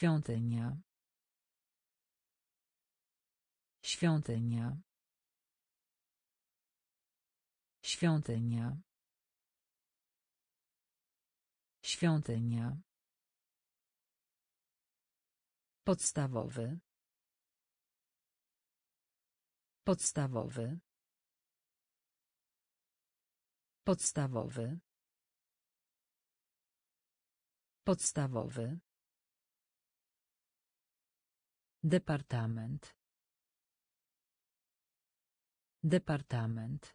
Świątynia. Świątynia. Świątynia. Świątynia. Podstawowy. Podstawowy. Podstawowy. Podstawowy. Departament. Departament.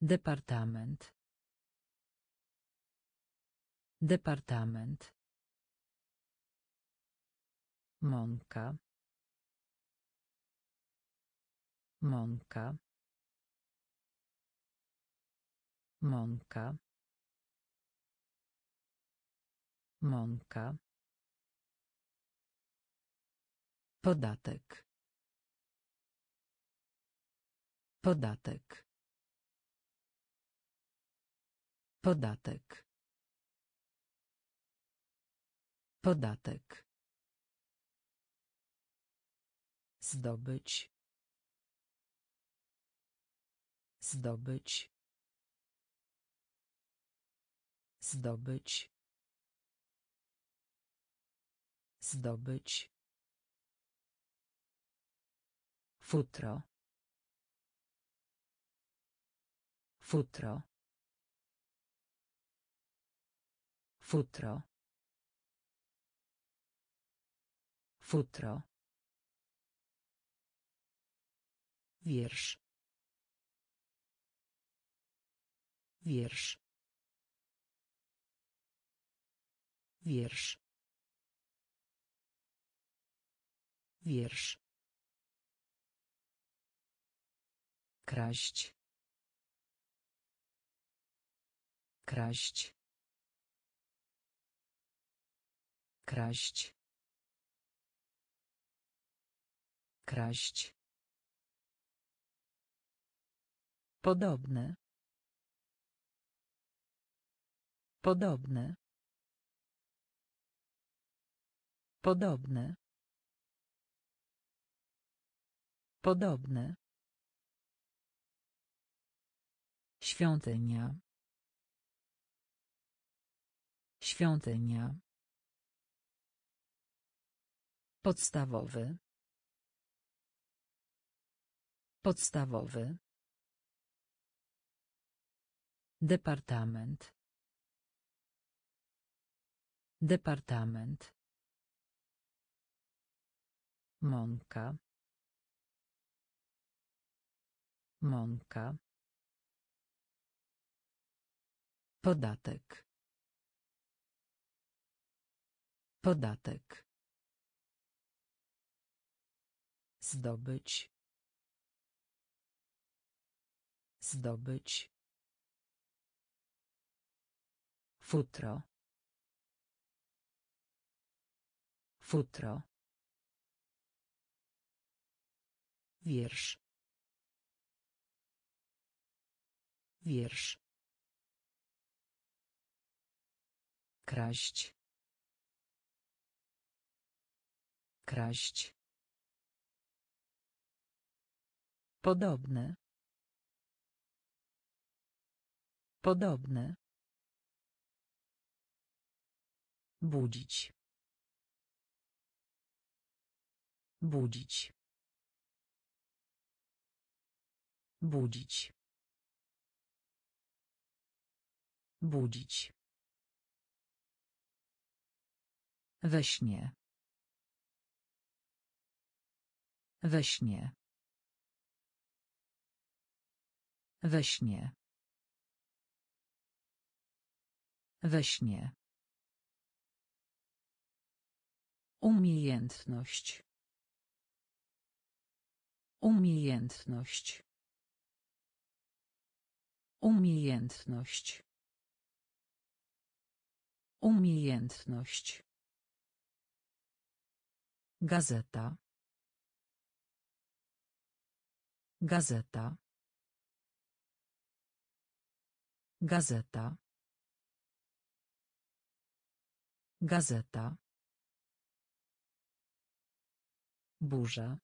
Departament. Departament. Mąka. Mąka. Mąka. Mąka. Podatek. Podatek. Podatek. Podatek. Zdobyć. Zdobyć. Zdobyć. Zdobyć. Futro. Futro. Futro. Futro. Wiersz. Wiersz. Wiersz. Wiersz. Kraść. Kraść. Kraść. Kraść. Podobne. Podobne. Podobne. Podobne. Świątynia. Świątynia. Podstawowy. Podstawowy. Departament. Departament. Mąka. Mąka. Podatek. Podatek. Zdobyć. Zdobyć. Futro. Futro. Wiersz. Wiersz. Kraść. Kraść. Podobne. Podobne. Budzić. Budzić. Budzić. Budzić. We śnie. We śnie. We śnie. We śnie. Umiejętność. Umiejętność. Umiejętność. Umiejętność. Gazeta. Gazeta. Gazeta. Gazeta. Burza.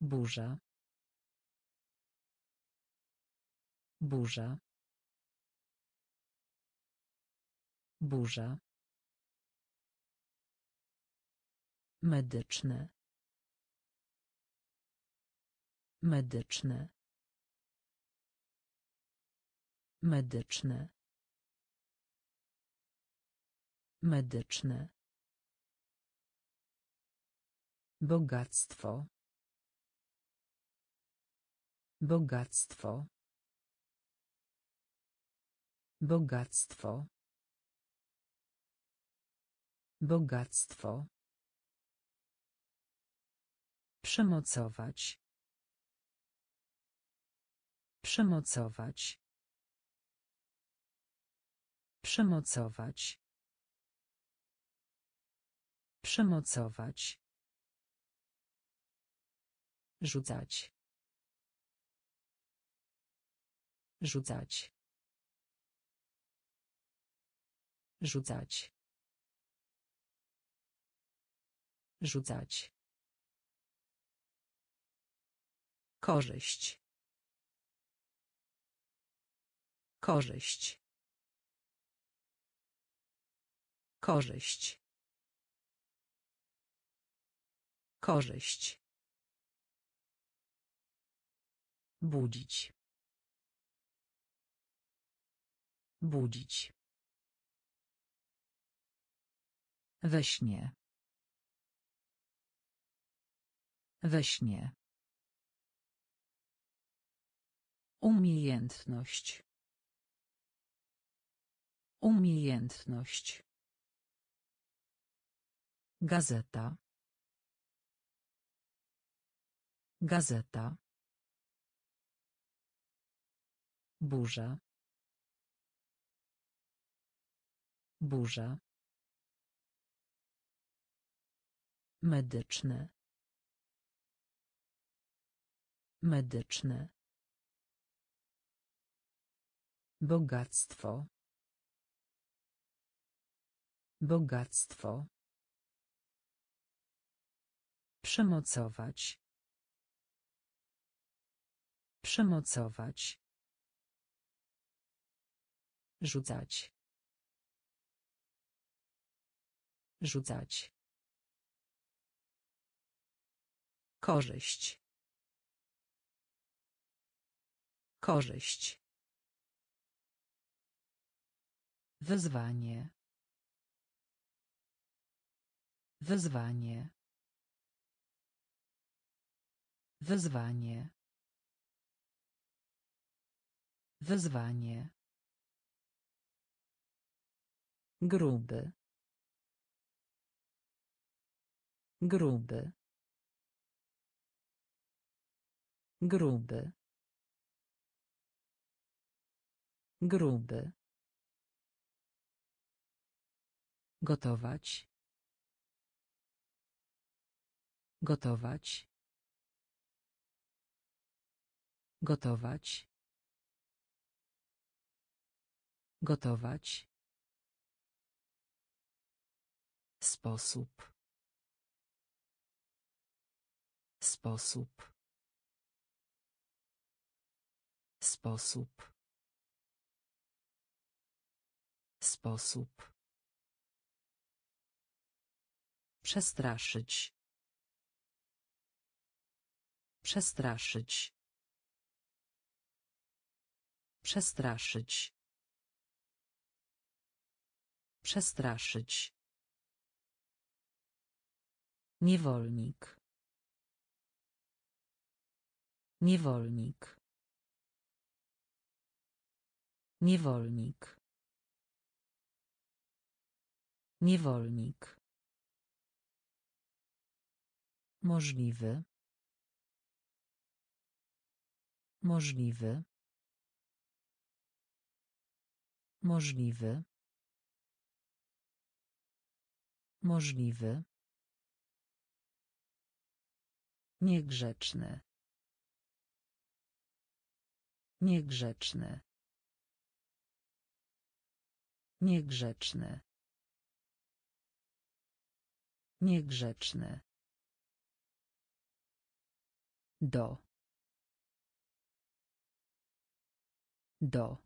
Burza. Burza. Burza. Medyczne. Medyczne. Medyczne. Medyczne. Bogactwo. Bogactwo. Bogactwo. Bogactwo. Przemocować. Przemocować. Przemocować. Przemocować. Rzucać. Rzucać. Rzucać. Rzucać. Korzyść. Korzyść. Korzyść. Korzyść. Budzić. Budzić. We śnie. We śnie. Umiejętność. Umiejętność. Gazeta. Gazeta. Burza. Burza. Medyczne. Medyczne. Bogactwo. Bogactwo. Przemocować. Przemocować. Rzucać. Rzucać. Korzyść. Korzyść. Wyzwanie. Wyzwanie. Wyzwanie. Wyzwanie. Gruby. Gruby. Gruby. Gruby. Gotować. Gotować. Gotować. Gotować. Sposób. Sposób. Sposób. Sposób. Przestraszyć. Przestraszyć. Przestraszyć. Przestraszyć. Niewolnik. Niewolnik. Niewolnik. Niewolnik. Możliwy. Możliwy. Możliwy. Możliwy. Niegrzeczny. Niegrzeczny. Niegrzeczny. Niegrzeczny. Do. Do.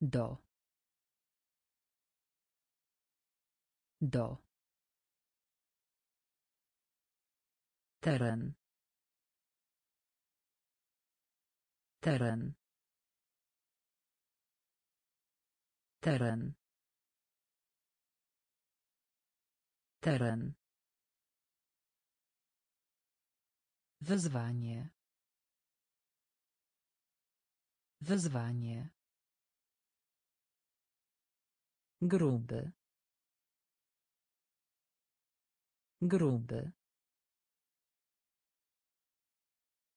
Do. Do. Teren. Teren. Teren. Teren. Wyzwanie. Wyzwanie. Gruby. Gruby.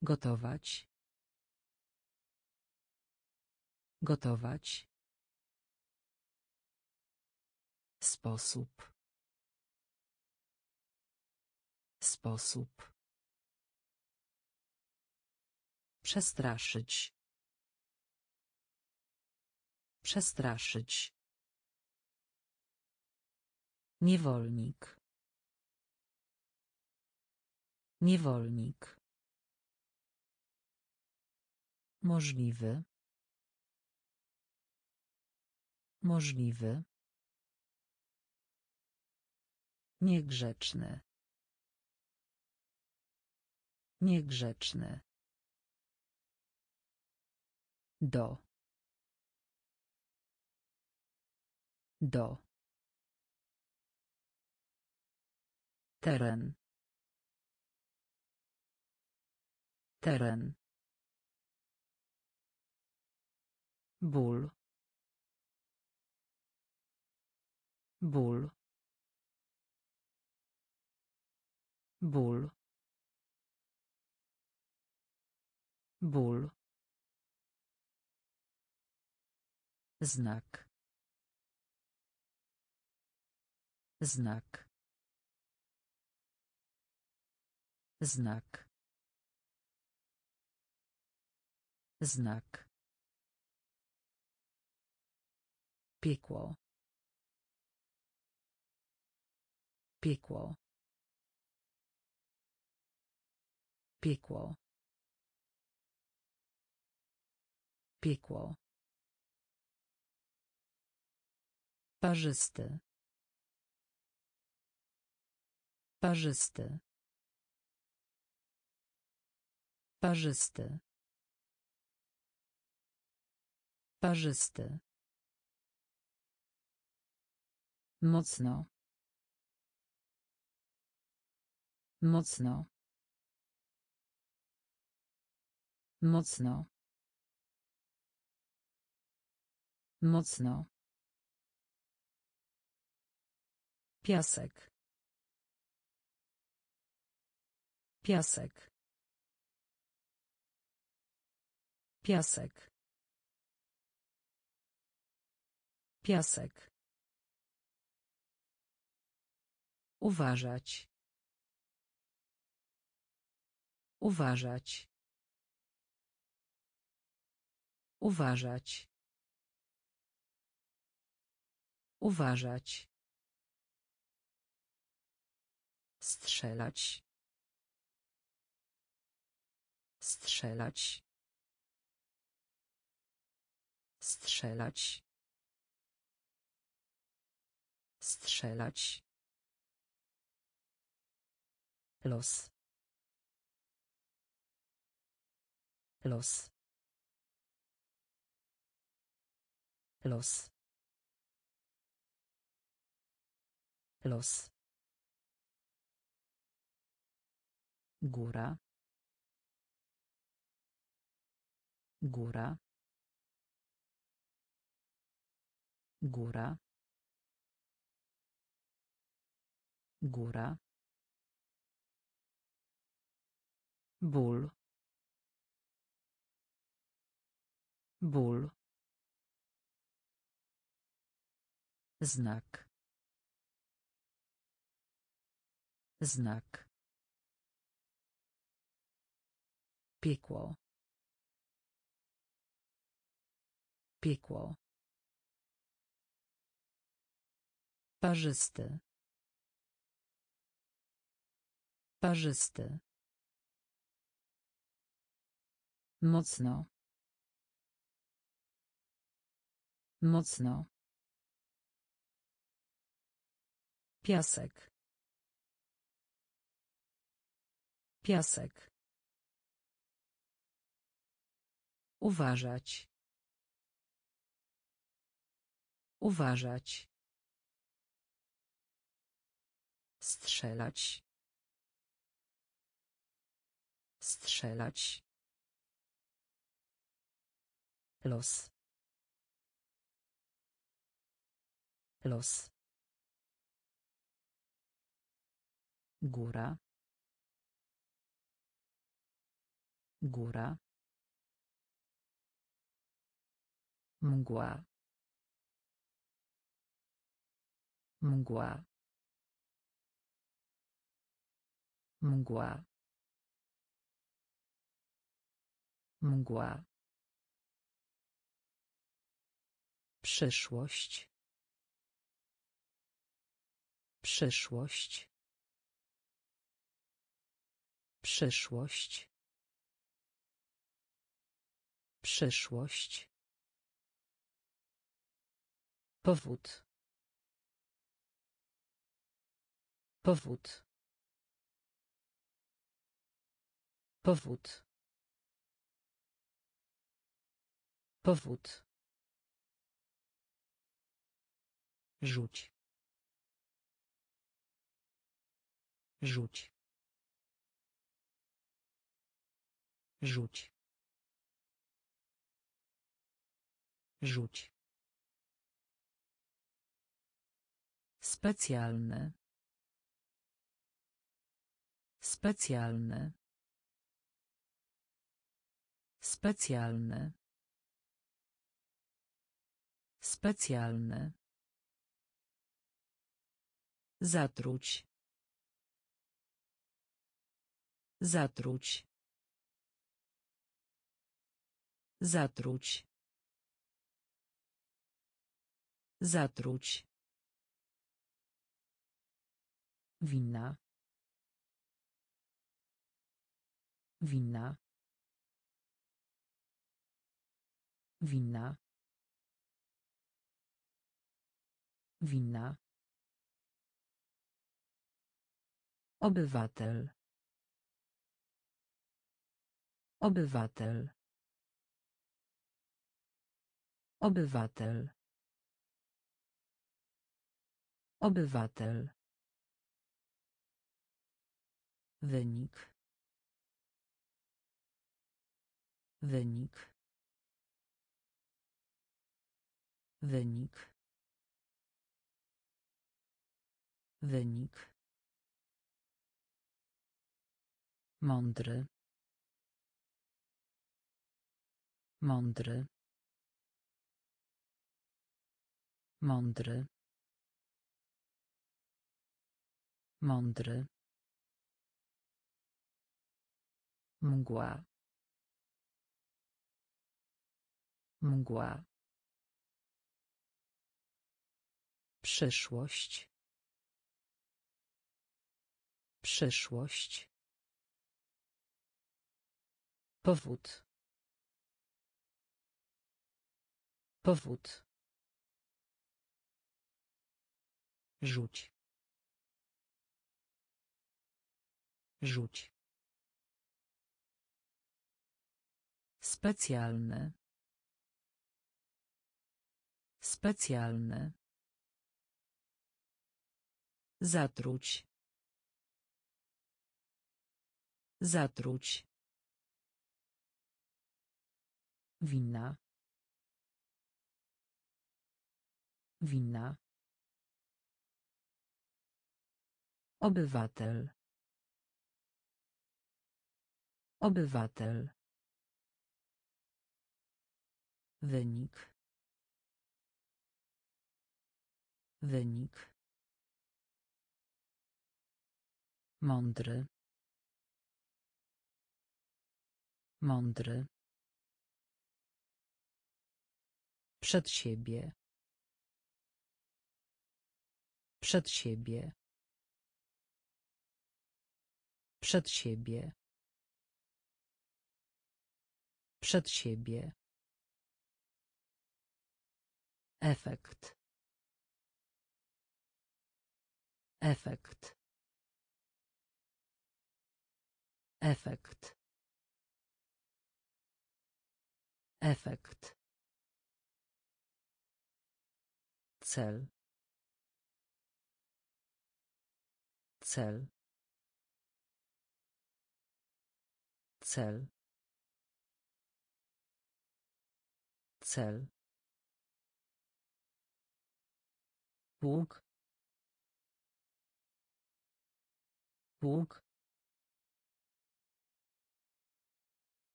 Gotować. Gotować. Sposób. Sposób. Przestraszyć. Przestraszyć. Niewolnik. Niewolnik. Możliwy. Możliwy. Niegrzeczny. Niegrzeczny. Do. Do. Teren. Teren. Ból. Ból. Ból. Ból. Znak. Znak. Znak. Znak. Piekło. Piekło. Piekło. Piekło. Parzysty. Parzysty. Parzysty. Parzysty. Mocno. Mocno. Mocno. Mocno. Piasek. Piasek. Piasek. Piasek. Uważać. Uważać. Uważać. Uważać. Strzelać. Strzelać. Strzelać. Strzelać. Los. Los. Los. Los. Góra. Góra. Góra. Góra. Ból. Ból. Znak. Znak. Piekło. Piekło. Parzysty. Parzysty. Mocno. Mocno. Piasek. Piasek. Uważać. Uważać. Strzelać. Strzelać. Los. Los. Góra. Góra. Mgła. Mgła. Mgła. Mgła. Przyszłość. Przyszłość. Przyszłość. Przyszłość. Powód. Powód. Powód. Powód. Rzuć. Rzuć. Rzuć. Rzuć. Specjalny. Specjalny. Specjalny. Specjalny. Zatruć. Zatruć. Zatruć. Zatruć. Winna. Winna. Winna. Winna. Obywatel. Obywatel. Obywatel. Obywatel. Wynik. Wynik. Wynik. Wynik. Mądry. Mądry. Mądry. Mądry. Mgła. Mgła. Przyszłość. Przyszłość. Powód. Powód. Rzuć. Rzuć. Specjalny. Specjalny. Zatruć. Zatruć. Winna. Winna. Obywatel. Obywatel. Wynik. Wynik. Mądry. Mądry. Przed siebie. Przed siebie. Przed siebie. Przed siebie. Efekt. Efekt. Efekt. Efekt. Cel. Cel. Cel. Cel. Bóg. Bóg.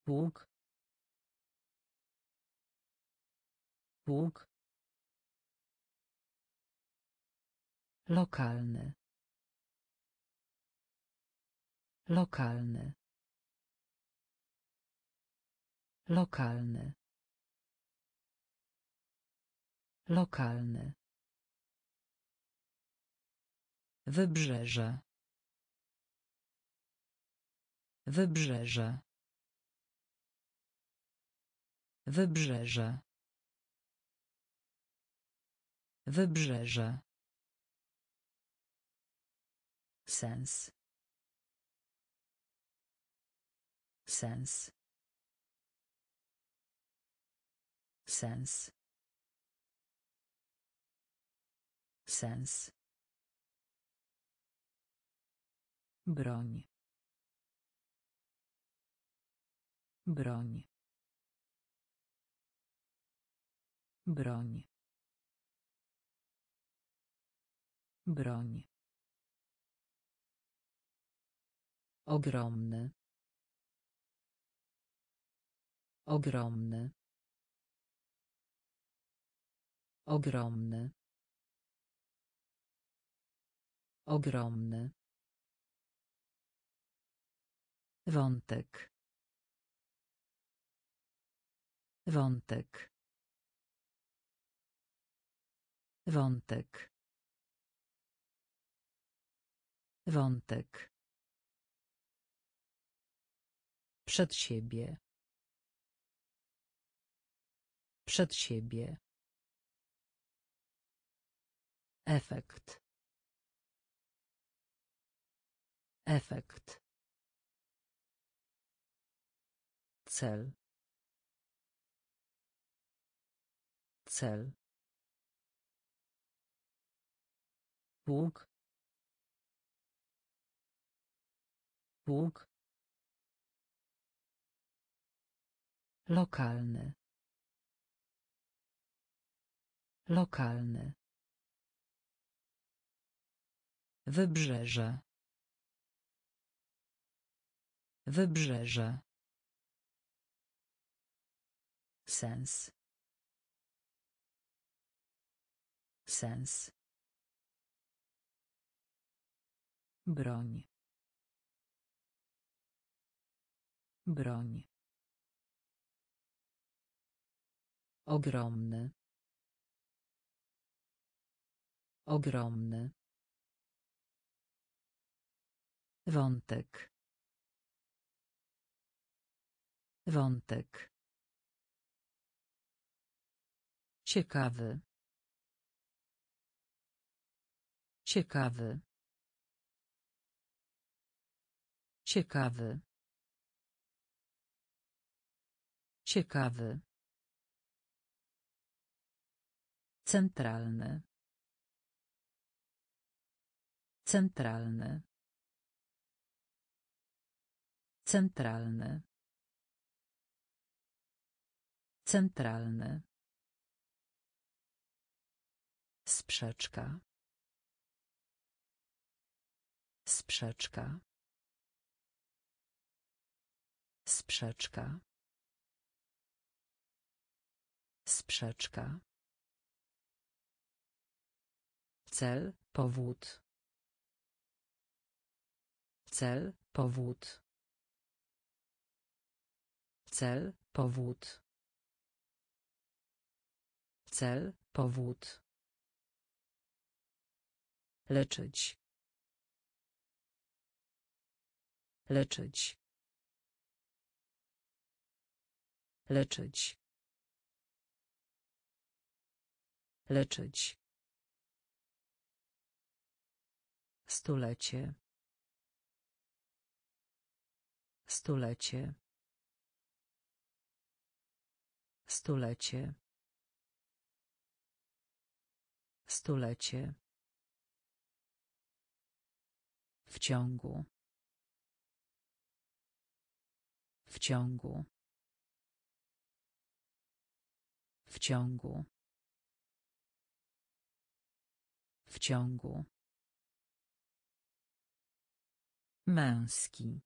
Bóg. Bóg. Lokalny. Lokalny. Lokalny. Lokalny. Wybrzeże. Wybrzeże. Wybrzeże. Wybrzeże. Sens. Sens. Sens. Sens. Broń. Broń. Broń. Broń. Ogromny. Ogromny. Ogromny. Ogromny. Wątek. Wątek. Wątek. Wątek. Przed siebie. Przed siebie. Efekt. Efekt. Cel. Cel. Bóg. Bóg. Lokalny. Lokalny. Wybrzeże. Wybrzeże. Sens. Sens. Broń. Broń. Ogromny. Ogromny. Wątek. Wątek. Ciekawy. Ciekawy. Ciekawy. Ciekawy. Centralny. Centralny. Centralny. Centralny. Sprzeczka. Sprzeczka. Sprzeczka. Sprzeczka. Cel, powód. Cel, powód. Cel, powód. Cel, powód. Leczyć. Leczyć. Leczyć. Leczyć. Stulecie. Stulecie. Stulecie. Stulecie. W ciągu. W ciągu. W ciągu. W ciągu. Męski.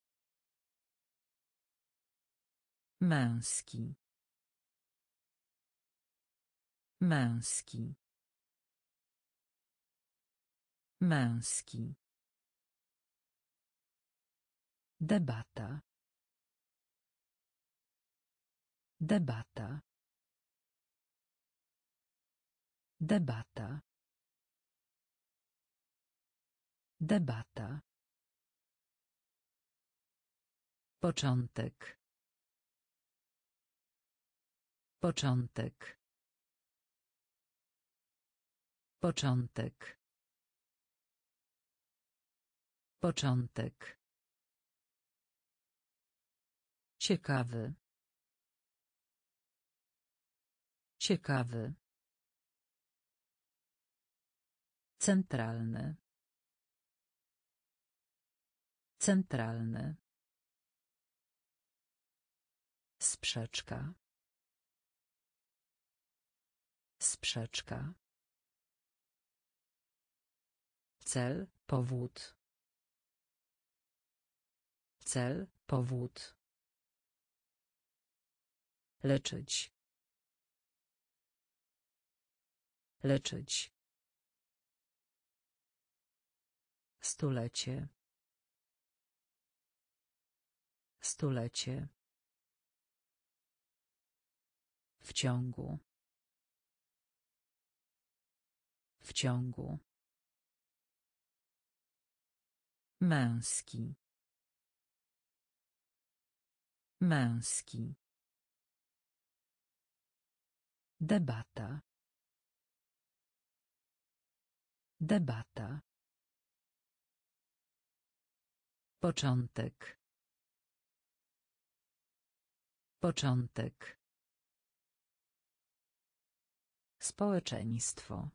Męski. Męski. Męski. Debata. Debata. Debata. Debata. Początek. Początek. Początek. Początek. Ciekawy. Ciekawy. Centralny. Centralny. Sprzeczka. Sprzeczka. Cel, powód. Cel, powód. Leczyć. Leczyć. Stulecie. Stulecie. W ciągu. W ciągu. Męski. Męski. Debata. Debata. Początek. Początek. Społeczeństwo.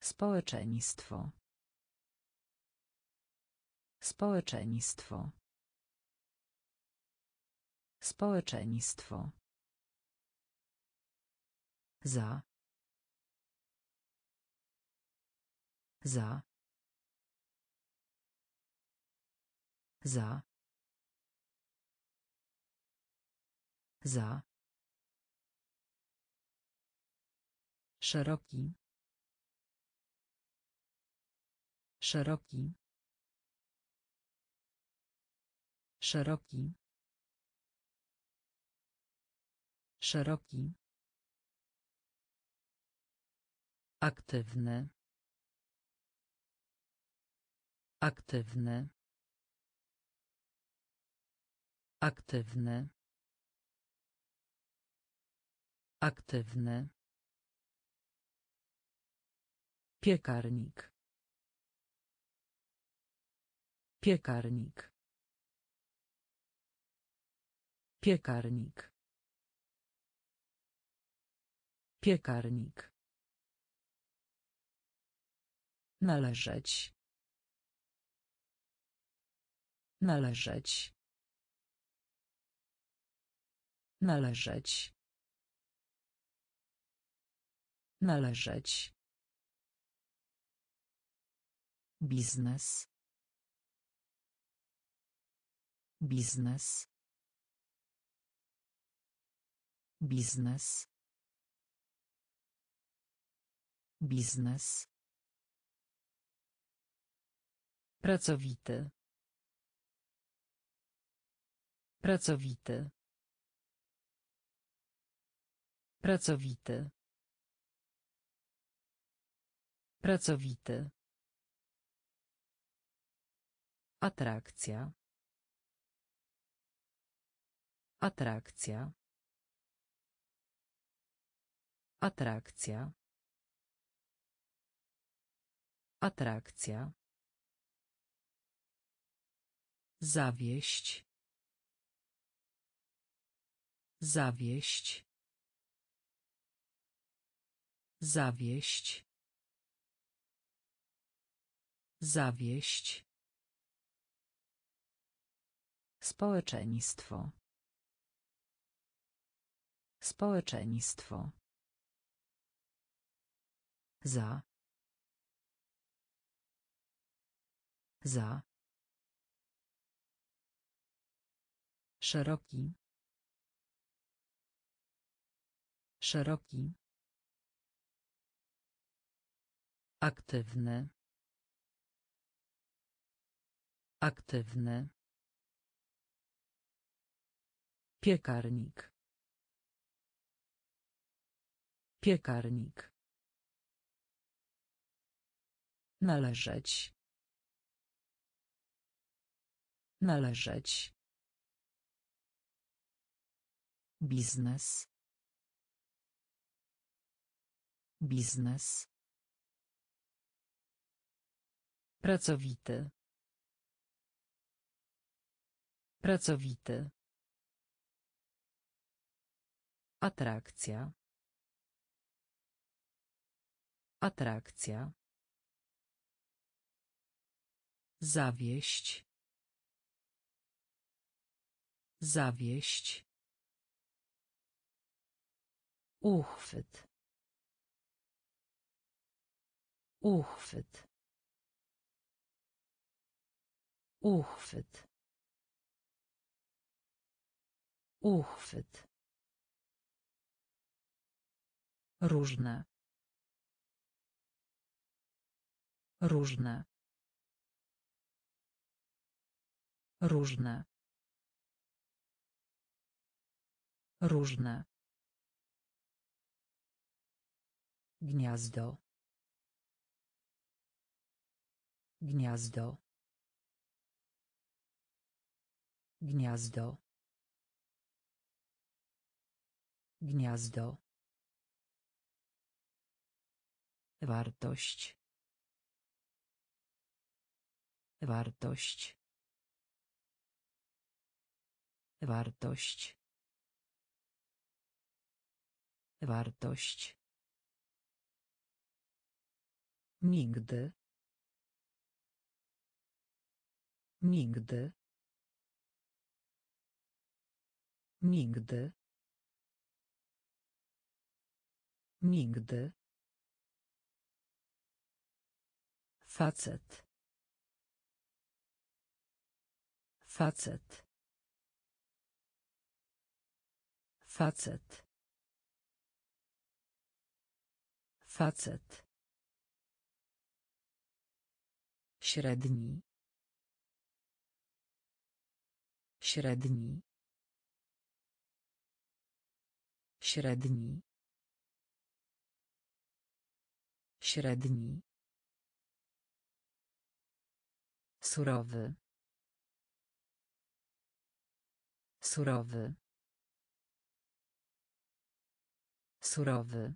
Społeczeństwo. Społeczeństwo. Społeczeństwo. Za. Za. Za. Za. Szeroki. Szeroki. Szeroki. Szeroki. Aktywny. Aktywny. Aktywny. Aktywny. Piekarnik. Piekarnik. Piekarnik. Piekarnik. Należeć. Należeć. Należeć. Należeć. Biznes. Biznes. Biznes. Biznes. Pracowity. Pracowity. Pracowity. Pracowity. Atrakcja. Atrakcja. Atrakcja. Atrakcja. Zawieść. Zawieść. Zawieść. Zawieść. Społeczeństwo. Społeczeństwo. Za. Za. Szeroki. Szeroki. Aktywny. Aktywny. Piekarnik. Piekarnik. Należeć. Należeć. Biznes. Biznes. Pracowity. Pracowity. Atrakcja. Atrakcja. Zawieść. Zawieść. Uchwyt. Uchwyt. Uchwyt. Uchwyt. Różne. Różne. Różne. Różne. Gniazdo. Gniazdo. Gniazdo. Gniazdo. Wartość. Wartość. Wartość. Wartość. Nigdy. Nigdy. Nigdy. Nigdy. Facet. Facet. Facet. Facet. Średni. Średni. Średni. Średni. Surowy. Surowy. Surowy.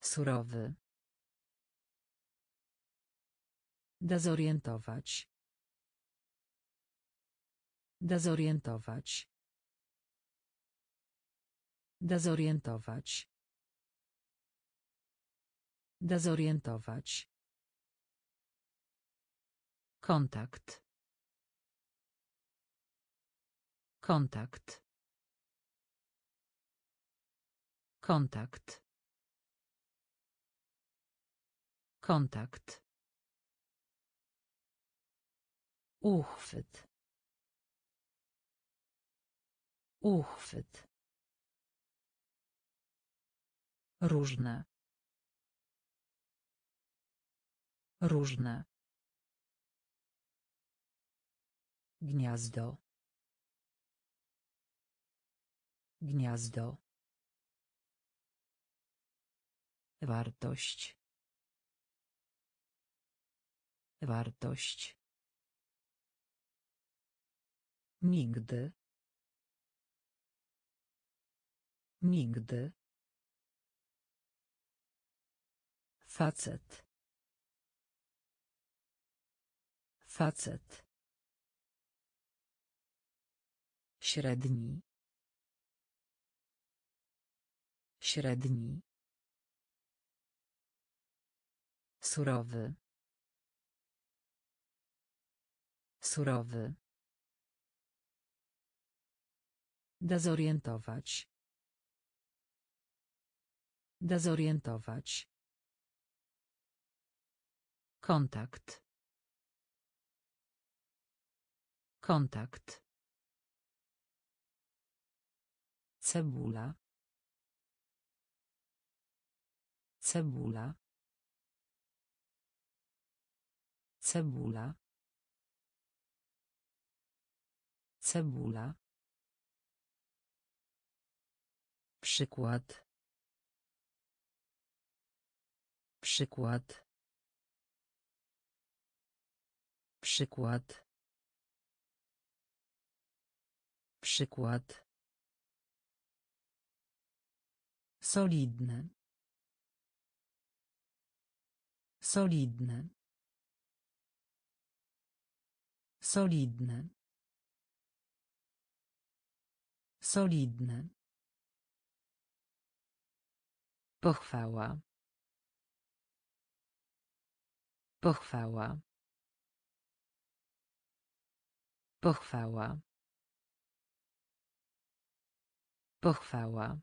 Surowy. Dezorientować. Dezorientować. Dezorientować. Dezorientować. Kontakt. Kontakt. Kontakt. Kontakt. Uchwyt. Uchwyt. Różne. Różne. Gniazdo. Gniazdo. Wartość. Wartość. Nigdy. Nigdy. Facet. Facet. Średni. Średni. Surowy. Surowy. Dezorientować. Dezorientować. Kontakt. Kontakt. Cebula. Cebula. Cebula. Cebula. Przykład. Przykład. Przykład. Przykład. Solidne. Solidne. Solidne. Solidne. Pochwała. Pochwała. Pochwała. Pochwała.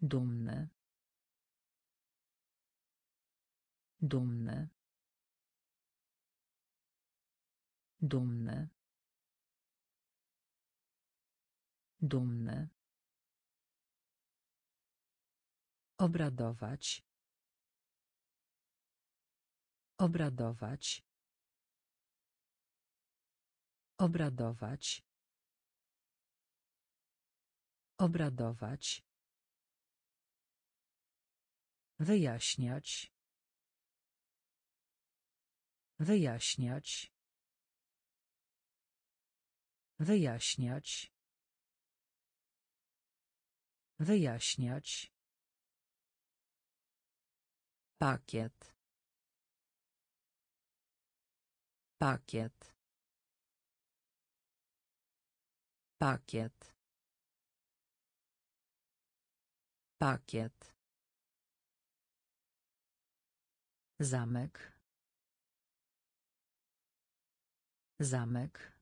Dumny. Dumny. Dumny. Dumny. Obradować. Obradować. Obradować. Obradować. Wyjaśniać. Wyjaśniać. Wyjaśniać. Wyjaśniać. Pakiet. Pakiet. Pakiet. Pakiet. Zamek. Zamek.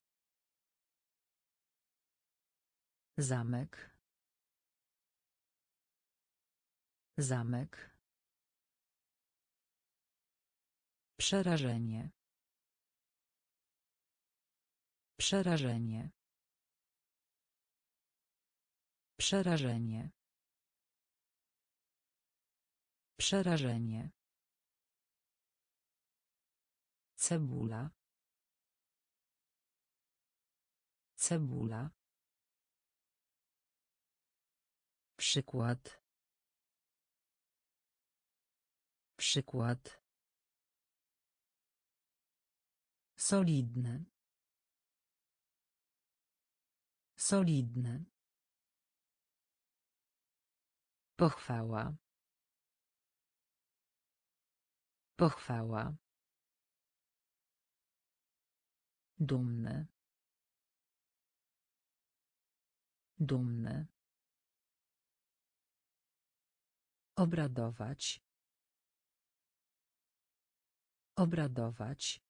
Zamek. Zamek. Przerażenie. Przerażenie. Przerażenie. Przerażenie. Cebula. Cebula. Przykład. Przykład. Solidne. Solidne. Pochwała. Pochwała. Dumny. Dumny. Obradować. Obradować.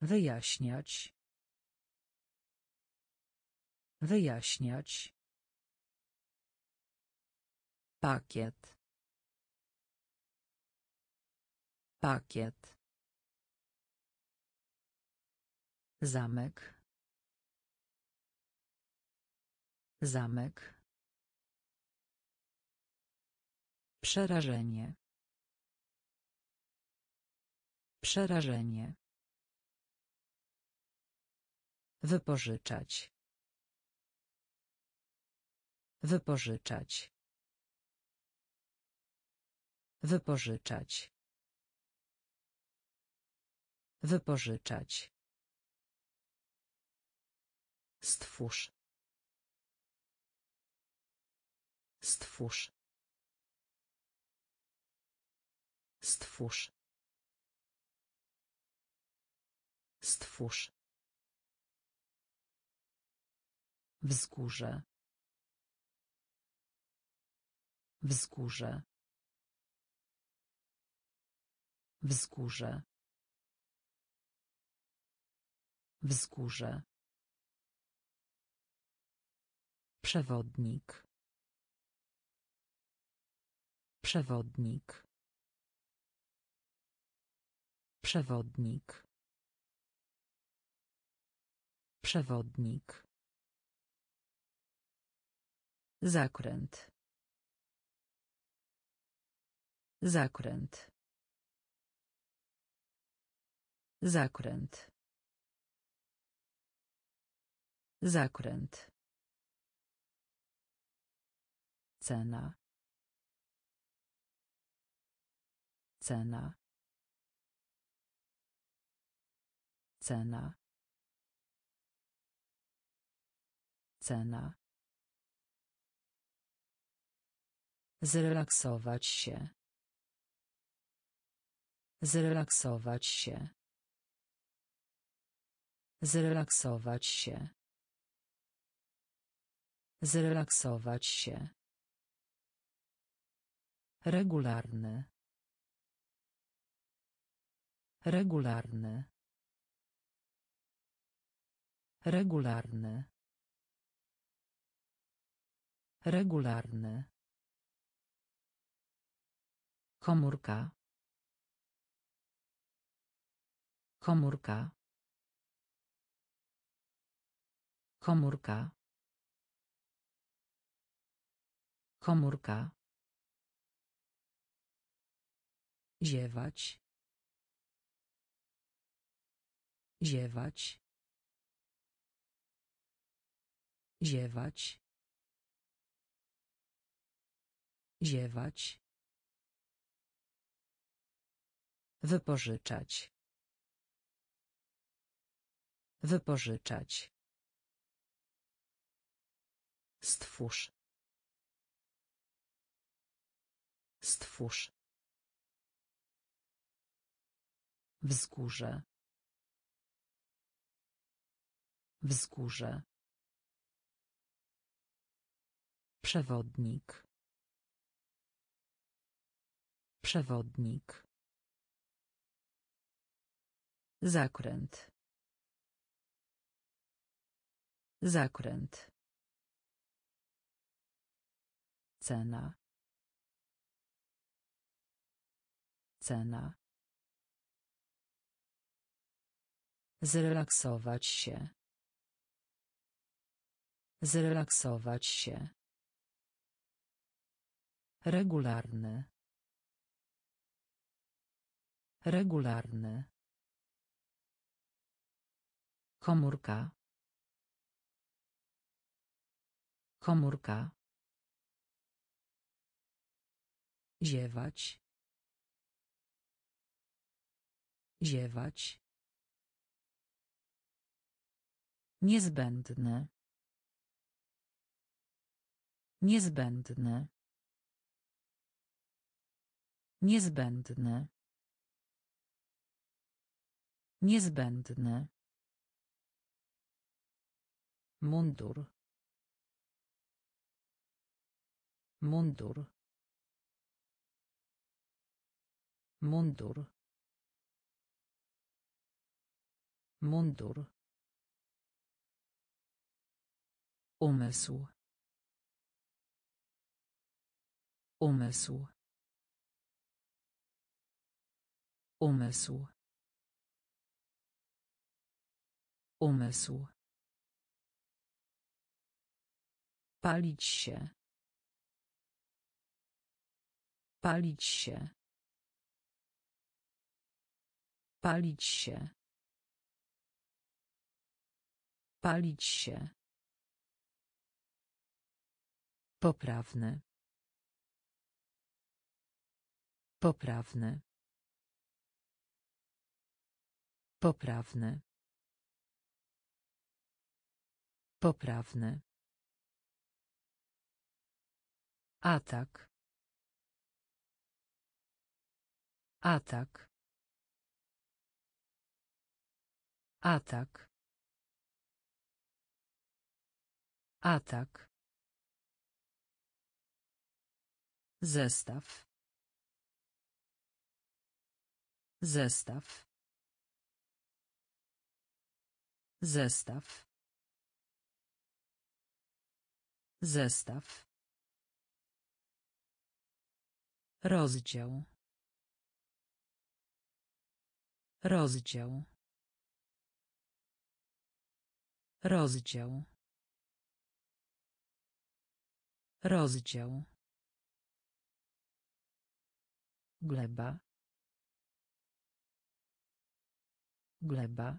Wyjaśniać. Wyjaśniać. Pakiet. Pakiet. Zamek. Zamek. Przerażenie. Przerażenie. Wypożyczać. Wypożyczać. Wypożyczać. Wypożyczać. Stwórz. Stwórz. Stwórz. Stwórz. Wzgórze. Wzgórze. Wzgórze. Wzgórze. Przewodnik. Przewodnik. Przewodnik. Przewodnik. Zakręt. Zakręt. Zakręt. Zakręt. Cena. Cena. Cena. Cena. Zrelaksować się. Zrelaksować się. Zrelaksować się. Zrelaksować się. Regularny. Regularny. Regularny. Regularny. Komórka. Komórka. Komórka. Komórka. Ziewać. Ziewać. Ziewać. Ziewać. Wypożyczać. Wypożyczać. Stwórz. Stwórz. Wzgórze. Wzgórze. Przewodnik. Przewodnik. Zakręt. Zakręt. Cena. Cena. Zrelaksować się. Zrelaksować się. Regularny. Regularny. Komórka. Komórka. Ziewać. Ziewać. Niezbędne. Niezbędne. Niezbędne. Niezbędne. Mundur. Mundur. Mundur. Mundur. Umysł. Umysł. Umysł. Umysł. Palić się. Palić się. Palić się. Palić się. Poprawny. Poprawny. Poprawny. Poprawny. Atak. Atak. Atak. Atak. Zestaw. Zestaw. Zestaw. Zestaw. Rozdział. Rozdział. Rozdział. Rozdział. Gleba. Gleba.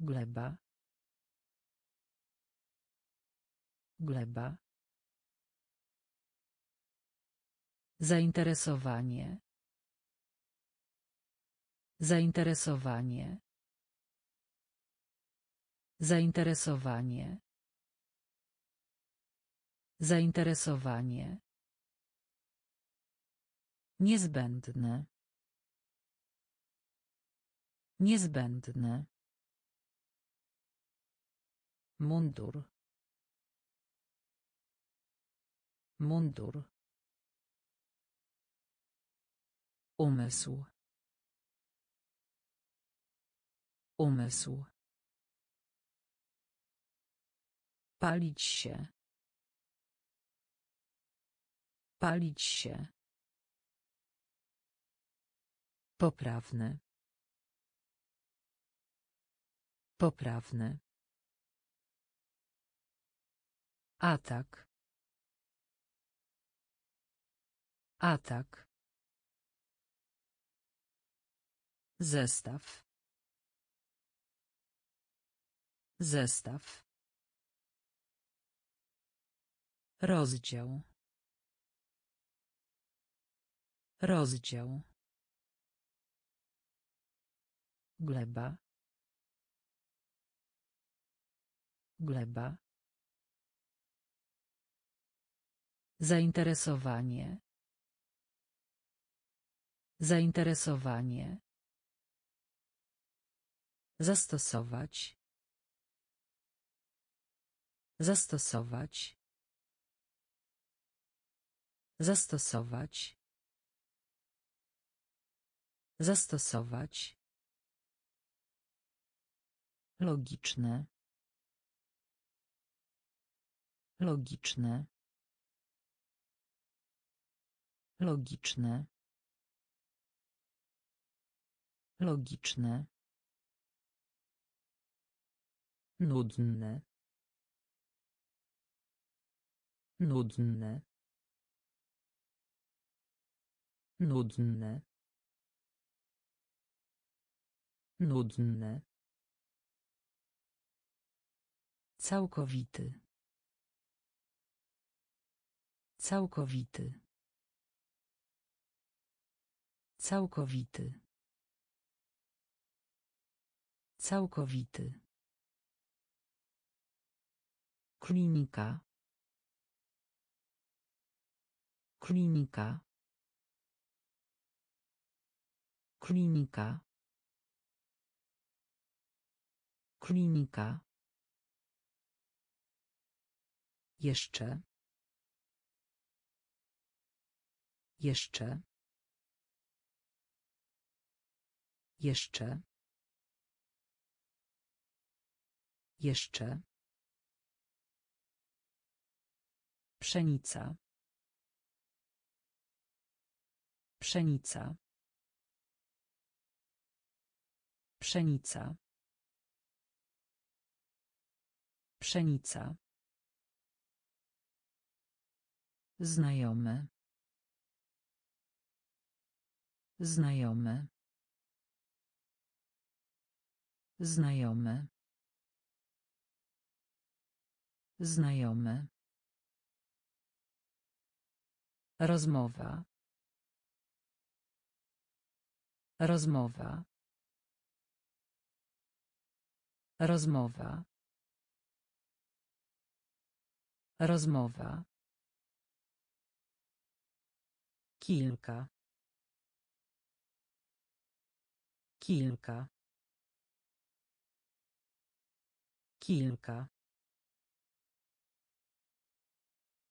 Gleba. Gleba. Zainteresowanie. Zainteresowanie. Zainteresowanie. Zainteresowanie. Niezbędne. Niezbędne. Mundur. Mundur. Umysł. Umysł. Palić się. Palić się. Poprawny. Poprawny. Atak. Atak. Zestaw. Zestaw. Rozdział. Rozdział. Gleba. Gleba. Zainteresowanie. Zainteresowanie. Zastosować. Zastosować. Zastosować. Zastosować. Logiczne. Logiczne. Logiczne. Logiczne. Nudne. Nudne. Nudne. Nudne. Całkowity. Całkowity. Całkowity. Całkowity. Klinika. Klinika. Klinika. Klinika. Jeszcze. Jeszcze. Jeszcze. Jeszcze. Pszenica. Pszenica. Pszenica. Pszenica. Znajomy. Znajomy. Znajomy. Znajomy. Rozmowa. Rozmowa. Rozmowa. Rozmowa. Kilka. Kilka. Kilka.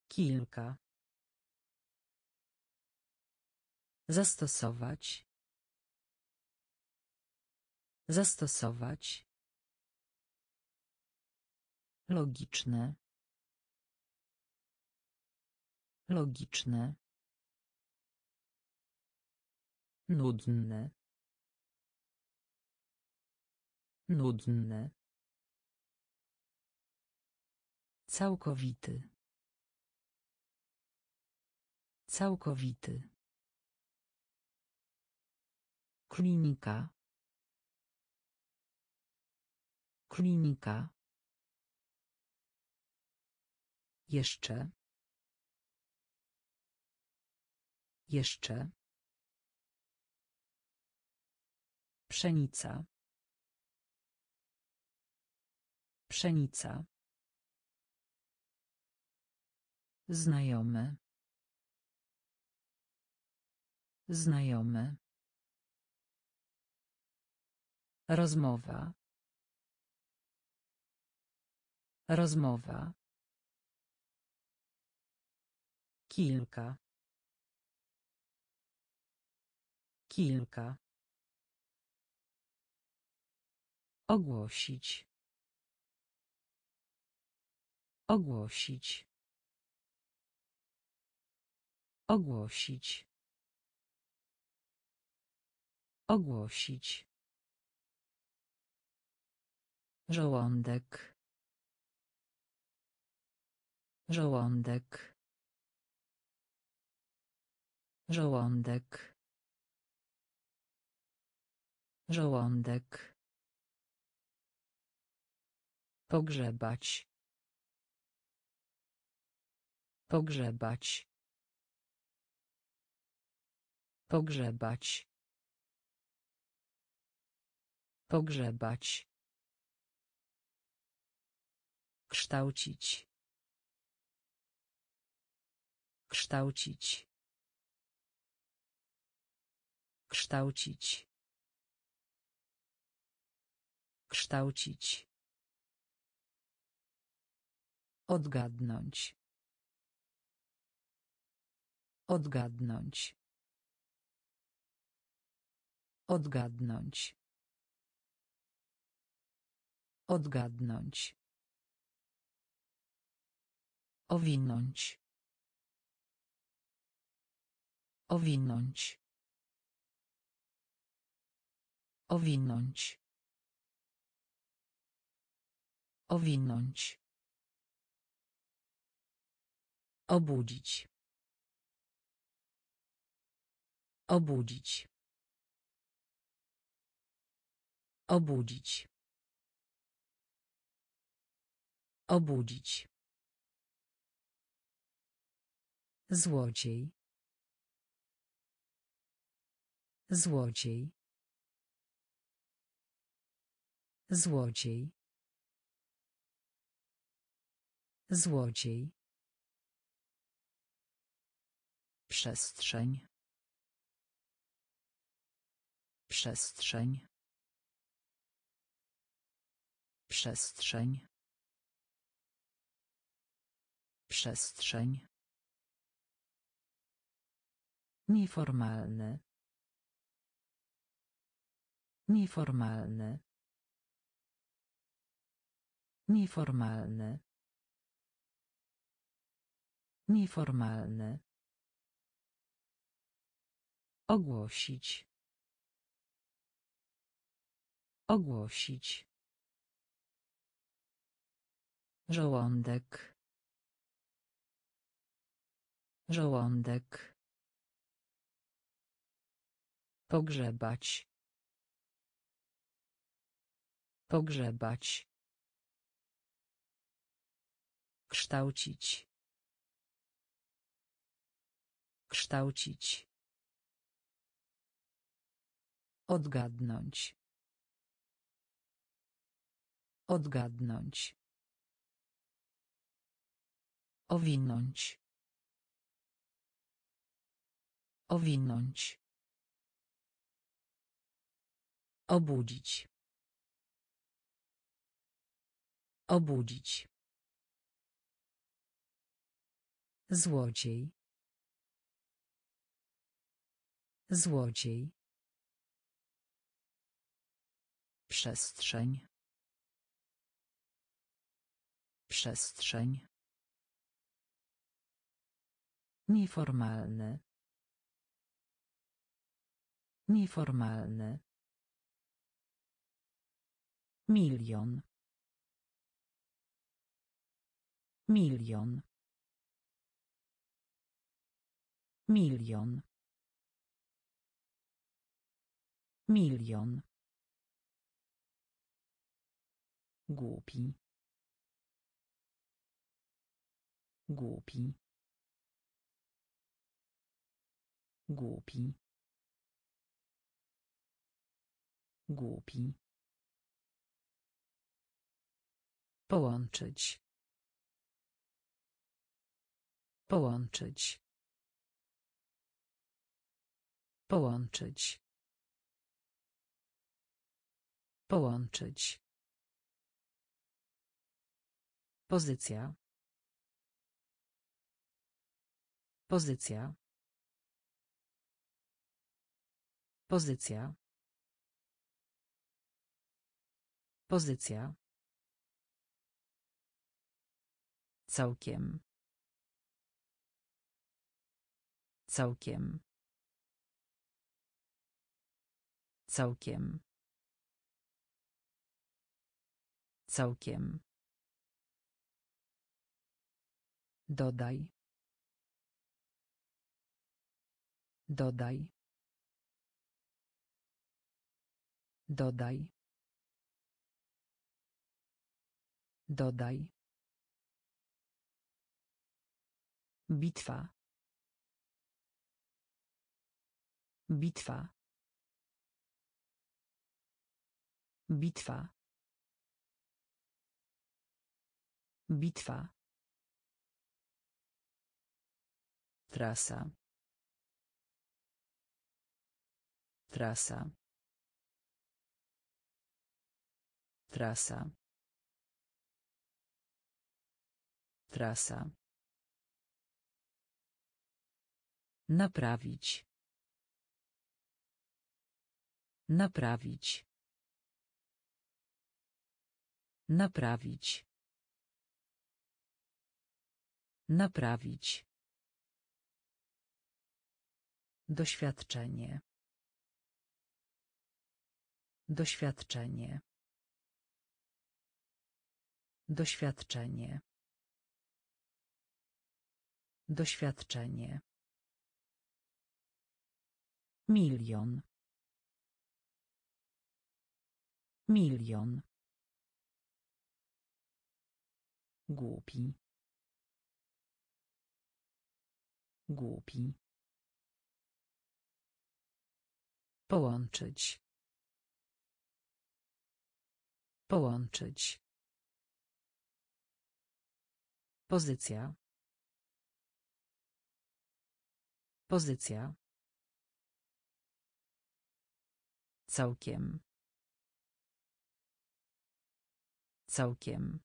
Kilka. Zastosować. Zastosować. Logiczne. Logiczne. Nudne. Nudne. Całkowity. Całkowity. Klinika. Klinika. Jeszcze. Jeszcze. Pszenica. Pszenica. Znajomy. Znajomy. Rozmowa. Rozmowa. Kilka. Kilka. Ogłosić. Ogłosić. Ogłosić. Ogłosić. Żołądek. Żołądek. Żołądek. Żołądek. Pogrzebać. Pogrzebać. Pogrzebać. Pogrzebać. Kształcić. Kształcić. Kształcić. Kształcić. Odgadnąć. Odgadnąć. Odgadnąć. Odgadnąć. Owinąć. Owinąć. Owinąć. Owinąć. Obudzić. Obudzić. Obudzić. Obudzić. Złodziej. Złodziej. Złodziej. Złodziej. Przestrzeń. Przestrzeń. Przestrzeń. Przestrzeń. Nieformalny. Nieformalny. Nieformalny. Nieformalny. Ogłosić. Ogłosić. Żołądek. Żołądek. Pogrzebać. Pogrzebać. Kształcić. Kształcić. Odgadnąć. Odgadnąć. Owinąć. Owinąć. Obudzić. Obudzić. Złodziej. Złodziej. Przestrzeń. Przestrzeń. Nieformalny. Nieformalny. Milion. Milion. Milion. Milion. Głupi. Głupi. Głupi. Głupi. Połączyć. Połączyć. Połączyć. Połączyć. Pozycja. Pozycja. Pozycja. Pozycja. Całkiem. Całkiem. Całkiem. Całkiem. Dodaj. Dodaj. Dodaj. Dodaj. Bitwa. Bitwa. Bitwa. Bitwa. Trasa. Trasa. Trasa. Trasa. Naprawić. Naprawić. Naprawić. Naprawić. Doświadczenie. Doświadczenie. Doświadczenie. Doświadczenie. Milion. Milion. Głupi. Głupi. Połączyć. Połączyć. Pozycja. Pozycja. Całkiem. Całkiem.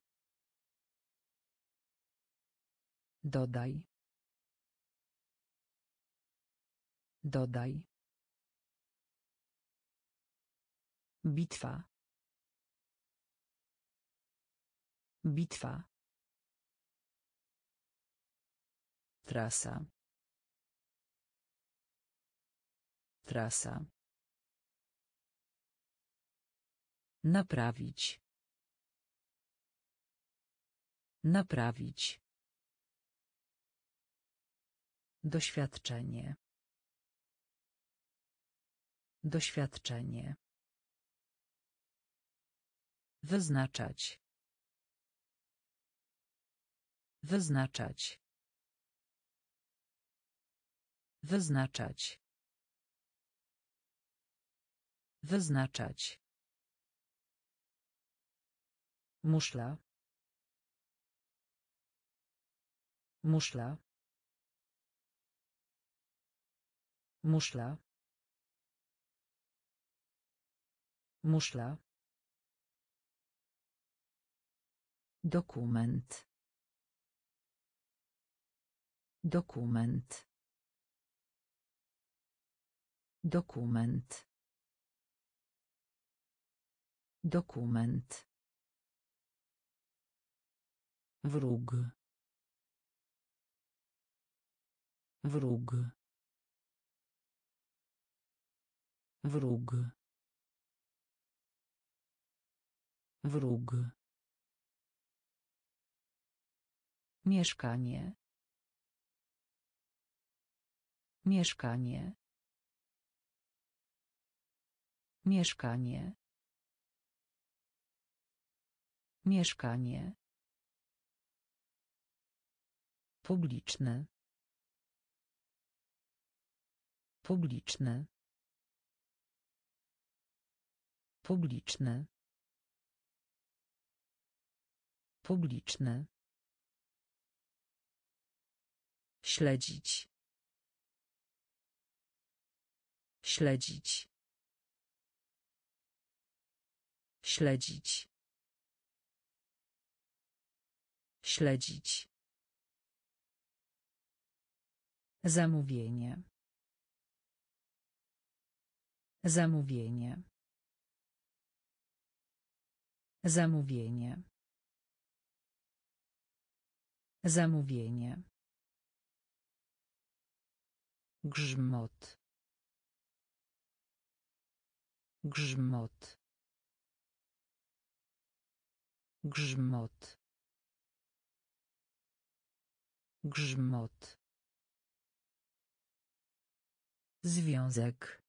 Dodaj. Dodaj. Bitwa. Bitwa. Trasa. Trasa. Naprawić. Naprawić. Doświadczenie. Doświadczenie. Wyznaczać. Wyznaczać. Wyznaczać. Wyznaczać. Muszla. Muszla. Muszla. Muszla. Dokument. Dokument. Dokument. Dokument. Wróg. Wróg. Wróg. Wróg. Mieszkanie. Mieszkanie. Mieszkanie. Mieszkanie. Publiczne. Publiczne. Publiczne. Publiczne. Śledzić. Śledzić. Śledzić. Śledzić. Zamówienie. Zamówienie. Zamówienie. Zamówienie. Grzmot. Grzmot. Grzmot. Grzmot. Związek.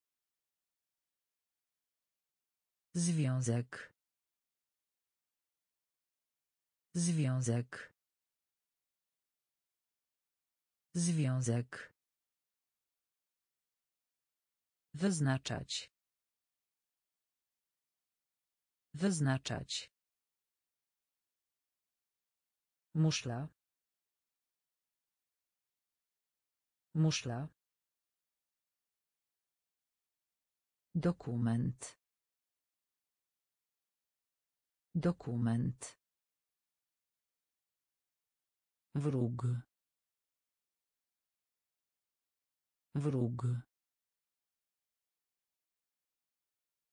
Związek. Związek. Związek. Wyznaczać. Wyznaczać. Muszla. Muszla. Dokument. Dokument. Wróg. Wróg.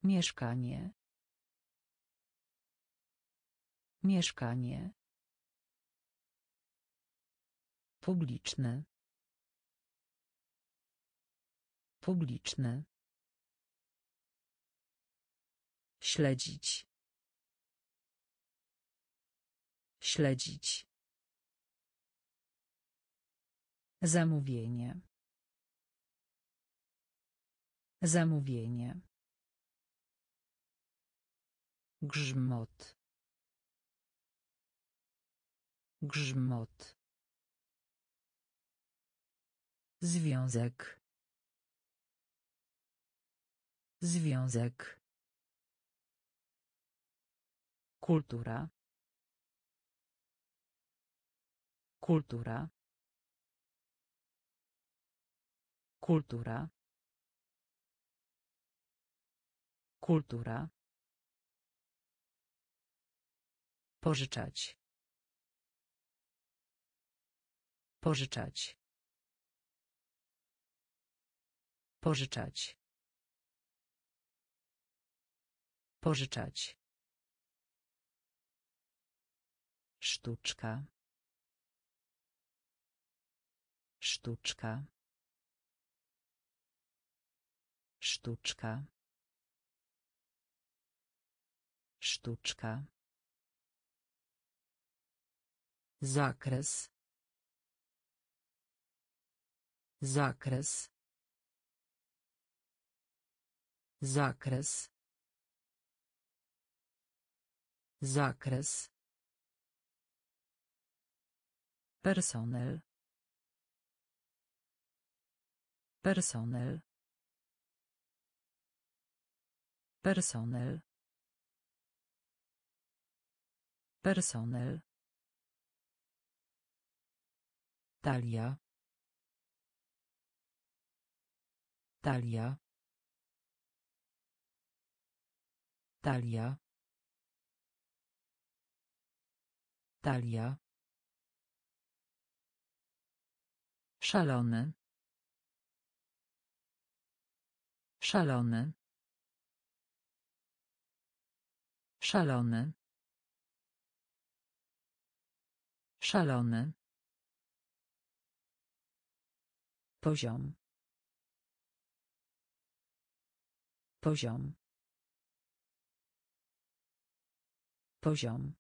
Mieszkanie. Mieszkanie. Publiczne. Publiczne. Śledzić. Śledzić. Zamówienie. Zamówienie. Grzmot. Grzmot. Związek. Związek. Kultura. Kultura. Kultura. Kultura. Pożyczać. Pożyczać. Pożyczać. Pożyczać. Sztuczka. Sztuczka. Sztuczka. Sztuczka. Zakres. Zakres. Zakres. Zakres. Personel. Personel. Personel. Personel. Talia. Talia. Talia. Talia. Szalony. Szalony. Szalony. Szalony. Poziom. Poziom. Poziom.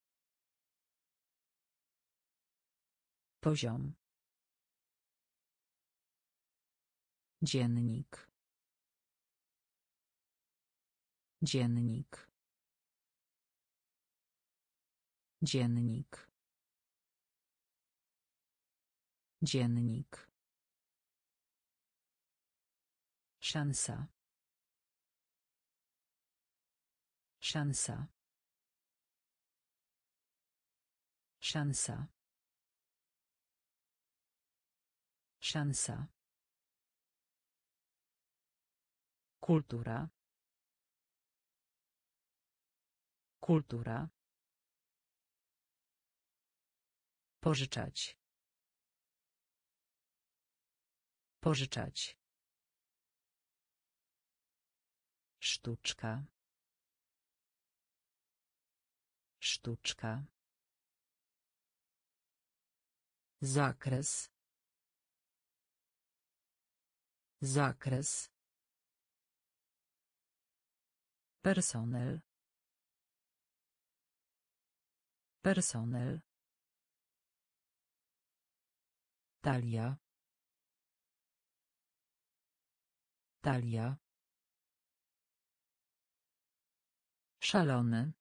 Poziom. Dziennik. Dziennik. Dziennik. Dziennik. Szansa. Szansa. Szansa. Szansa. Kultura. Kultura. Pożyczać. Pożyczać. Sztuczka. Sztuczka. Zakres. Zakres. Personel. Personel. Talia. Talia. Szalony.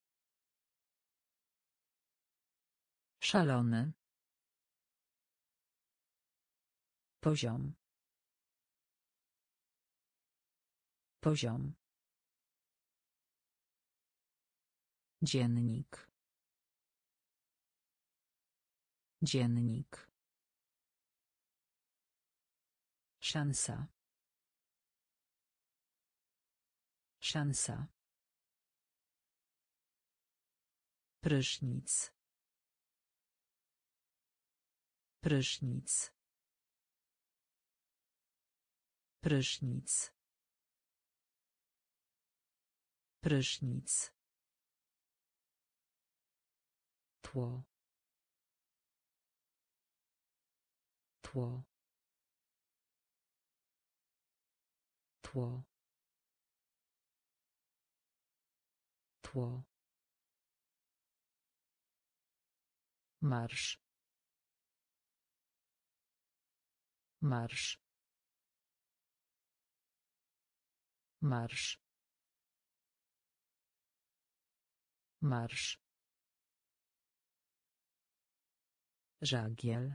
Szalony. Poziom. Poziom. Dziennik. Dziennik. Szansa. Szansa. Prysznic. Prysznic. Prysznic. Prysznic. Tło. Tło. Tło. Tło. Marsz. Marsz. Marsz. Marsz. Żagiel.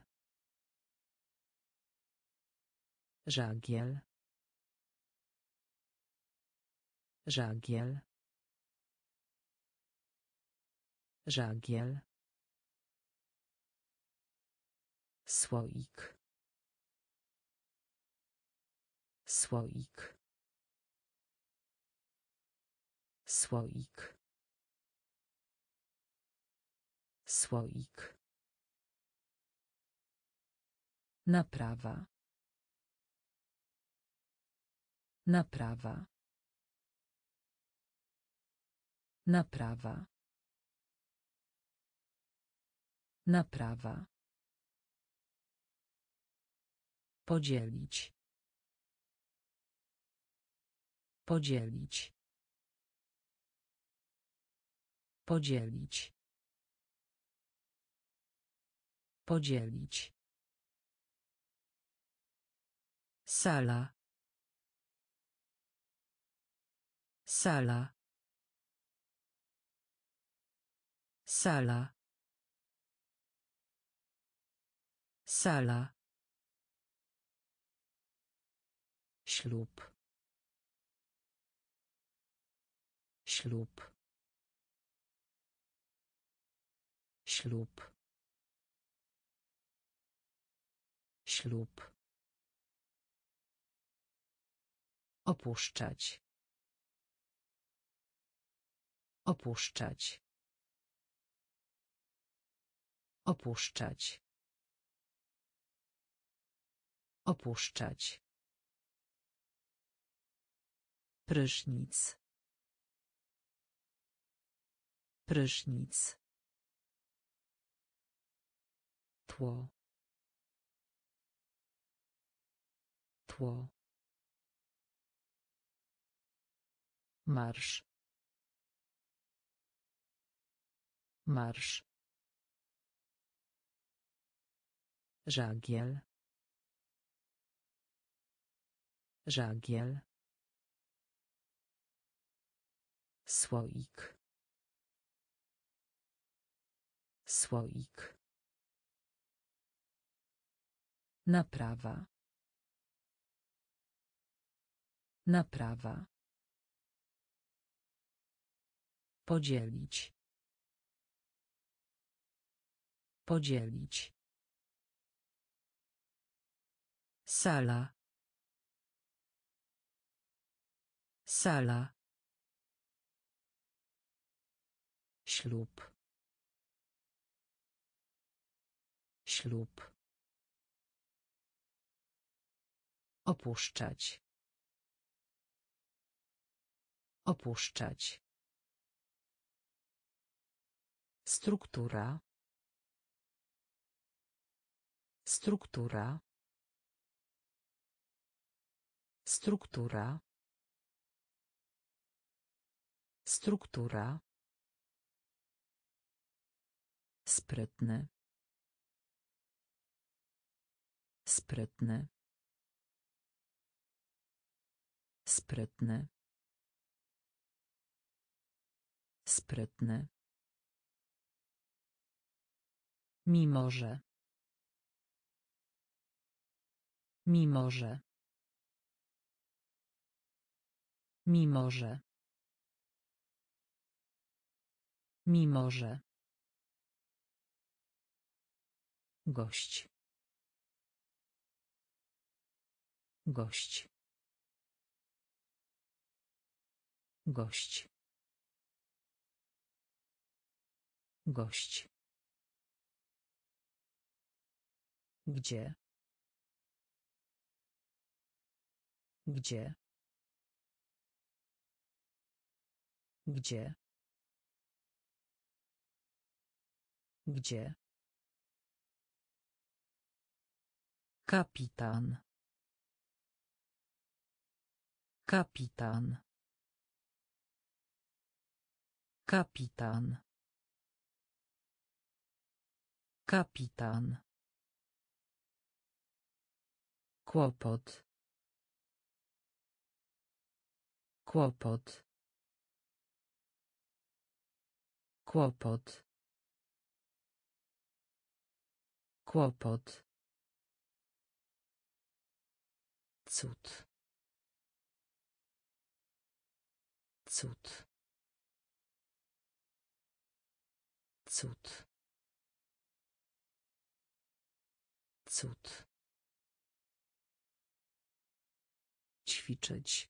Żagiel. Żagiel. Żagiel. Słoik. Słoik. Słoik. Słoik. Naprawa. Naprawa. Naprawa. Naprawa. Podzielić. Podzielić. Podzielić. Podzielić. Sala. Sala. Sala. Sala. Ślub. Ślub. Ślub. Ślub. Opuszczać. Opuszczać. Opuszczać. Opuszczać. Prysznic. Prysznic. Tło. Tło. Marsz. Marsz. Żagiel. Żagiel. Słoik. Słoik. Naprawa. Naprawa. Podzielić. Podzielić. Sala. Sala. Ślub. Ślub. Opuszczać. Opuszczać. Struktura. Struktura. Struktura. Struktura. Sprytny. Sprytny. Sprytny. Sprytny. Mimo że. Mimo że. Mimo że. Mimo że. Gość. Gość. Gość. Gość. Gdzie? Gdzie? Gdzie? Gdzie? Kapitan. Kapitan. Kapitan. Kapitan. Kłopot. Kłopot. Kłopot. Kłopot. Cud. Cud. Cud. Cud. Ćwiczyć.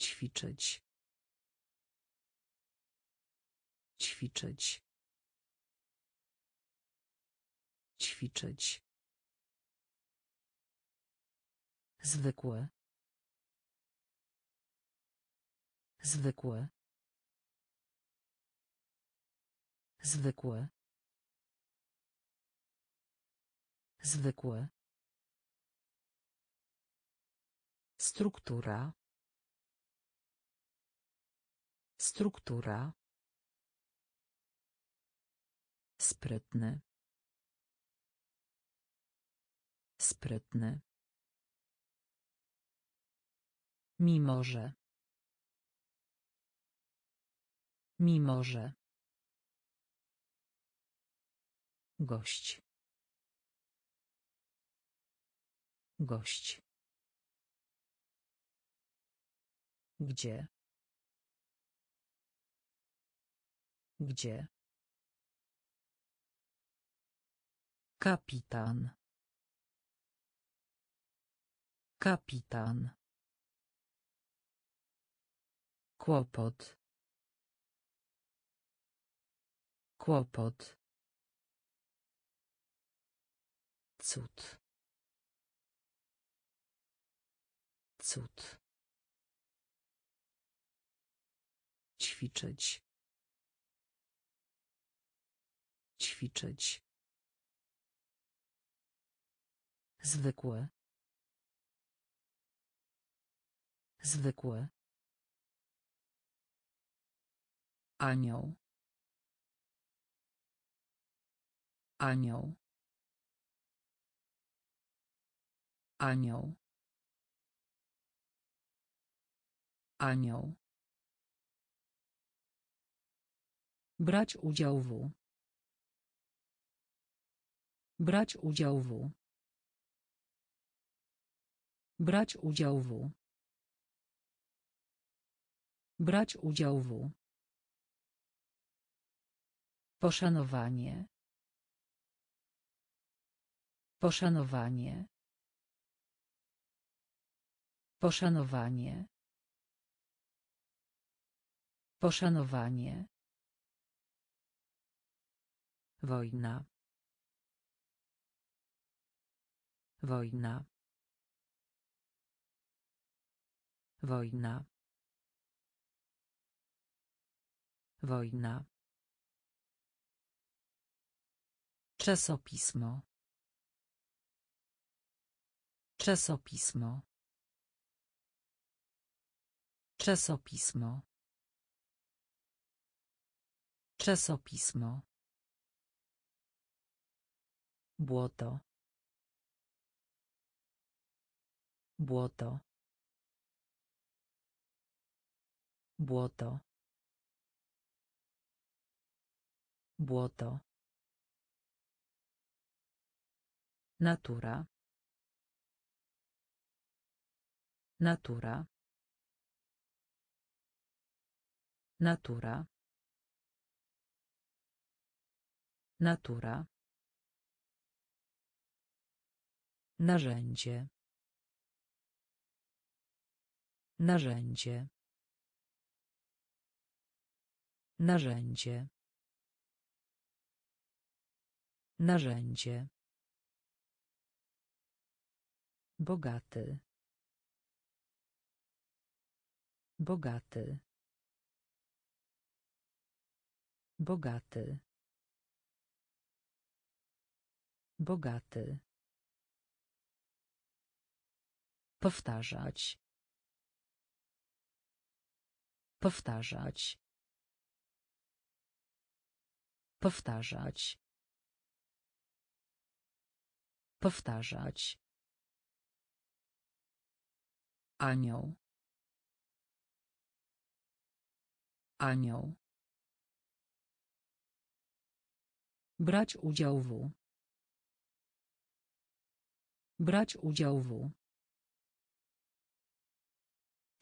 Ćwiczyć. Ćwiczyć. Ćwiczyć. Zwykłe. Zwykłe. Zwykłe. Zwykłe. Struktura. Struktura. Sprytny. Sprytny. Mimo że. Mimo że. Gość. Gość. Gdzie? Gdzie? Kapitan. Kapitan. Kłopot. Kłopot. Cud. Cud. Ćwiczyć. Ćwiczyć. Zwykłe. Zwykłe. Anioł. Anioł. Anioł. Anioł. Brać udział w. Brać udział w. Brać udział w. Brać udział w. Poszanowanie. Poszanowanie. Poszanowanie. Poszanowanie. Wojna. Wojna. Wojna. Wojna. Czasopismo. Czasopismo. Czasopismo. Czasopismo. Błoto. Błoto. Błoto. Błoto. Natura. Natura. Natura. Natura. Narzędzie. Narzędzie. Narzędzie. Narzędzie. Bogaty. Bogaty. Bogaty. Bogaty. Powtarzać. Powtarzać. Powtarzać. Powtarzać. Anioł. Anioł. Brać udział w. Brać udział w.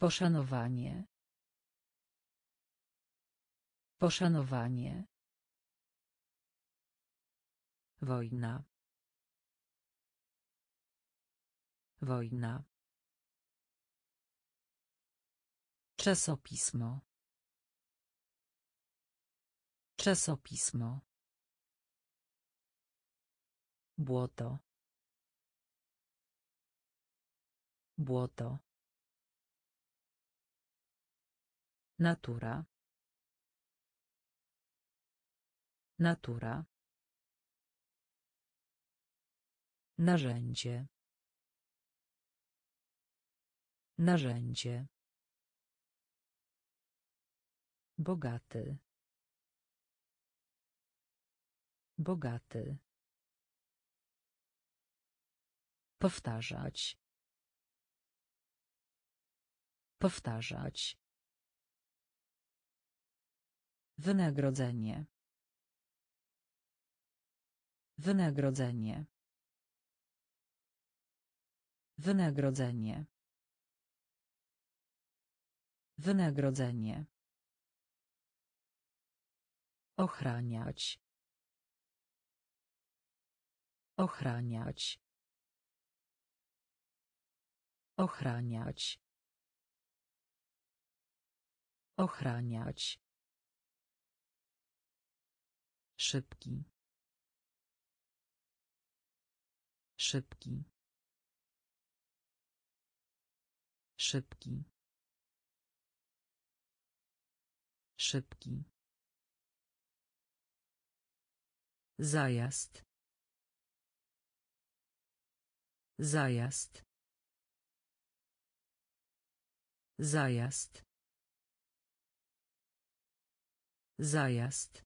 Poszanowanie. Poszanowanie. Wojna. Wojna. Czasopismo. Czasopismo. Błoto. Błoto. Natura. Natura. Narzędzie. Narzędzie. Bogaty. Bogaty. Powtarzać. Powtarzać. Wynagrodzenie. Wynagrodzenie. Wynagrodzenie. Wynagrodzenie. Ochraniać. Ochraniać. Ochraniać. Ochraniać. Szybki. Szybki. Szybki. Szybki. Zajazd. Zajazd. Zajazd. Zajazd.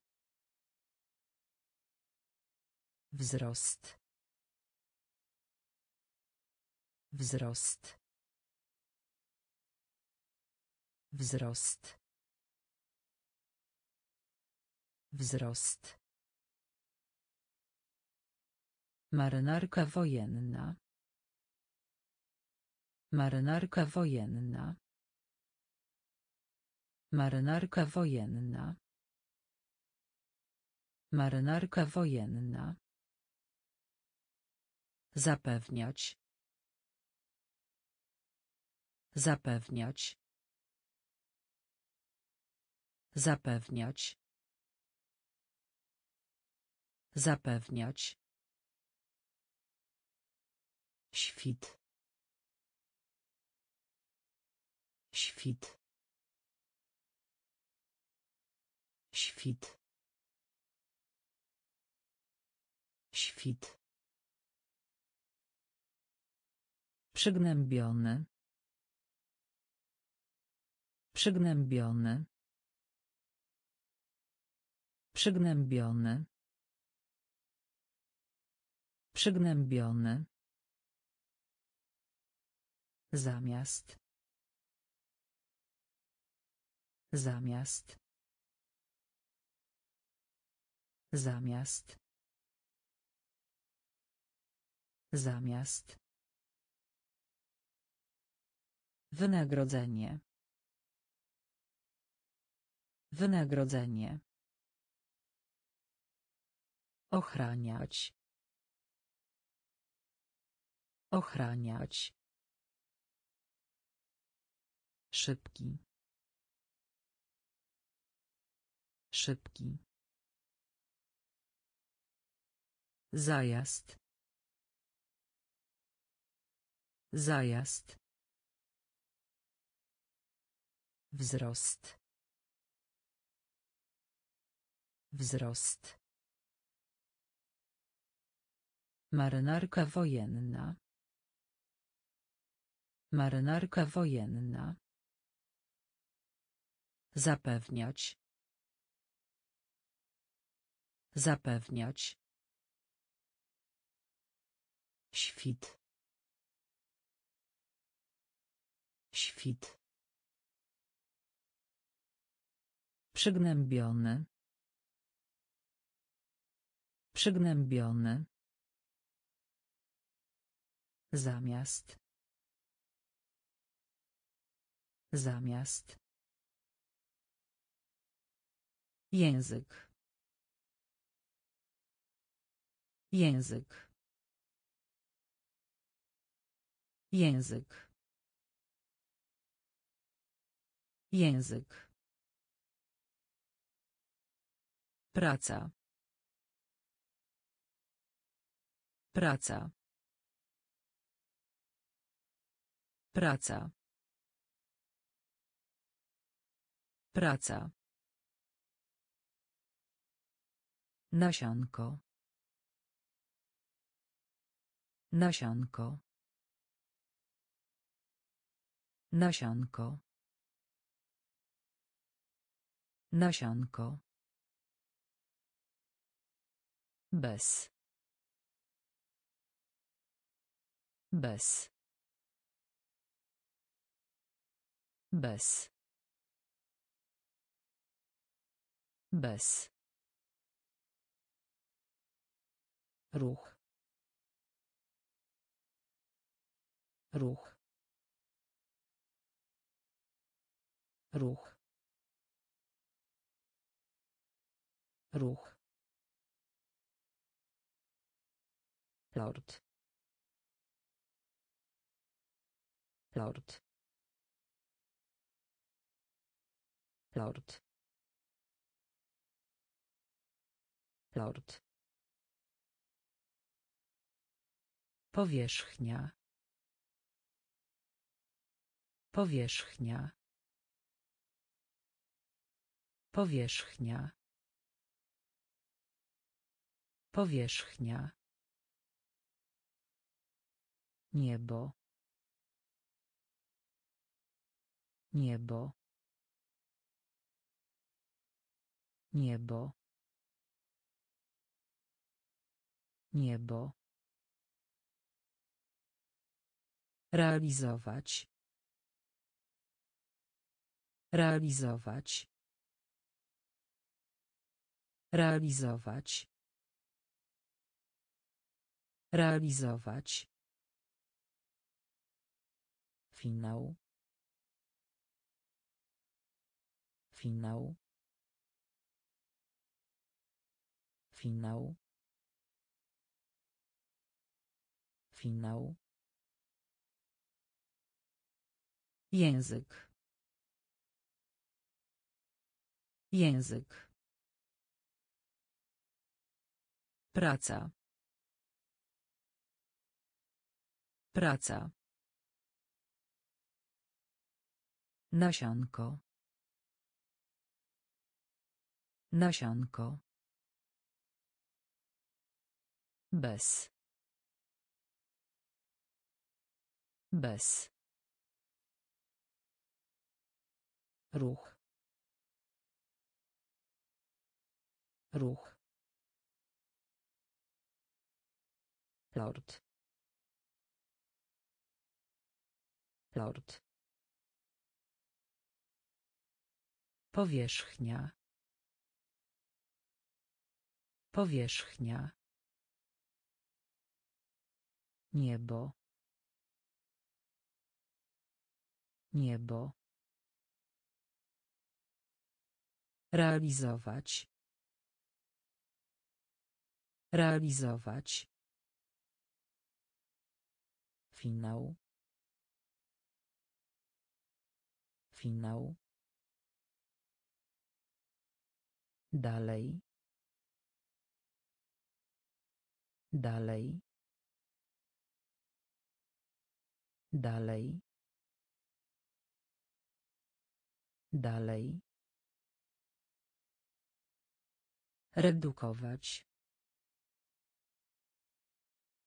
Wzrost. Wzrost. Wzrost. Wzrost. Marynarka wojenna. Marynarka wojenna. Marynarka wojenna. Marynarka wojenna. Zapewniać. Zapewniać. Zapewniać. Zapewniać. Świt. Świt. Świt. Świt. Przygnębiony. Przygnębiony. Przygnębiony. Przygnębiony. Zamiast. Zamiast. Zamiast. Zamiast. Wynagrodzenie. Wynagrodzenie. Ochraniać. Ochraniać. Szybki. Szybki. Zajazd. Zajazd. Wzrost. Wzrost. Marynarka wojenna. Marynarka wojenna. Zapewniać. Zapewniać. Świt. Świt. Przygnębiony. Przygnębiony. Zamiast. Zamiast. Język. Język. Język. Język. Praca. Praca. Praca. Praca. Nasionko. Nasionko. Nasionko. Nasionko. Bez. Bez. Bez. Bez. Ruch. Ruch. Ruch. Ruch. Lord. Lord. Lord. Lord. Powierzchnia. Powierzchnia. Powierzchnia. Powierzchnia. Niebo. Niebo. Niebo. Niebo. Realizować. Realizować. Realizować. Realizować. Finał. Finał. Finał. Finał. Język. Język. Praca. Praca. Nasionko. Nasionko. Bez. Bez. Ruch. Ruch. Lord. Lord. Powierzchnia. Powierzchnia. Niebo. Niebo. Realizować. Realizować. Finał. Finał. Dalej. Dalej. Dalej. Dalej. Redukować.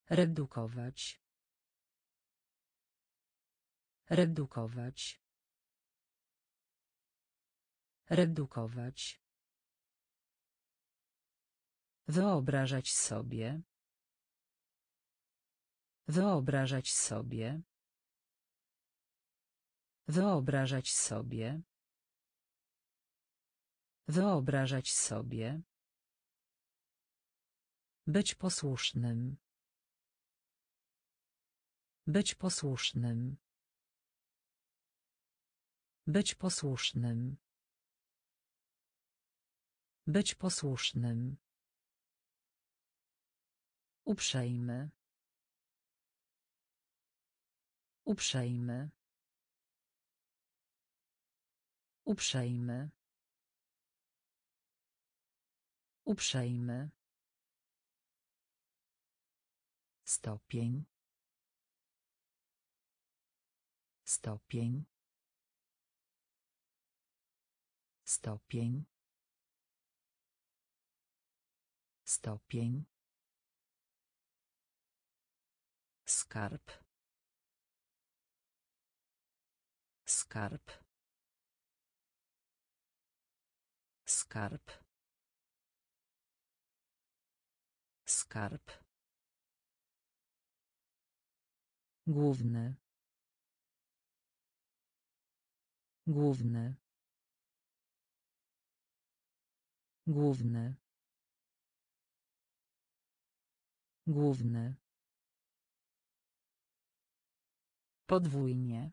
Redukować. Redukować. Redukować. Wyobrażać sobie. Wyobrażać sobie. Wyobrażać sobie. Wyobrażać sobie. Być posłusznym. Być posłusznym. Być posłusznym. Być posłusznym. Uprzejmy. Uprzejmy. Uprzejmy. Uprzejmy. Stopień. Stopień. Stopień. Stopień. Skarb. Skarb. Skarb. Skarb. Główny. Główny. Główny. Główny. Podwójnie.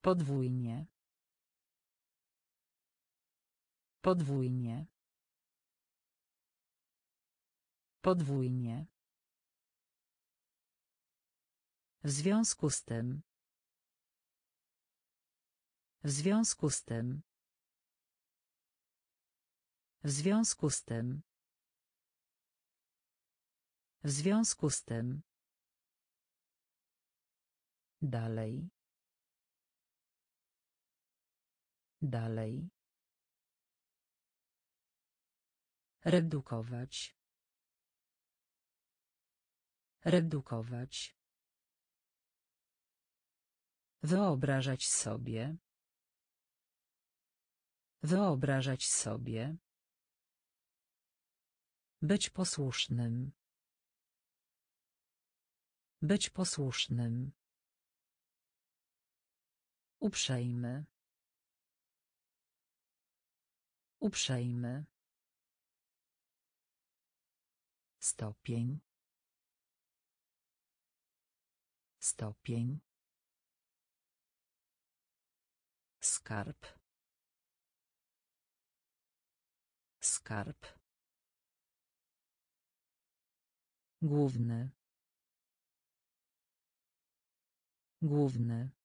Podwójnie. Podwójnie. Podwójnie. W związku z tym. W związku z tym. W związku z tym. W związku z tym. Dalej. Dalej. Redukować. Redukować. Wyobrażać sobie. Wyobrażać sobie. Być posłusznym. Być posłusznym. Uprzejmy. Uprzejmy. Stopień. Stopień. Skarb. Skarb. Główny. Główny.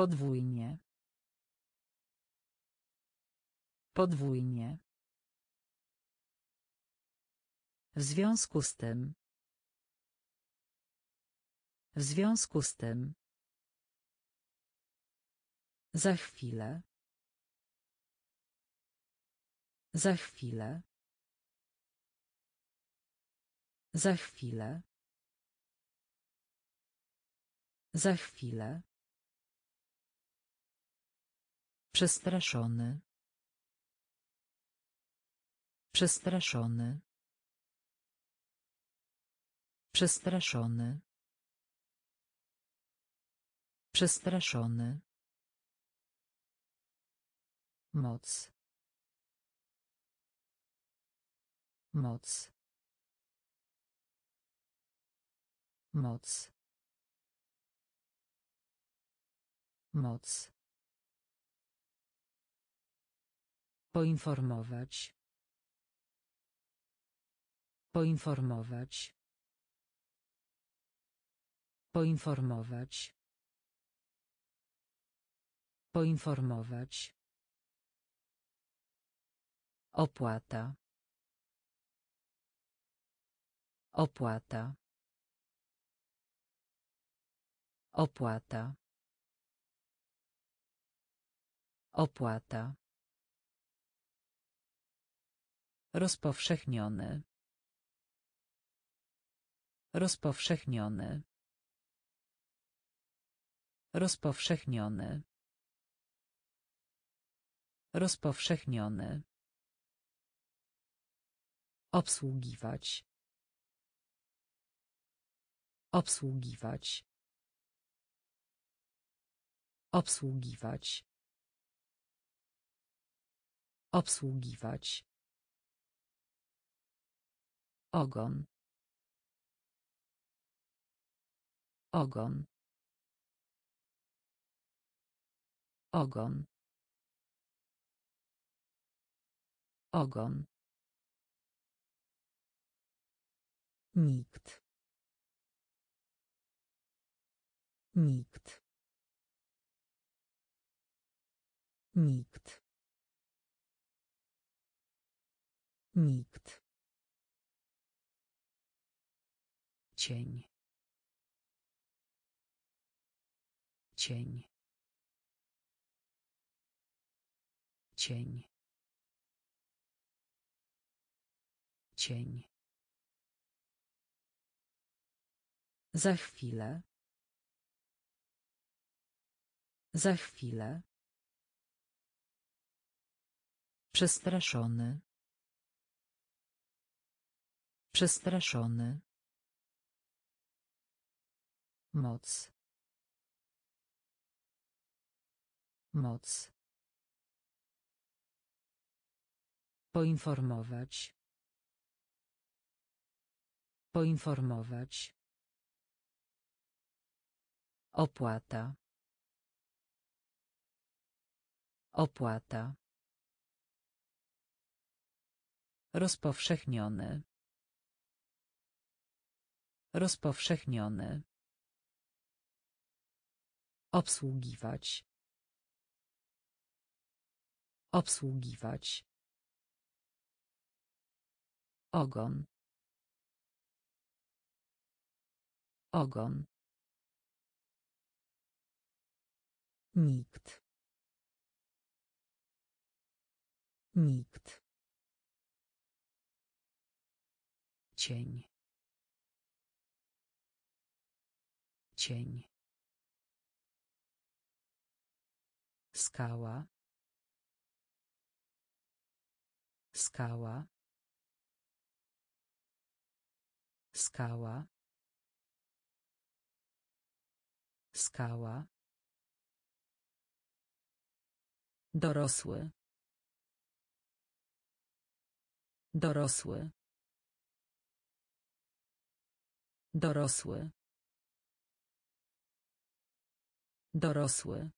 Podwójnie. Podwójnie. W związku z tym. W związku z tym. Za chwilę. Za chwilę. Za chwilę. Za chwilę. Przestraszony. Przestraszony. Przestraszony. Przestraszony. Moc. Moc. Moc. Moc. Poinformować. Poinformować. Poinformować. Poinformować. Opłata. Opłata. Opłata. Opłata. Rozpowszechniony. Rozpowszechniony. Rozpowszechniony. Rozpowszechniony. Obsługiwać. Obsługiwać. Obsługiwać. Obsługiwać. Ogon. Ogon. Ogon. Ogon. Nikt. Nikt. Nikt. Nikt. Cień. Cień. Cień. Cień. Za chwilę. Za chwilę. Przestraszony. Przestraszony. Moc. Moc. Poinformować. Poinformować. Opłata. Opłata. Rozpowszechniony. Rozpowszechniony. Obsługiwać. Obsługiwać. Ogon. Ogon. Nikt. Nikt. Cień. Cień. Skała. Skała. Skała. Skała. Dorosły. Dorosły. Dorosły. Dorosły.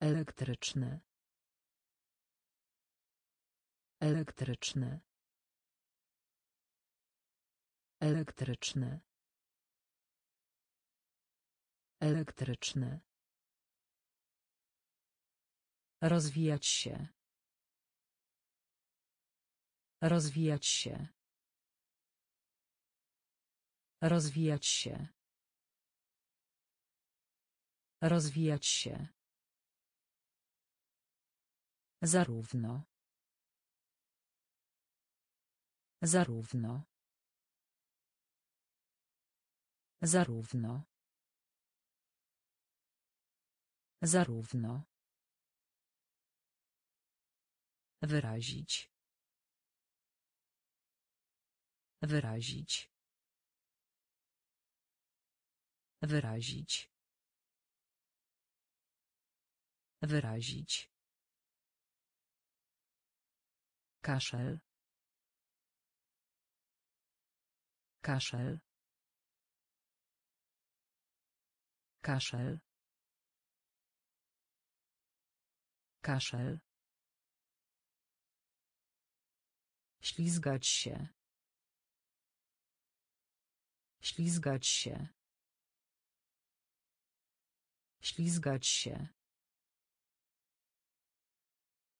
Elektryczny. Elektryczny. Elektryczny. Elektryczny. Rozwijać się. Rozwijać się. Rozwijać się. Rozwijać się. Zarówno. Zarówno. Zarówno. Zarówno. Wyrazić. Wyrazić. Wyrazić. Wyrazić. Kaszel. Kaszel. Kaszel. Kaszel. Ślizgać się. Ślizgać się. Ślizgać się.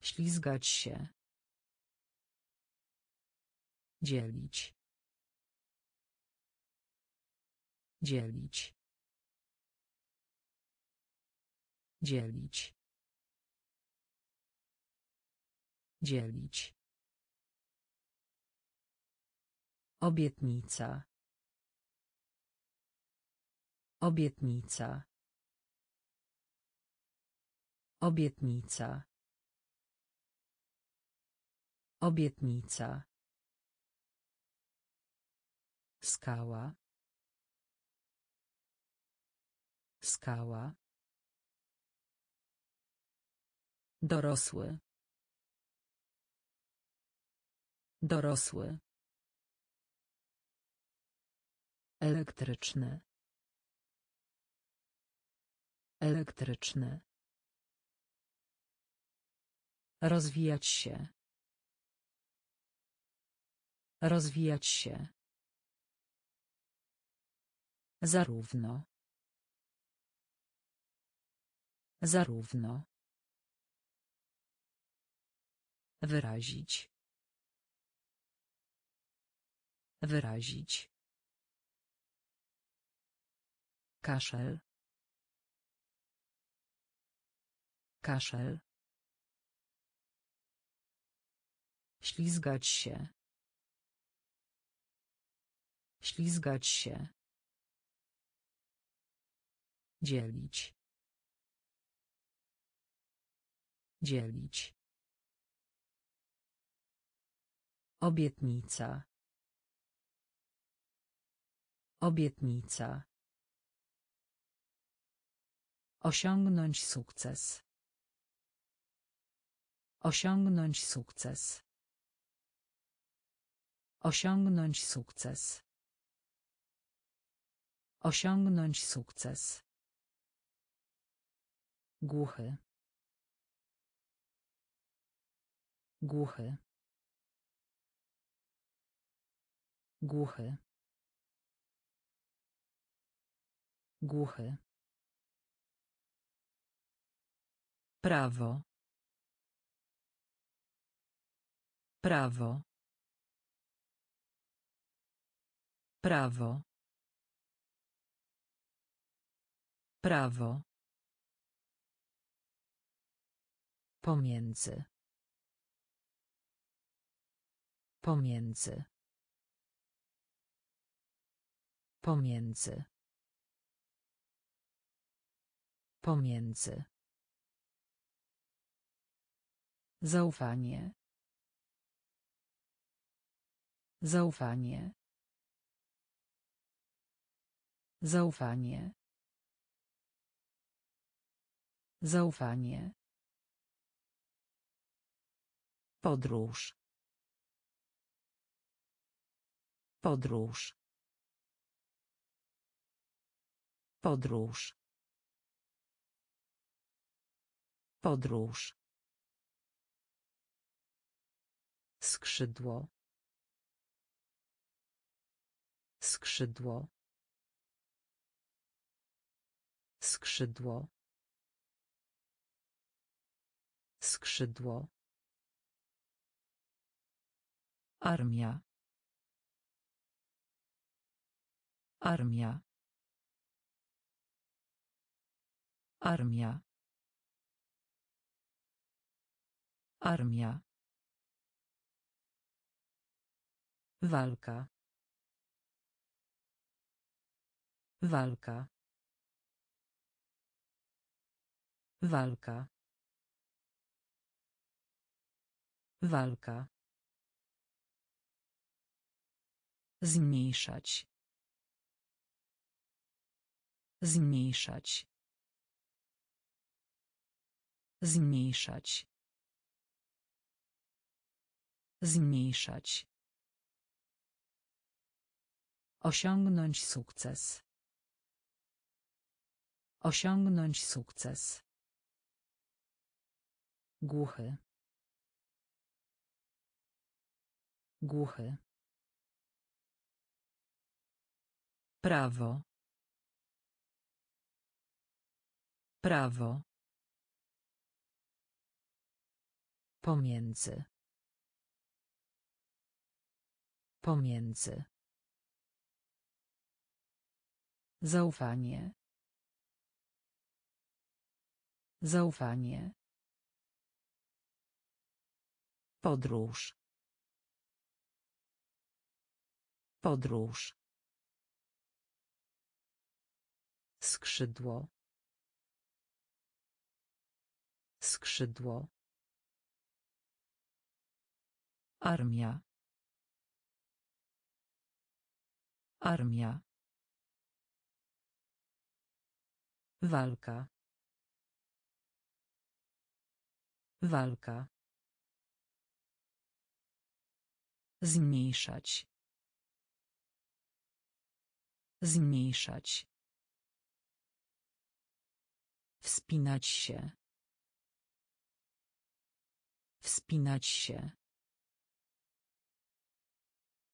Ślizgać się. Dzielić. Dzielić. Dzielić. Dzielić. Obietnica. Obietnica. Obietnica. Obietnica. Skała. Skała. Dorosły. Dorosły. Elektryczny. Elektryczny. Rozwijać się. Rozwijać się. Zarówno. Zarówno. Wyrazić. Wyrazić. Kaszel. Kaszel. Ślizgać się. Ślizgać się. Dzielić. Dzielić. Obietnica. Obietnica. Osiągnąć sukces. Osiągnąć sukces. Osiągnąć sukces. Osiągnąć sukces. Głuchy. Głuchy. Głuchy. Głuchy. Prawo. Prawo. Prawo. Prawo. Pomiędzy. Pomiędzy. Pomiędzy. Pomiędzy. Zaufanie. Zaufanie. Zaufanie. Zaufanie. Podróż. Podróż. Podróż. Podróż. Skrzydło. Skrzydło. Skrzydło. Skrzydło. Armia. Armia. Armia. Armia. Walka. Walka. Walka. Walka. Zmniejszać. Zmniejszać. Zmniejszać. Zmniejszać. Osiągnąć sukces. Osiągnąć sukces. Głuchy. Głuchy. Prawo. Prawo. Pomiędzy. Pomiędzy. Zaufanie. Zaufanie. Podróż. Podróż. Skrzydło. Skrzydło. Armia. Armia. Walka. Walka. Zmniejszać. Zmniejszać. Wspinać się. Wspinać się.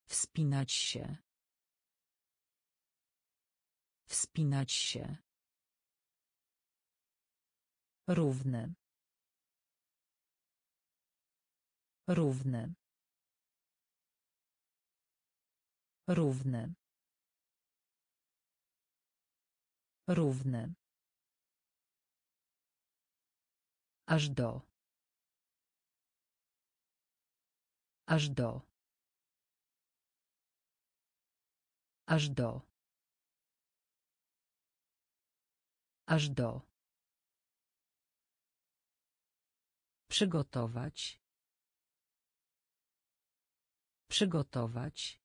Wspinać się. Wspinać się. Równy. Równy. Równy. Równy. Aż do. Aż do. Aż do. Aż do. Przygotować. Przygotować.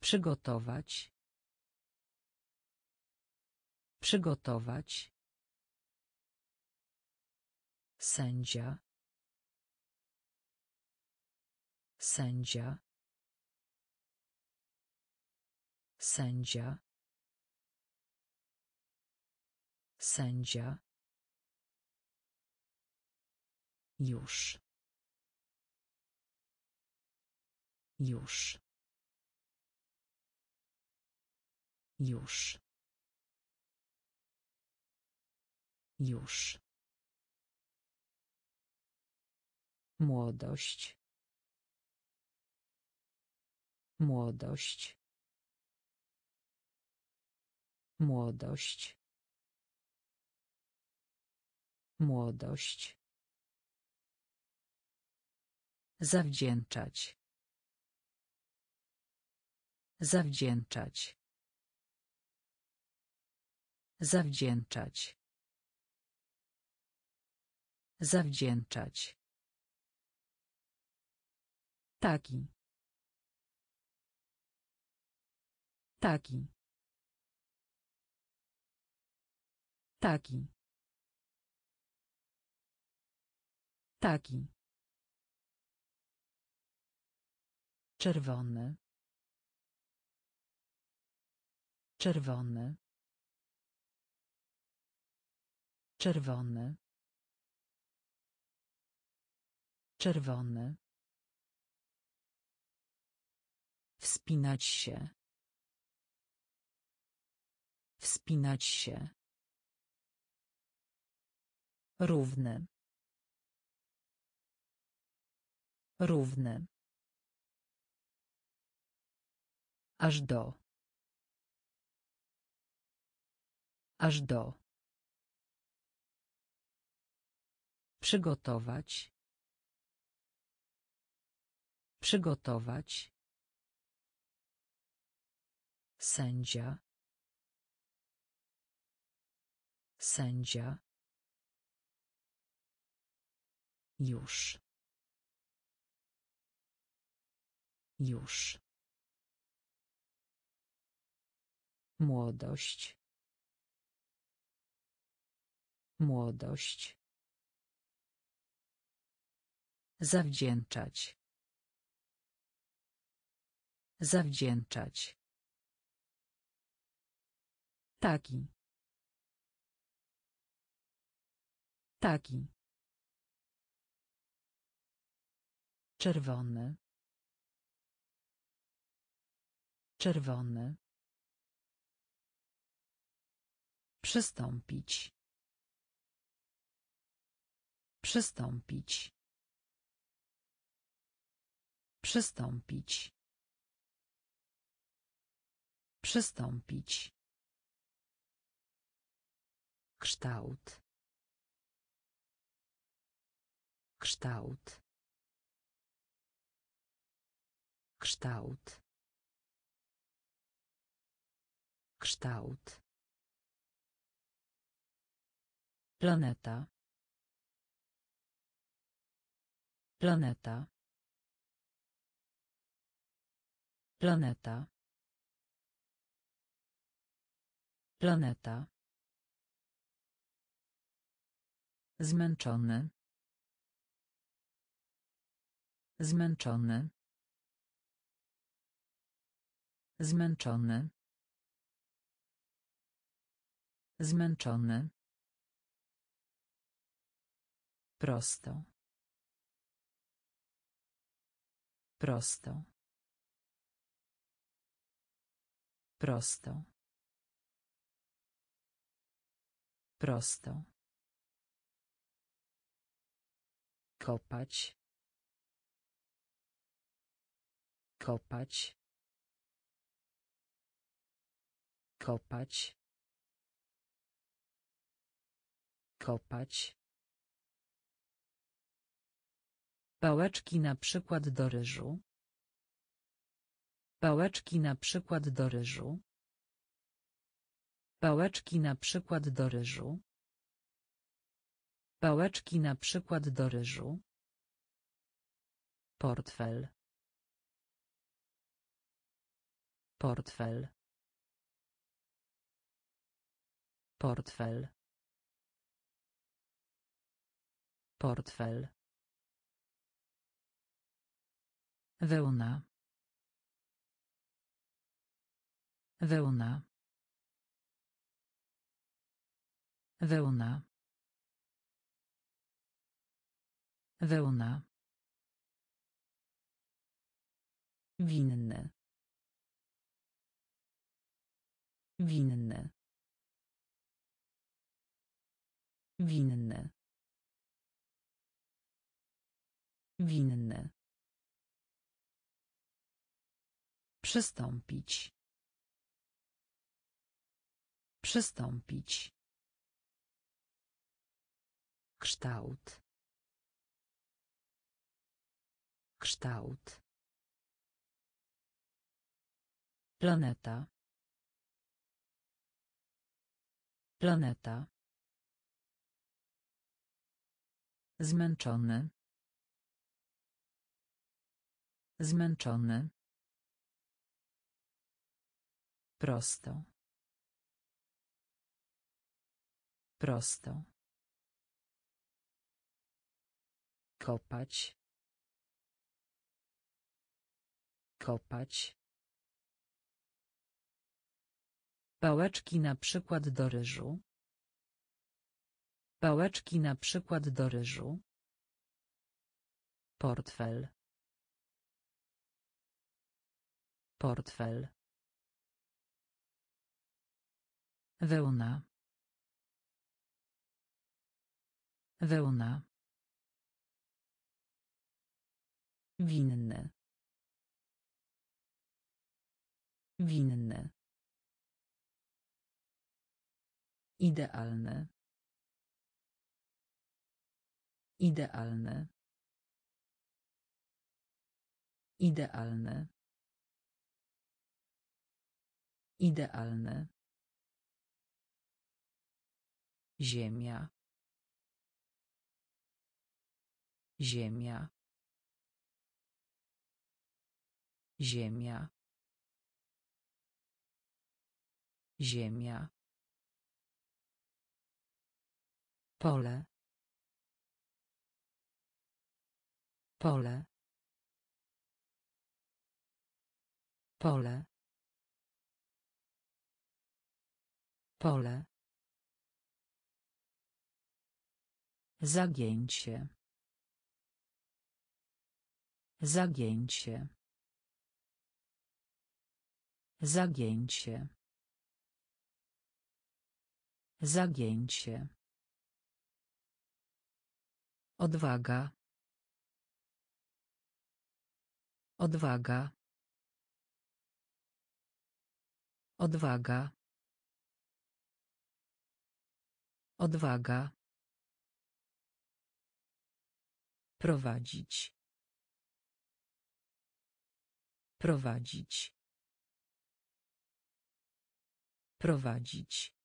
Przygotować. Przygotować. Sędzia. Sędzia. Sędzia. Sędzia. Już. Już. Już. Już. Młodość. Młodość. Młodość. Młodość. Zawdzięczać. Zawdzięczać. Zawdzięczać. Zawdzięczać. Taki. Taki. Taki. Taki. Czerwony. Czerwony. Czerwony. Czerwony. Wspinać się. Wspinać się. Równy. Równy. Aż do. Aż do. Przygotować. Przygotować. Sędzia. Sędzia. Już. Już. Młodość. Młodość. Zawdzięczać. Zawdzięczać. Taki. Taki. Czerwony. Czerwony. Przystąpić. Przystąpić. Przystąpić. Przystąpić. Kształt. Kształt. Kształt. Kształt. Planeta. Planeta. Planeta. Planeta. Zmęczony. Zmęczony. Zmęczony. Zmęczony. Prosto. Prosto. Prosto. Prosto. Kopać. Kopać. Kopać. Kopać. Pałeczki na przykład do ryżu. Pałeczki na przykład do ryżu. Pałeczki na przykład do ryżu. Pałeczki na przykład do ryżu. Portfel. Portfel. Portfel. Portfel. Wełna. Wełna. Wełna. Wełna. Winny. Winny. Winny. Winny. Przystąpić. Przystąpić. Kształt. Kształt. Planeta. Planeta. Zmęczony. Zmęczony. Prosto. Prosto. Kopać. Kopać. Pałeczki na przykład do ryżu. Pałeczki na przykład do ryżu. Portfel. Portfel. Wełna. Wełna. Winny. Winny. Idealny. Idealny. Idealny. Idealny. Ziemia. Ziemia. Ziemia. Ziemia. Pole. Pole. Pole. Pole. Zagięcie. Zagięcie. Zagięcie. Zagięcie. Odwaga. Odwaga. Odwaga. Odwaga. Prowadzić. Prowadzić. Prowadzić.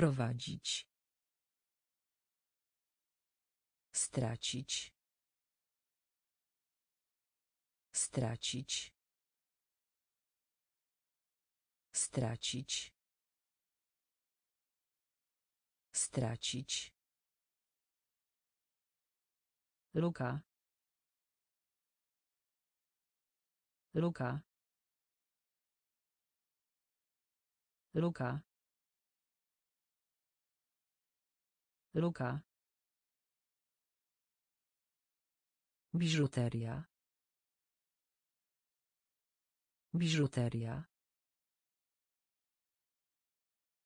Prowadzić. Stracić. Stracić. Stracić. Stracić. Luka. Luka. Luka. Luka. Biżuteria. Biżuteria.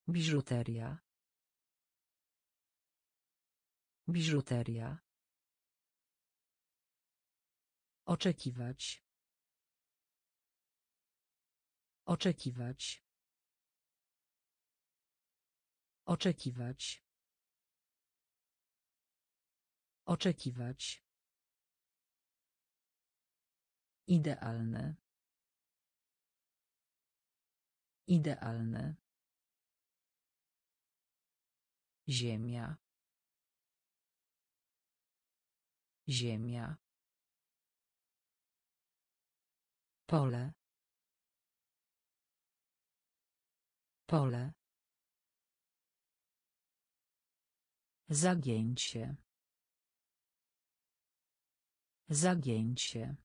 Biżuteria. Biżuteria. Oczekiwać. Oczekiwać. Oczekiwać. Oczekiwać. Idealne. Idealne. Ziemia. Ziemia. Pole. Pole. Zagięcie. Zagięcie.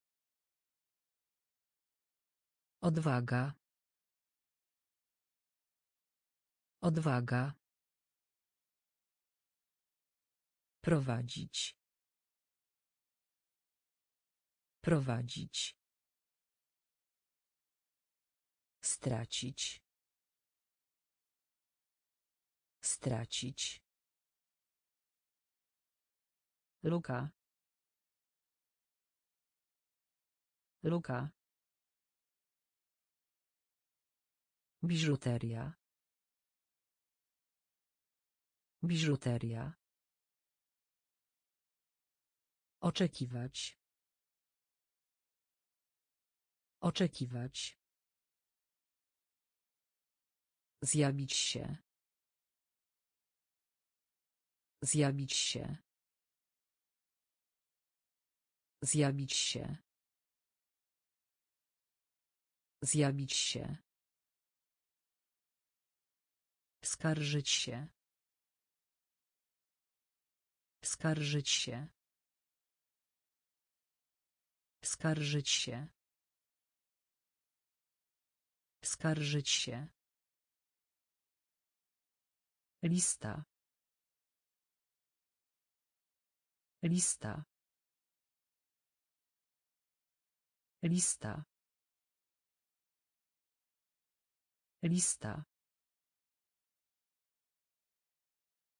Odwaga. Odwaga. Prowadzić. Prowadzić. Stracić. Stracić. Luka. Luka. Biżuteria. Biżuteria. Oczekiwać. Oczekiwać. Zjawić się. Zjawić się. Zjawić się. Zjawić się. Skarżyć się. Skarżyć się. Skarżyć się. Skarżyć się. Lista. Lista. Lista. Lista.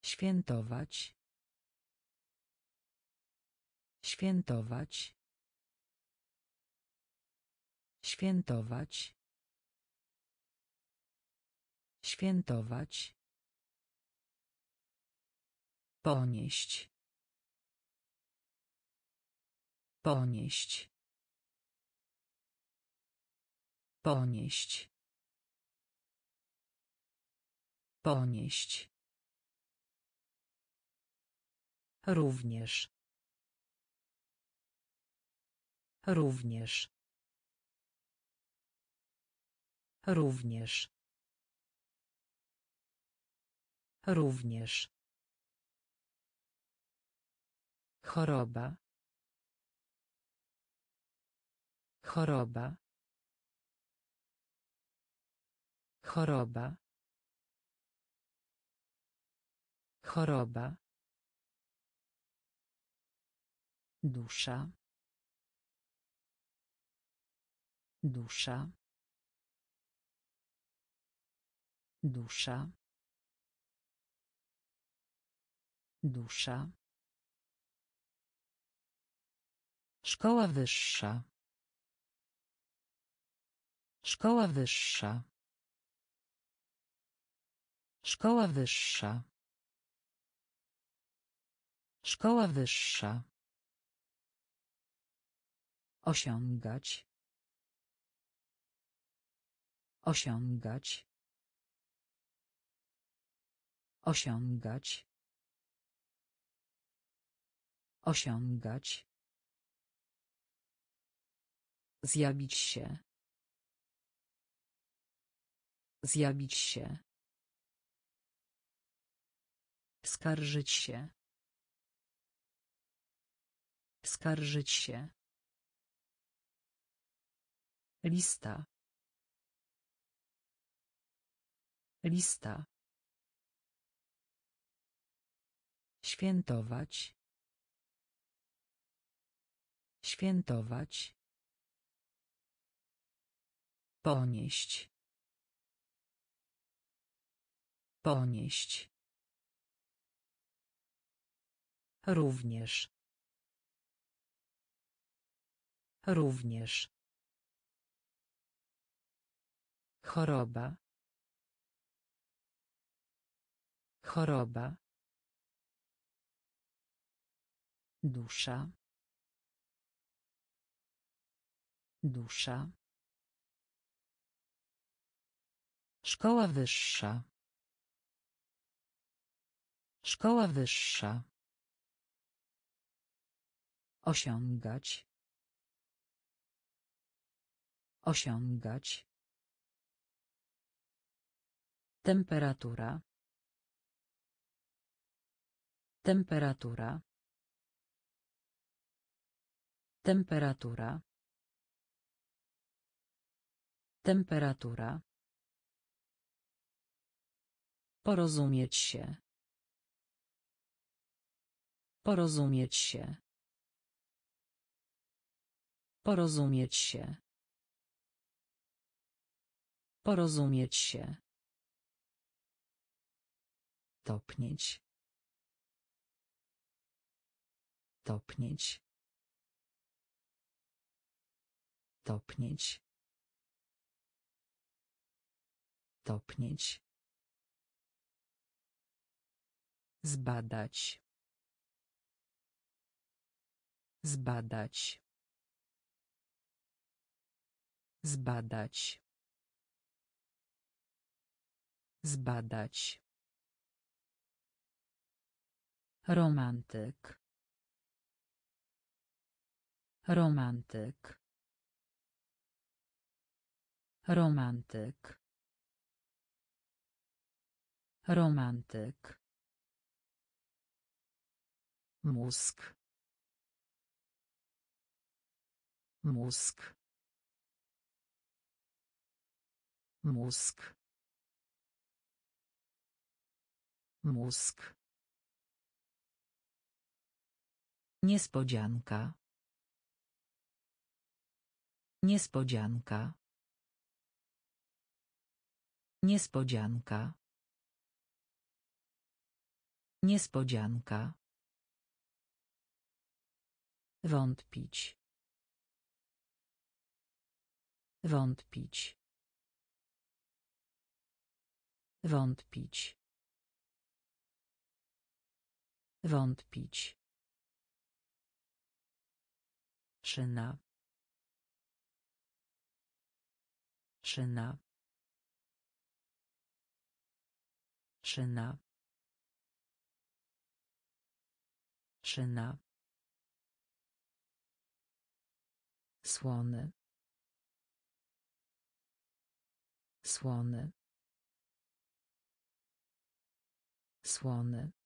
Świętować. Świętować. Świętować. Świętować. Ponieść. Ponieść. Ponieść. Ponieść. Również. Również. Również. Również. Choroba. Choroba. Choroba. Choroba. Dusza. Dusza. Dusza. Dusza. Szkoła wyższa. Szkoła wyższa. Szkoła wyższa. Szkoła wyższa. Osiągać. Osiągać. Osiągać. Osiągać. Zjawić się. Zjawić się. Skarżyć się. Skarżyć się. Lista. Lista. Świętować. Świętować. Ponieść. Ponieść. Również. Również. Choroba. Choroba. Dusza. Dusza. Szkoła wyższa. Szkoła wyższa. Osiągać. Osiągać. Temperatura. Temperatura. Temperatura. Temperatura. Porozumieć się. Porozumieć się. Porozumieć się. Porozumieć się. Topnieć. Topnieć. Topnieć. Topnieć. Zbadać. Zbadać. Zbadać. Zbadać. Romantyk. Romantyk. Romantyk. Romantyk. Mózg. Mózg. Mózg. Mózg. Niespodzianka. Niespodzianka. Niespodzianka. Niespodzianka. Wątpić. Wątpić. Wątpić. Wątpić. Szyna. Szyna. Szyna. Szyna. Słony. Słony. Słony.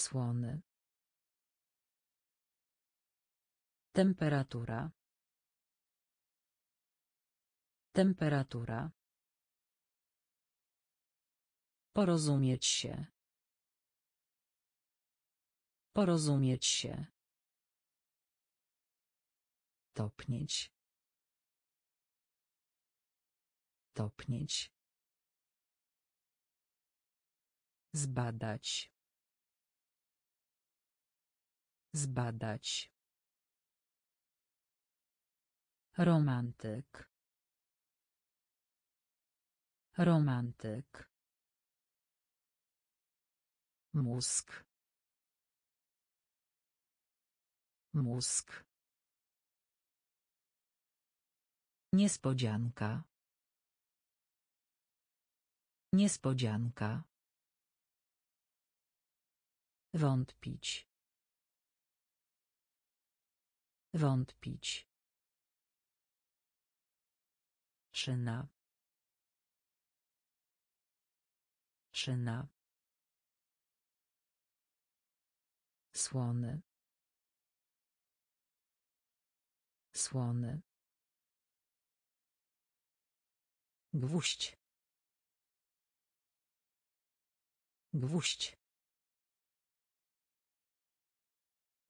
Słony. Temperatura. Temperatura. Porozumieć się. Porozumieć się. Topnieć. Topnieć. Zbadać. Zbadać. Romantyk. Romantyk. Mózg. Mózg. Niespodzianka. Niespodzianka. Wątpić. Wątpić. Szyna. Szyna. Słony. Słony. Gwóźdź. Gwóźdź.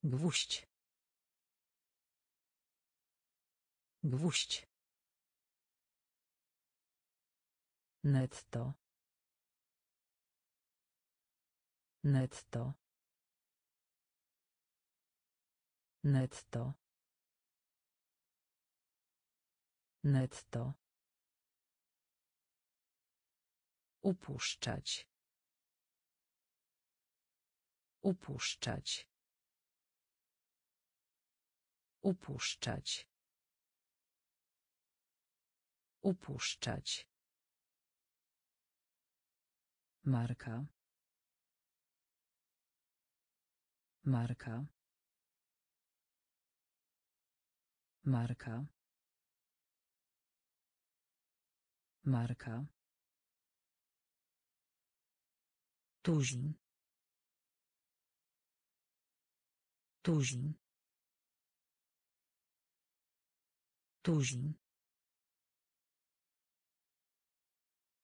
Gwóźdź. Gwóźdź. Netto. Netto. Netto. Netto. Upuszczać. Upuszczać. Upuszczać. Upuszczać. Marka. Marka. Marka. Marka. Tuzin. Tuzin. Tuzin.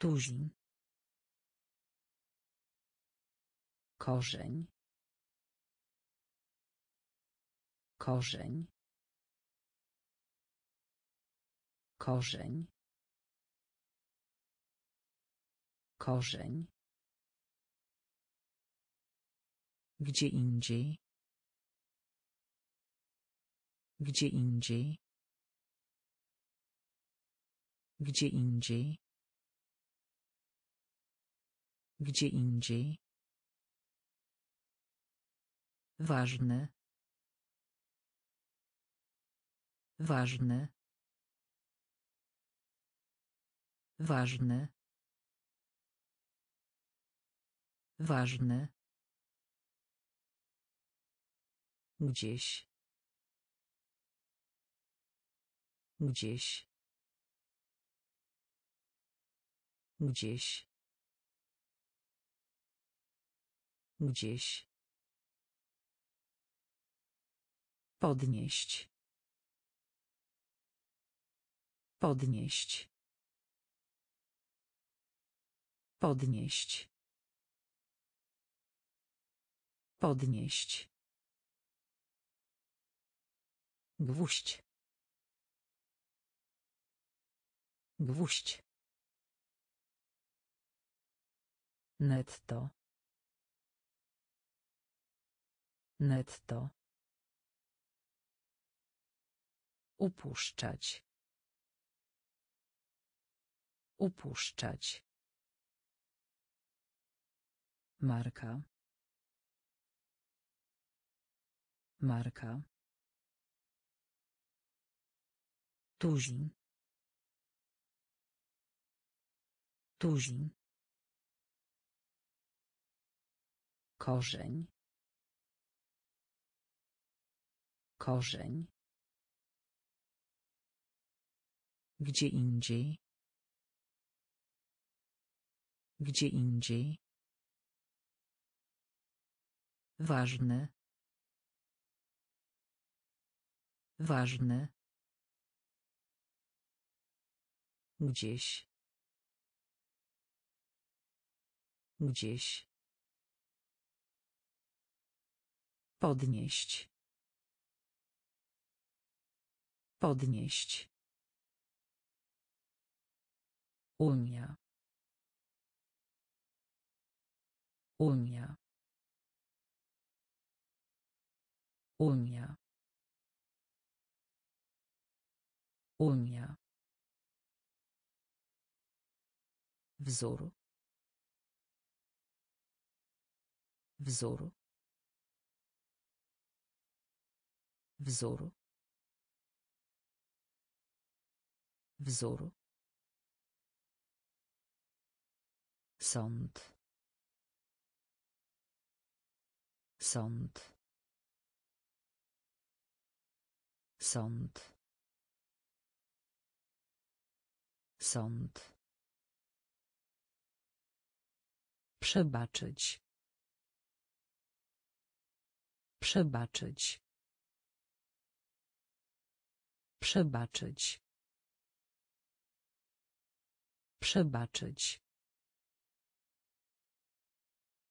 Tuzin. Korzeń. Korzeń. Korzeń. Korzeń. Gdzie indziej. Gdzie indziej. Gdzie indziej. Gdzie indziej. Ważne. Ważne. Ważne. Ważne. Gdzieś. Gdzieś. Gdzieś. Gdzieś. Podnieść. Podnieść. Podnieść. Podnieść. Gwóźdź. Gwóźdź. Netto. Netto. Upuszczać. Upuszczać. Marka. Marka. Tuzin. Tuzin. Korzeń. Korzeń. Gdzie indziej. Gdzie indziej. Ważne. Ważne. Gdzieś. Gdzieś. Podnieść. Podnieść. Unia. Unia. Unia. Unia. Wzór. Wzór. Wzór. Wzór. Sąd. Sąd. Sąd. Sąd. Przebaczyć. Przebaczyć. Przebaczyć. Przebaczyć.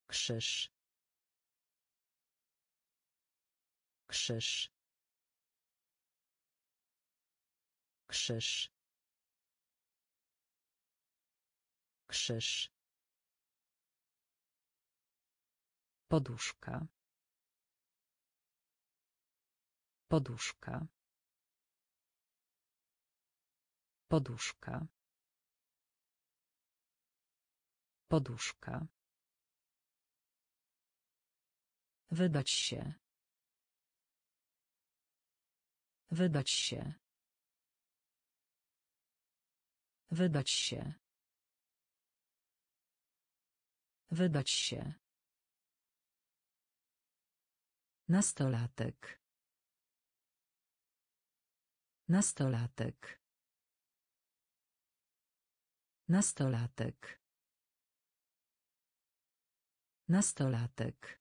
Krzyż. Krzyż. Krzyż. Krzyż. Poduszka. Poduszka. Poduszka. Poduszka. Wydać się. Wydać się. Wydać się. Wydać się. Nastolatek. Nastolatek. Nastolatek. Nastolatek.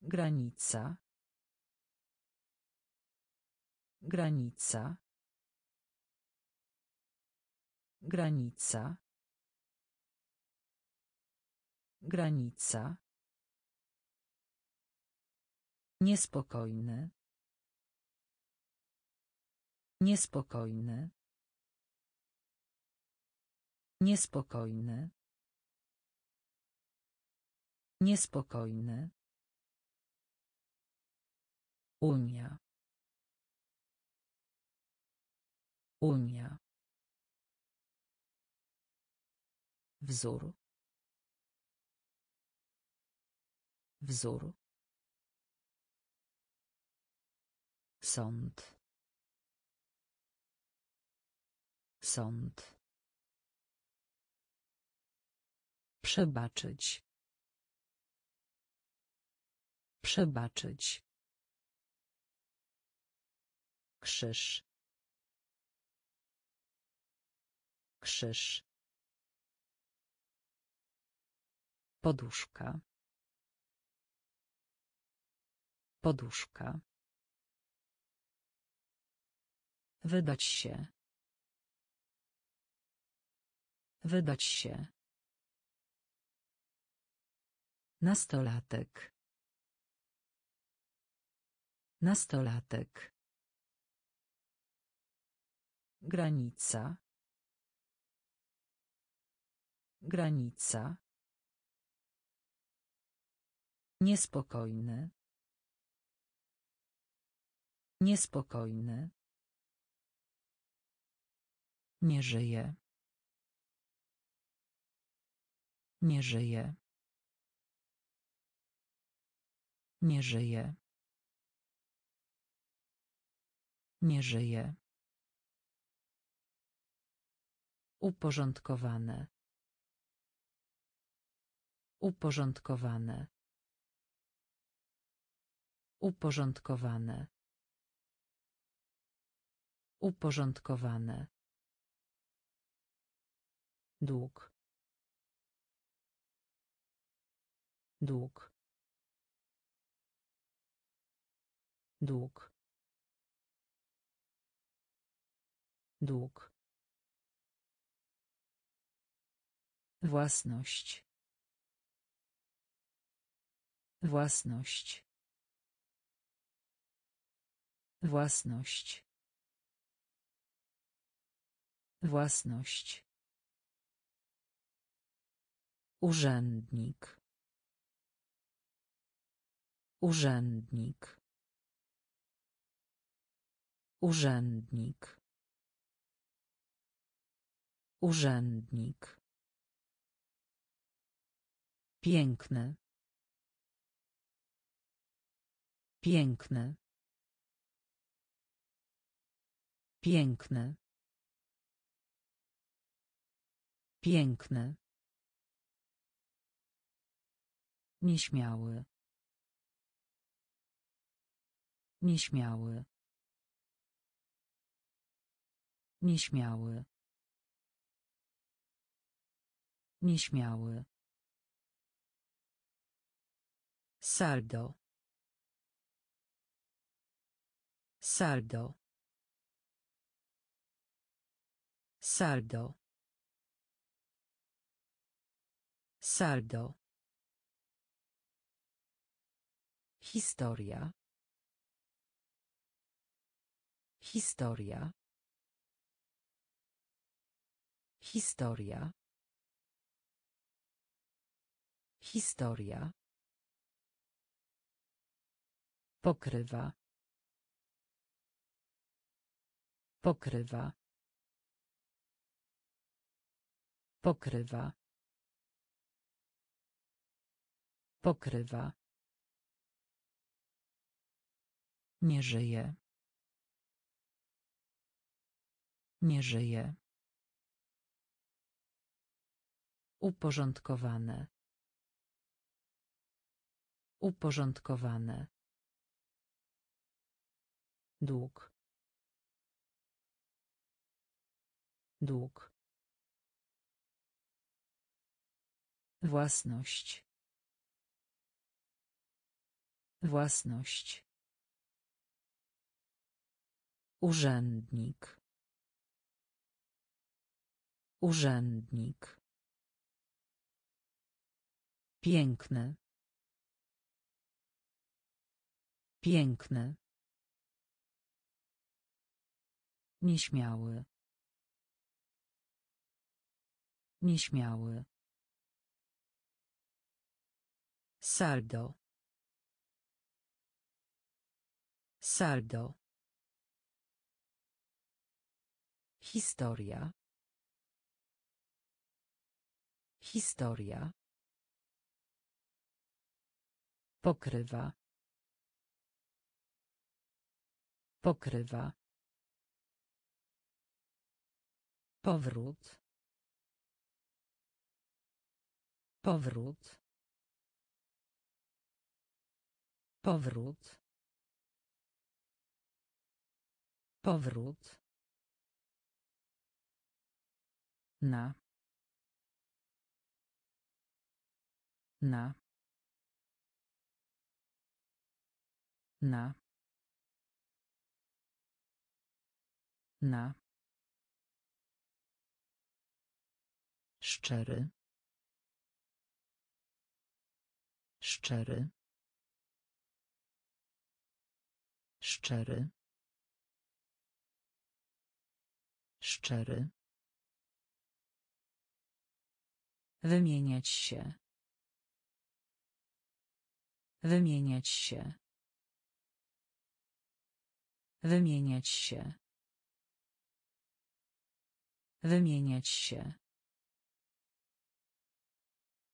Granica. Granica. Granica. Granica. Niespokojny. Niespokojny. Niespokojny. Niespokojny. Unia. Unia. Wzór. Wzór. Sąd. Sąd. Przebaczyć. Przebaczyć. Krzyż. Krzyż. Poduszka. Poduszka. Wydać się. Wydać się. Nastolatek. Nastolatek. Granica. Granica. Niespokojny. Niespokojny. Nie żyje. Nie żyje. Nie żyje. Nie żyje. Uporządkowane. Uporządkowane. Uporządkowane. Uporządkowane. Dług. Dług. Dług. Dług. Własność. Własność. Własność. Własność. Urzędnik. Urzędnik. Urzędnik. Urzędnik. Piękny. Piękny. Piękny. Piękny. Nieśmiały. Nieśmiały. Nieśmiały. Nieśmiały. Saldo. Saldo. Saldo. Saldo. Historia. Historia. Historia. Historia. Pokrywa. Pokrywa. Pokrywa. Pokrywa. Nie żyje. Nie żyje. Uporządkowane. Uporządkowane. Dług. Dług. Własność. Własność. Urzędnik. Urzędnik. Piękny. Piękny. Nieśmiały. Nieśmiały. Saldo. Saldo. Historia. Historia. Pokrywa. Pokrywa. Powrót. Powrót. Powrót. Powrót. Na. Na. Na. Na. Szczery. Szczery. Szczery. Szczery. Wymieniać się. Wymieniać się. Wymieniać się. Wymieniać się.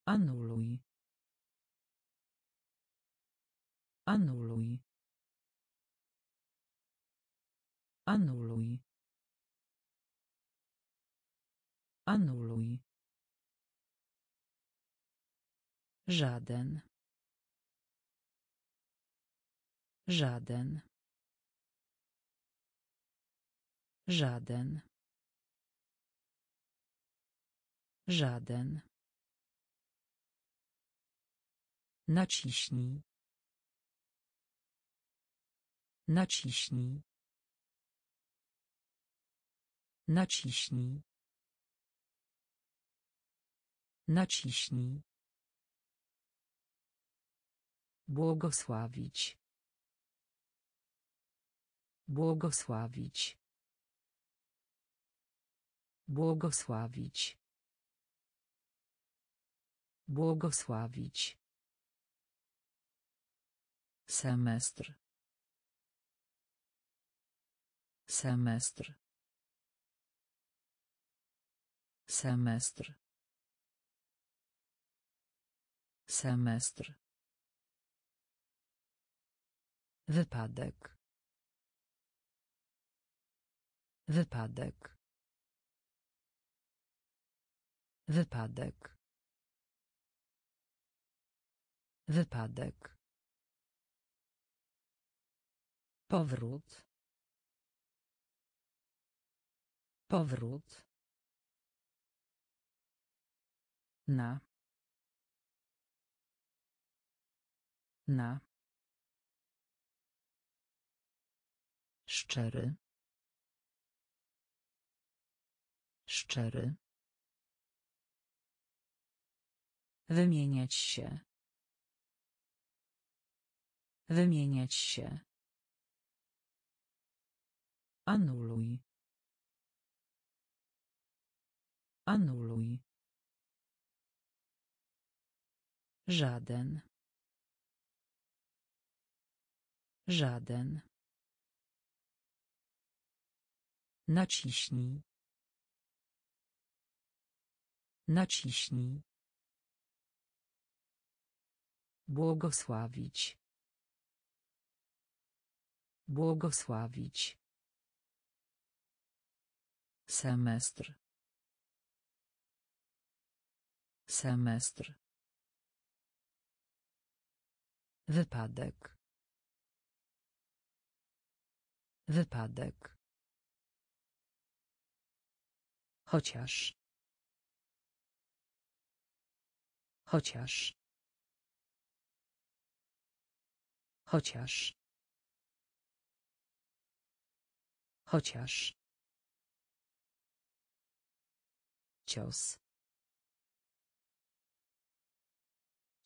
Anuluj. Anuluj. Anuluj. Anuluj. Żaden. Żaden. Żaden. Żaden. Naciśnij. Naciśnij. Naciśnij. Naciśnij. Błogosławić. Błogosławić. Błogosławić. Błogosławić. Semestr. Semestr. Semestr. Semestr. Wypadek. Wypadek. Wypadek. Wypadek. Powrót. Powrót. Na. Na. Szczery. Szczery. Wymieniać się. Wymieniać się. Anuluj. Anuluj. Żaden. Żaden. Naciśnij. Naciśnij. Błogosławić. Błogosławić. Semestr. Semestr. Wypadek. Wypadek. Chociaż. Chociaż. Chociaż. Chociaż. Cios.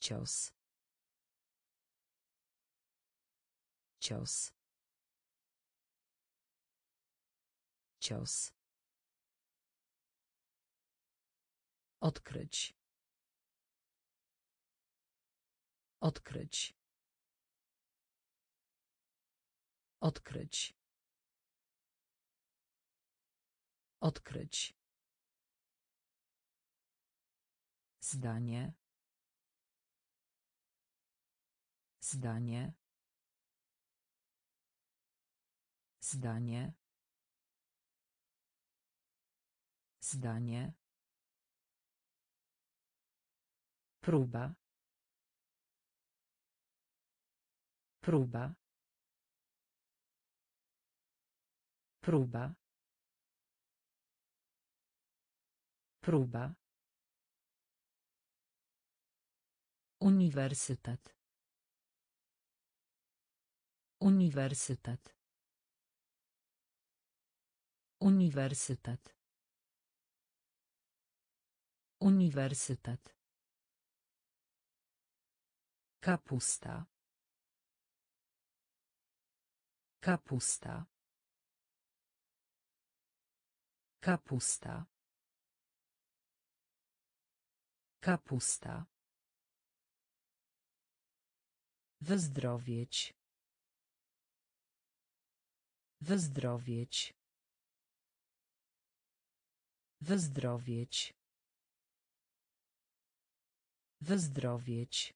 Cios. Cios. Cios. Odkryć. Odkryć. Odkryć. Odkryć. Zdanie. Zdanie. Zdanie. Zdanie. Próba. Próba. Próba. Próba. Uniwersytet. Uniwersytet. Uniwersytet. Uniwersytet. Kapusta. Kapusta. Kapusta. Kapusta. Wyzdrowieć. Wyzdrowieć. Wyzdrowieć. Wyzdrowieć.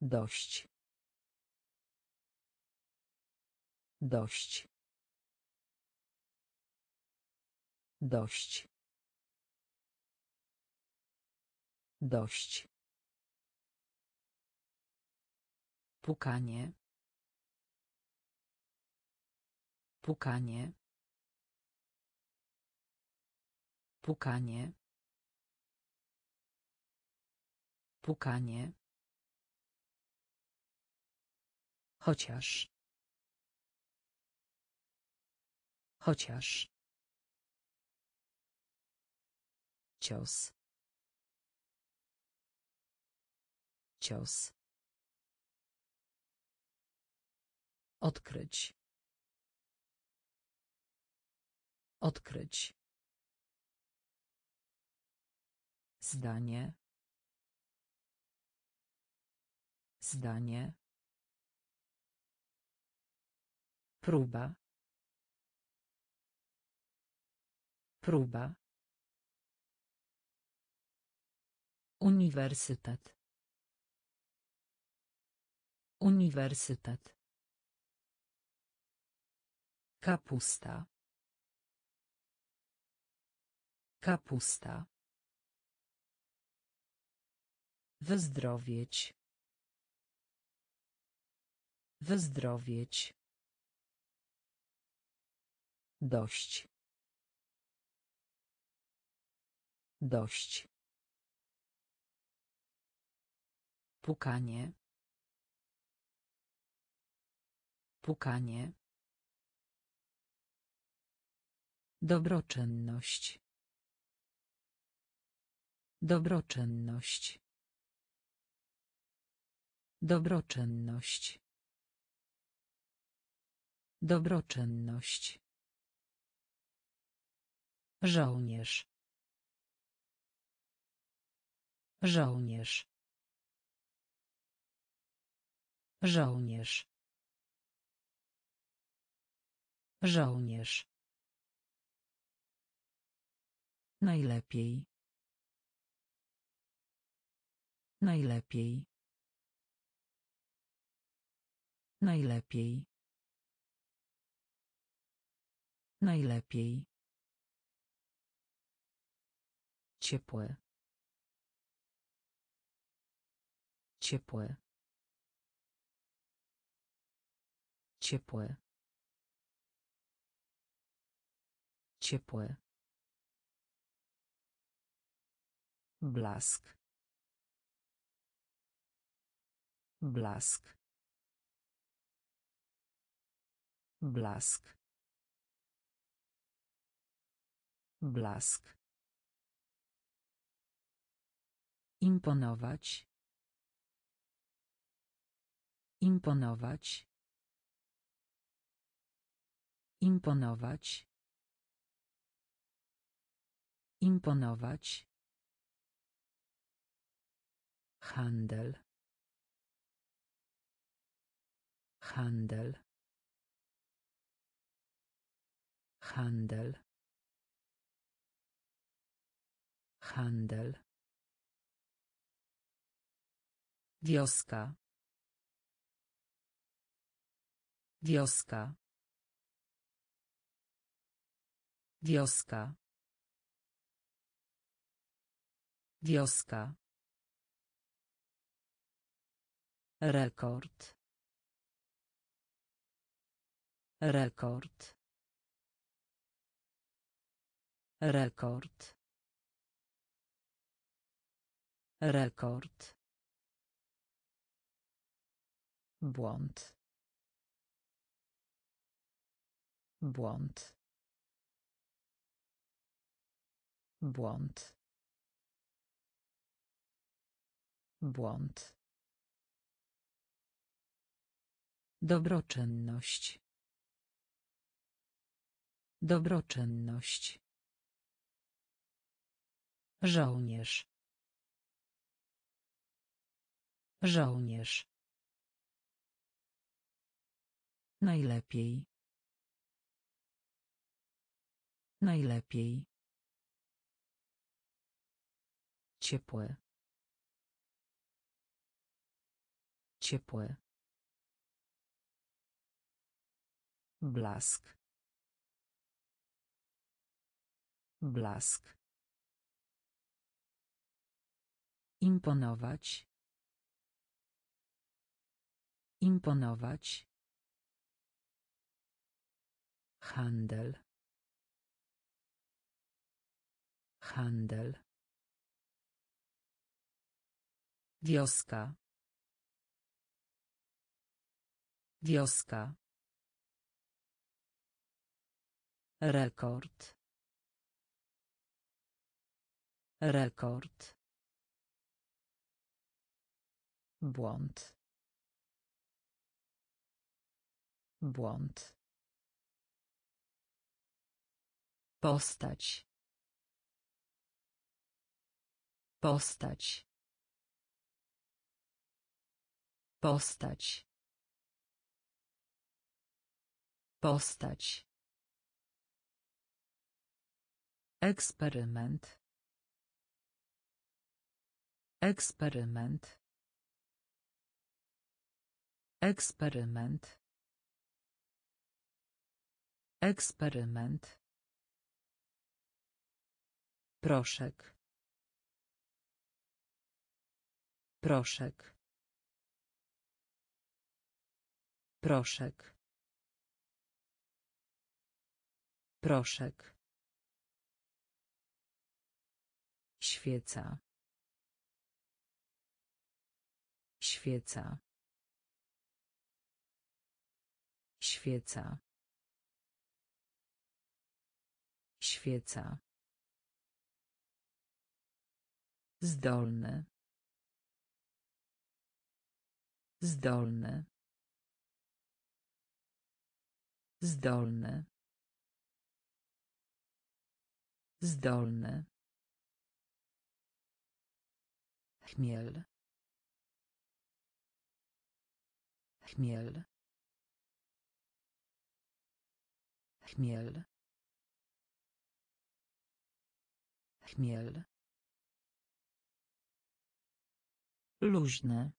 Dość. Dość. Dość. Dość. Pukanie. Pukanie. Pukanie. Pukanie. Chociaż. Chociaż. Cios. Cios. Odkryć. Odkryć. Zdanie. Zdanie. Próba. Próba. Uniwersytet. Uniwersytet. Kapusta. Kapusta. Wyzdrowieć. Wyzdrowieć. Dość. Dość. Pukanie. Pukanie. Dobroczynność. Dobroczynność. Dobroczynność. Dobroczynność. Żołnierz. Żołnierz. Żołnierz. Żołnierz. Najlepiej. Najlepiej. Najlepiej. Najlepiej. Ciepłe. Ciepłe. Ciepłe. Ciepłe. Blask. Blask. Blask. Blask. Imponować. Imponować. Imponować. Imponować. Handel. Handel. Handel. Handel. Wioska. Wioska. Wioska. Wioska. Rekord. Rekord. Rekord. Rekord. Błąd. Błąd. Błąd. Błąd. Dobroczynność. Dobroczynność. Żołnierz. Żołnierz. Najlepiej. Najlepiej. Ciepłe. Ciepłe. Blask. Blask. Imponować. Imponować. Handel. Handel. Wioska. Wioska. Rekord. Rekord. Błąd. Błąd. Postać. Postać. Postać. Postać. Eksperyment. Eksperyment. Eksperyment. Eksperyment. Proszek. Proszek. Proszek. Proszek. Świeca. Świeca. Świeca. Świeca. Zdolny. Zdolny. Zdolny. Zdolny. Chmiel. Chmiel. Chmiel. Chmiel. Luźne.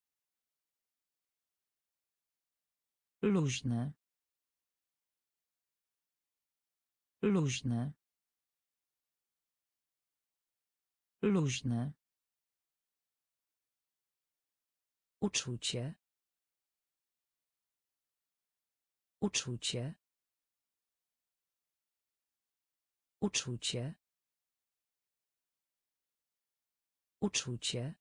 Luźne. Luźne. Luźne. Uczucie. Uczucie. Uczucie. Uczucie.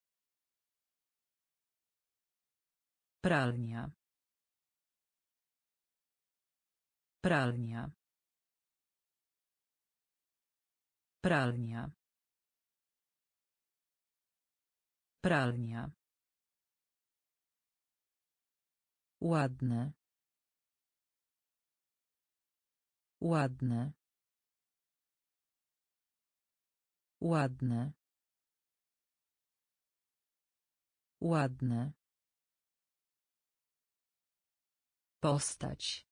Pralnia. Pralnia. Pralnia. Pralnia. Ładne. Ładne. Ładne. Ładne. Postać.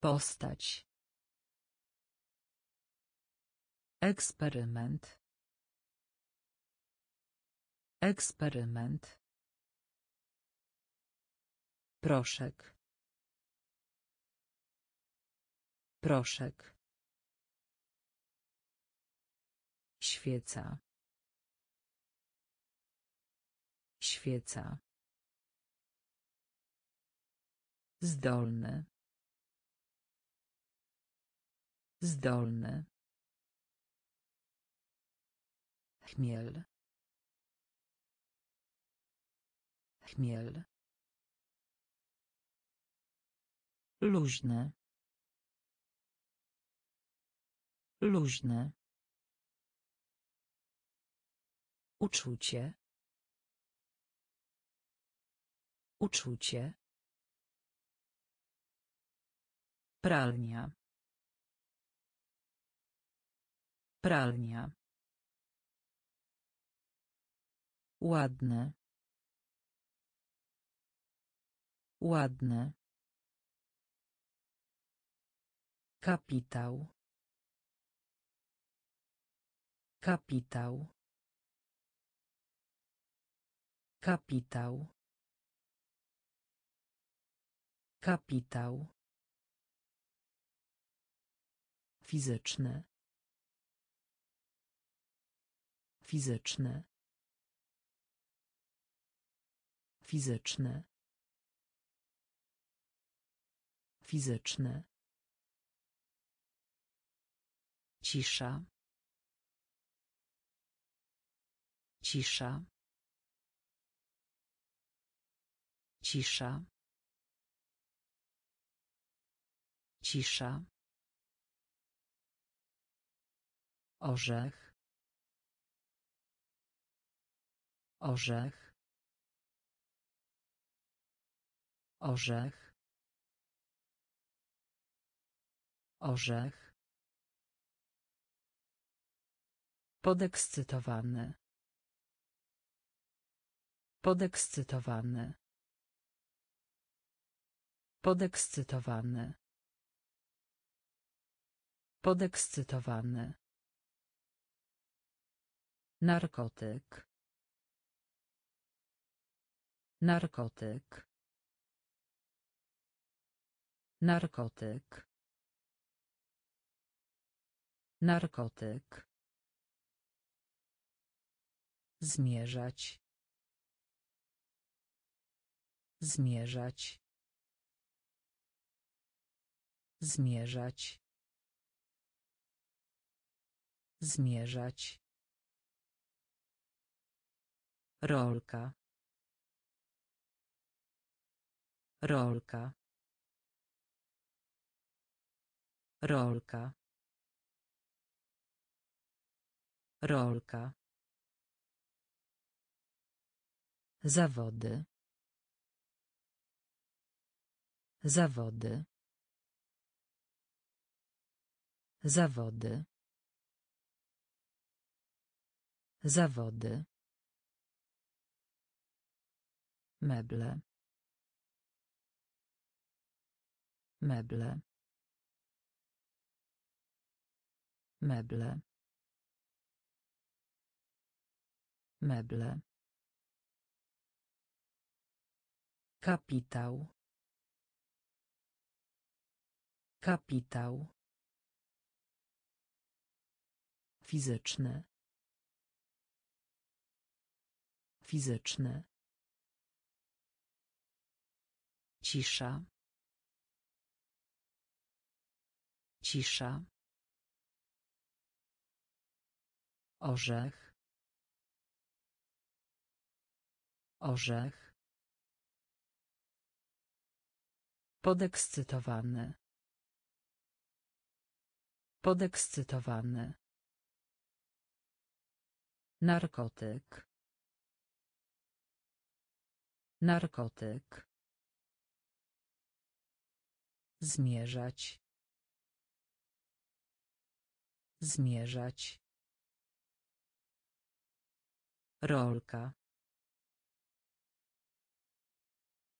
Postać. Eksperyment. Eksperyment. Proszek. Proszek. Świeca. Świeca. Zdolny. Zdolny. Chmiel. Chmiel. Luźne. Luźne. Uczucie. Uczucie. Pralnia. Pralnia. Ładne. Ładne. Kapitał. Kapitał. Kapitał. Kapitał. Fizyczny. Fizyczny. Fizyczny. Fizyczny. Cisza. Cisza. Cisza. Cisza. Orzech. Orzech. Orzech. Orzech. Podekscytowany. Podekscytowany. Podekscytowany. Podekscytowany. Narkotyk. Narkotyk. Narkotyk. Narkotyk. Zmierzać. Zmierzać. Zmierzać. Zmierzać. Rolka. Rolka. Rolka. Rolka. Zawody. Zawody. Zawody. Zawody. Meble. Meble. Meble. Meble. Kapitał. Kapitał. Fizyczny. Fizyczny. Cisza. Cisza. Orzech. Orzech. Podekscytowany. Podekscytowany. Narkotyk. Narkotyk. Zmierzać. Zmierzać. Rolka.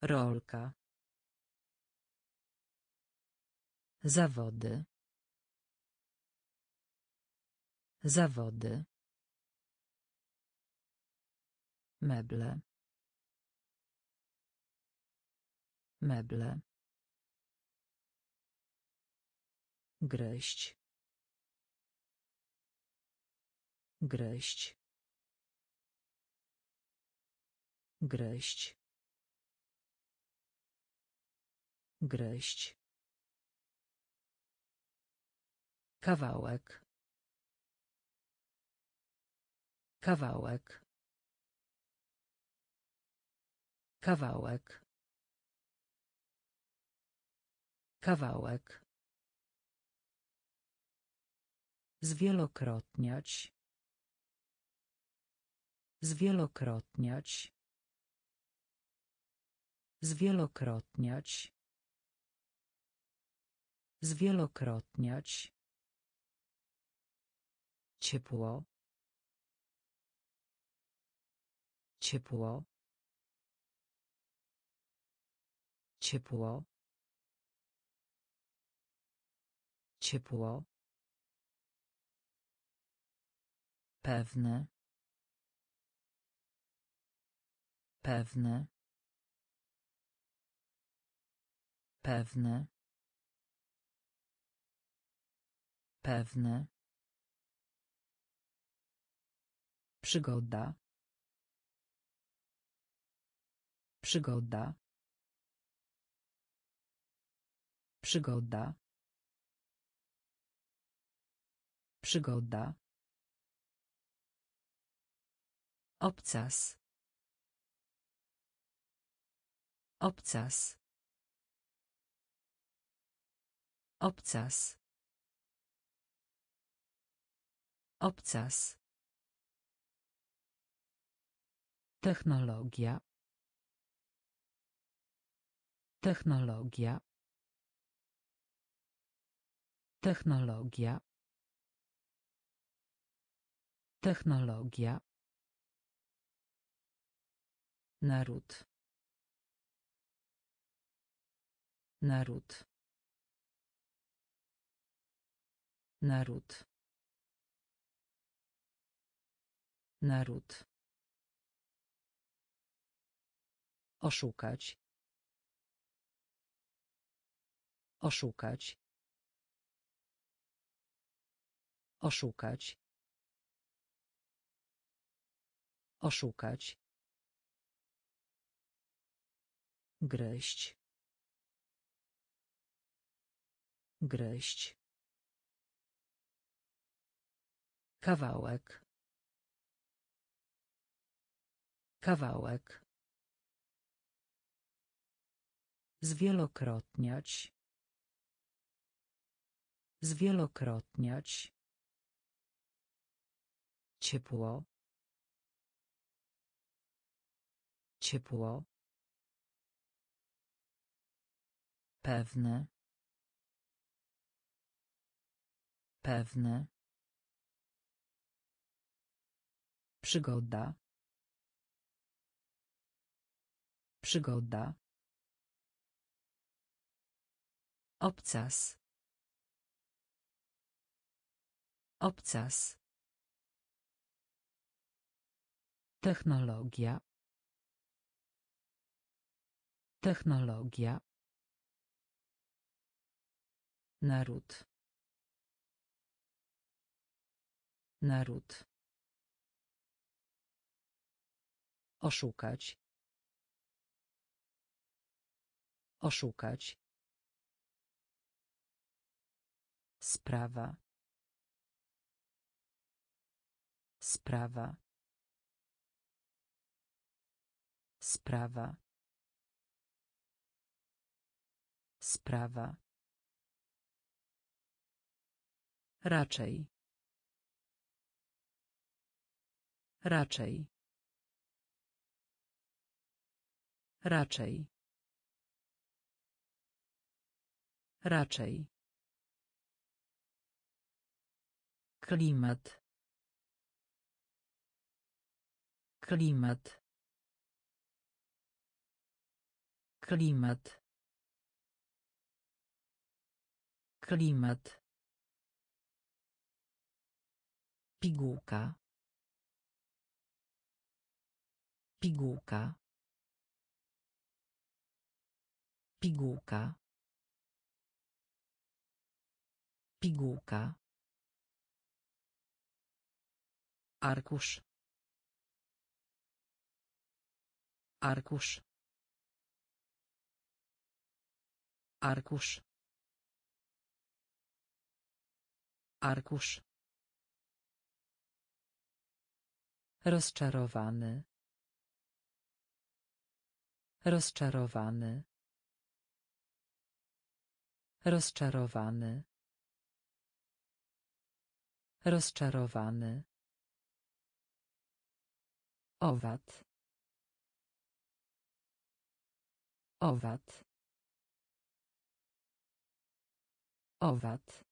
Rolka. Zawody. Zawody. Meble. Meble. Gryźć. Gryźć. Gryźć. Gryźć. Kawałek. Kawałek. Kawałek. Kawałek. Zwielokrotniać. Zwielokrotniać. Zwielokrotniać. Zwielokrotniać. Ciepło. Ciepło. Ciepło. Ciepło. Pewne. Pewne. Pewne. Pewne. Przygoda. Przygoda. Przygoda. Przygoda. Obcas. Obcas. Obcas. Obcas. Technologia. Technologia. Technologia. Technologia. Naród. Naród. Naród. Naród. Oszukać. Oszukać. Oszukać. Oszukać. Gryźć. Gryźć. Kawałek. Kawałek. Zwielokrotniać. Zwielokrotniać. Ciepło. Ciepło. Pewne. Pewne. Przygoda. Przygoda. Obcas. Obcas. Technologia. Technologia. Naród. Naród. Oszukać. Oszukać. Sprawa. Sprawa. Sprawa. Sprawa. Raczej. Raczej. Raczej. Raczej. Klimat. Klimat. Klimat. Klimat. Pigułka. Pigułka. Pigułka. Pigułka. Arkusz. Arkusz. Arkusz. Arkusz. Rozczarowany. Rozczarowany. Rozczarowany. Rozczarowany. Owad. Owad. Owad.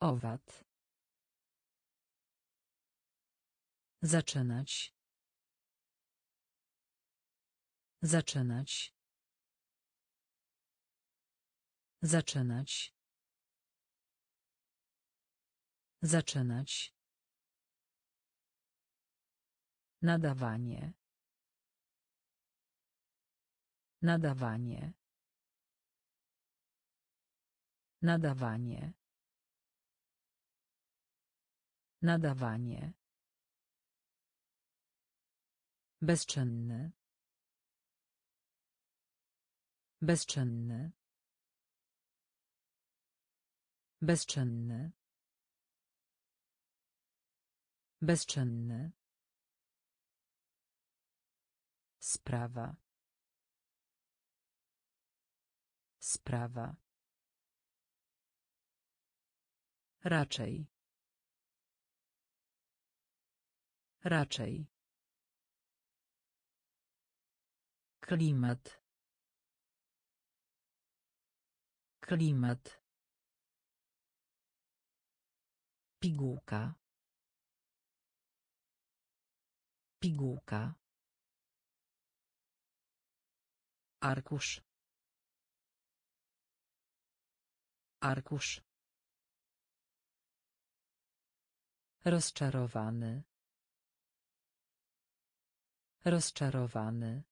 Owad. Zaczynać. Zaczynać. Zaczynać. Zaczynać. Nadawanie. Nadawanie. Nadawanie. Nadawanie. Bezczynny. Bezczynny. Bezczynny. Bezczynny. Sprawa. Sprawa. Raczej. Raczej. Klimat. Klimat. Pigułka. Pigułka. Arkusz. Arkusz. Rozczarowany. Rozczarowany.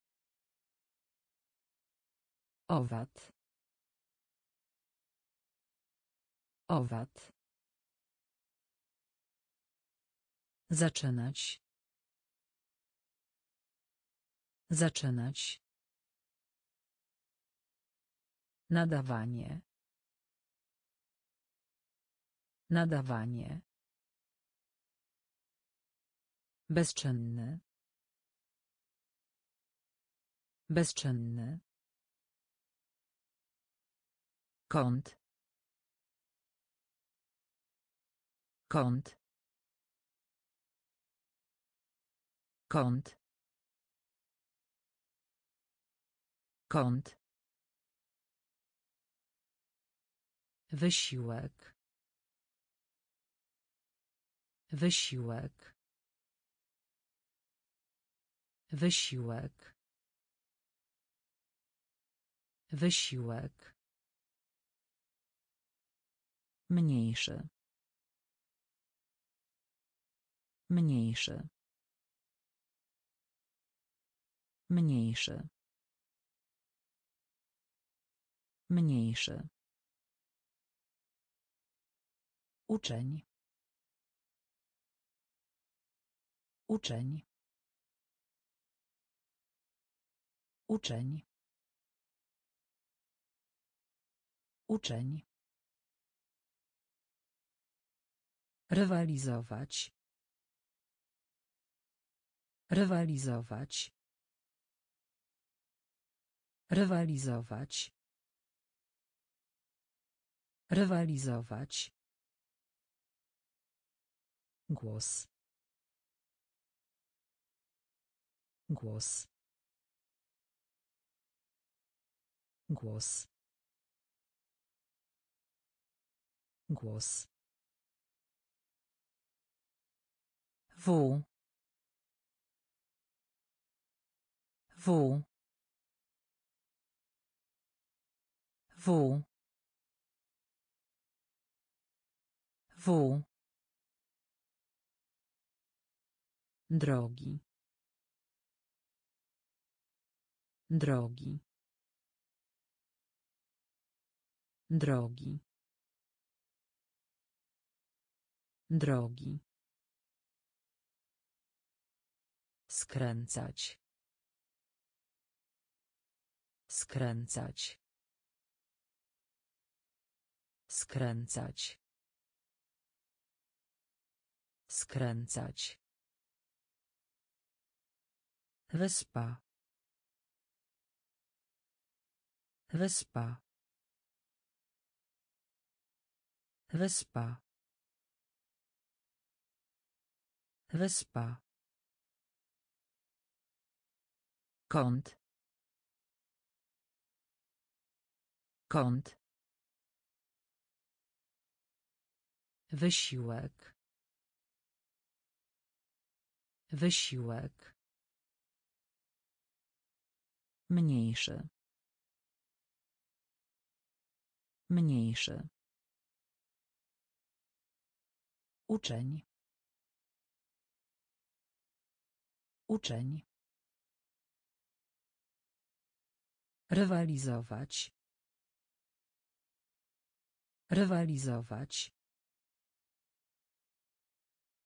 Owad. Owad. Zaczynać. Zaczynać. Nadawanie. Nadawanie. Bezczynny. Bezczynny. Kąt. Kąt. Kąt. Kąt. Wysiłek. Wysiłek. Wysiłek. Wysiłek. Mniejszy. Mniejszy. Mniejszy. Mniejszy. Uczeń. Uczeń. Uczeń. Uczeń. Rywalizować. Rywalizować. Rywalizować. Rywalizować. Głos. Głos. Głos. Głos. W. W. W. W. Drogi. Drogi. Drogi. Drogi. Skręcać. Skręcać. Skręcać. Skręcać. Wyspa. Wyspa. Wyspa. Wyspa. Kąt. Kąt. Wysiłek. Wysiłek. Mniejszy. Mniejszy. Uczeń. Uczeń. Rywalizować. Rywalizować.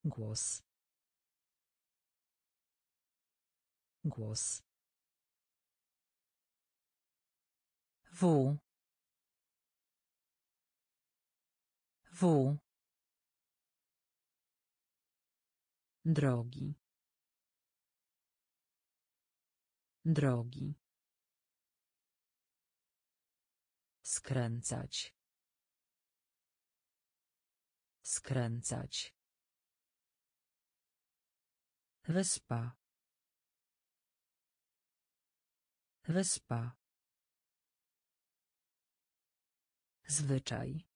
Głos. Głos. W. W. Drogi. Drogi. Skręcać. Skręcać. Wyspa. Wyspa. Zwyczaj.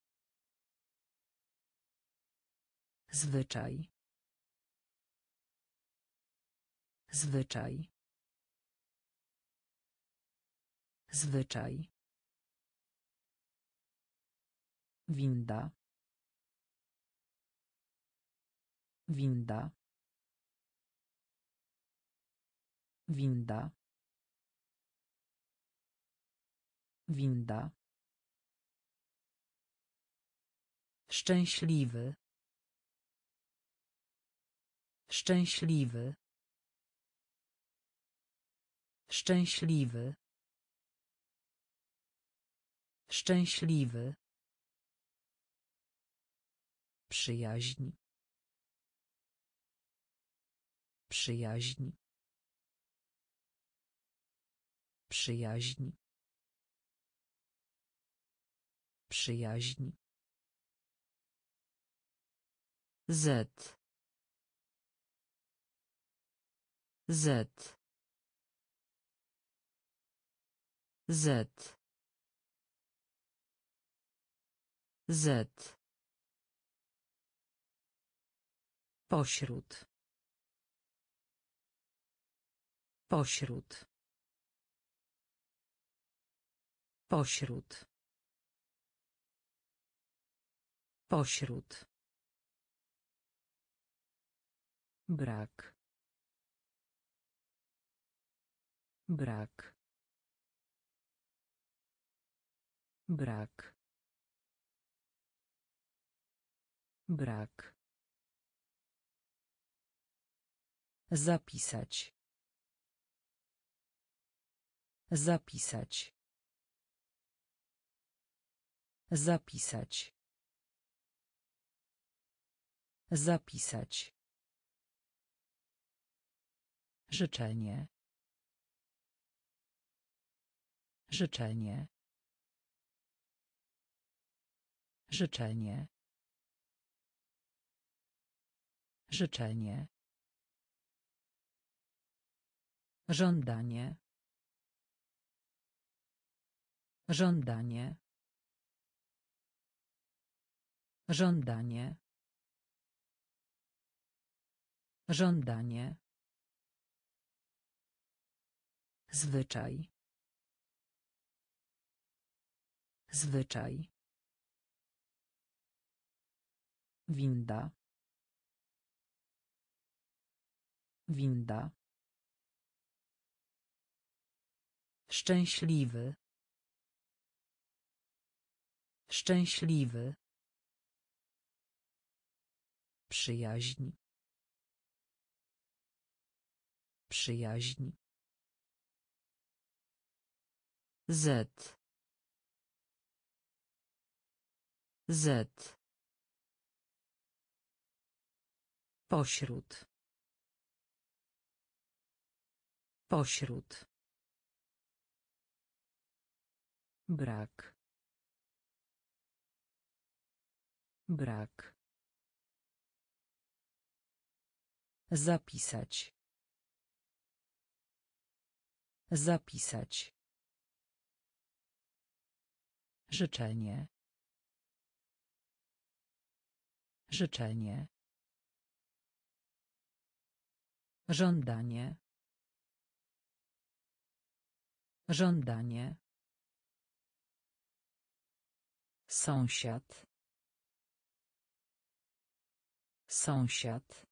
Zwyczaj. Zwyczaj. Zwyczaj. Winda. Winda. Winda. Winda. Szczęśliwy. Szczęśliwy. Szczęśliwy. Szczęśliwy. Przyjaźń. Przyjaźń. Przyjaźń. Przyjaźń. Z. Z. Z. Z. Pośród. Pośród. Pośród. Pośród. Brak. Brak. Brak. Brak. Zapisać. Zapisać. Zapisać. Zapisać. Życzenie. Życzenie. Życzenie. Życzenie. Żądanie. Żądanie. Żądanie. Żądanie. Zwyczaj. Zwyczaj. Winda. Winda. Szczęśliwy. Szczęśliwy. Przyjaźń. Przyjaźń. Z. Z. Pośród. Pośród. Brak. Brak. Zapisać. Zapisać. Życzenie. Życzenie. Żądanie. Żądanie. Sąsiad. Sąsiad.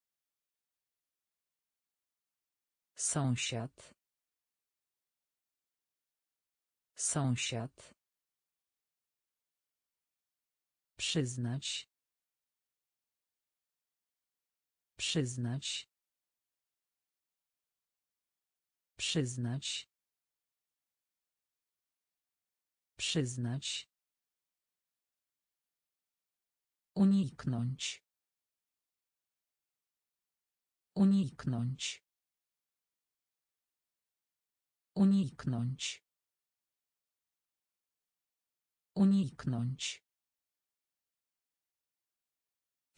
Sąsiad. Sąsiad. Przyznać. Przyznać. Przyznać. Przyznać. Uniknąć. Uniknąć. Uniknąć. Uniknąć.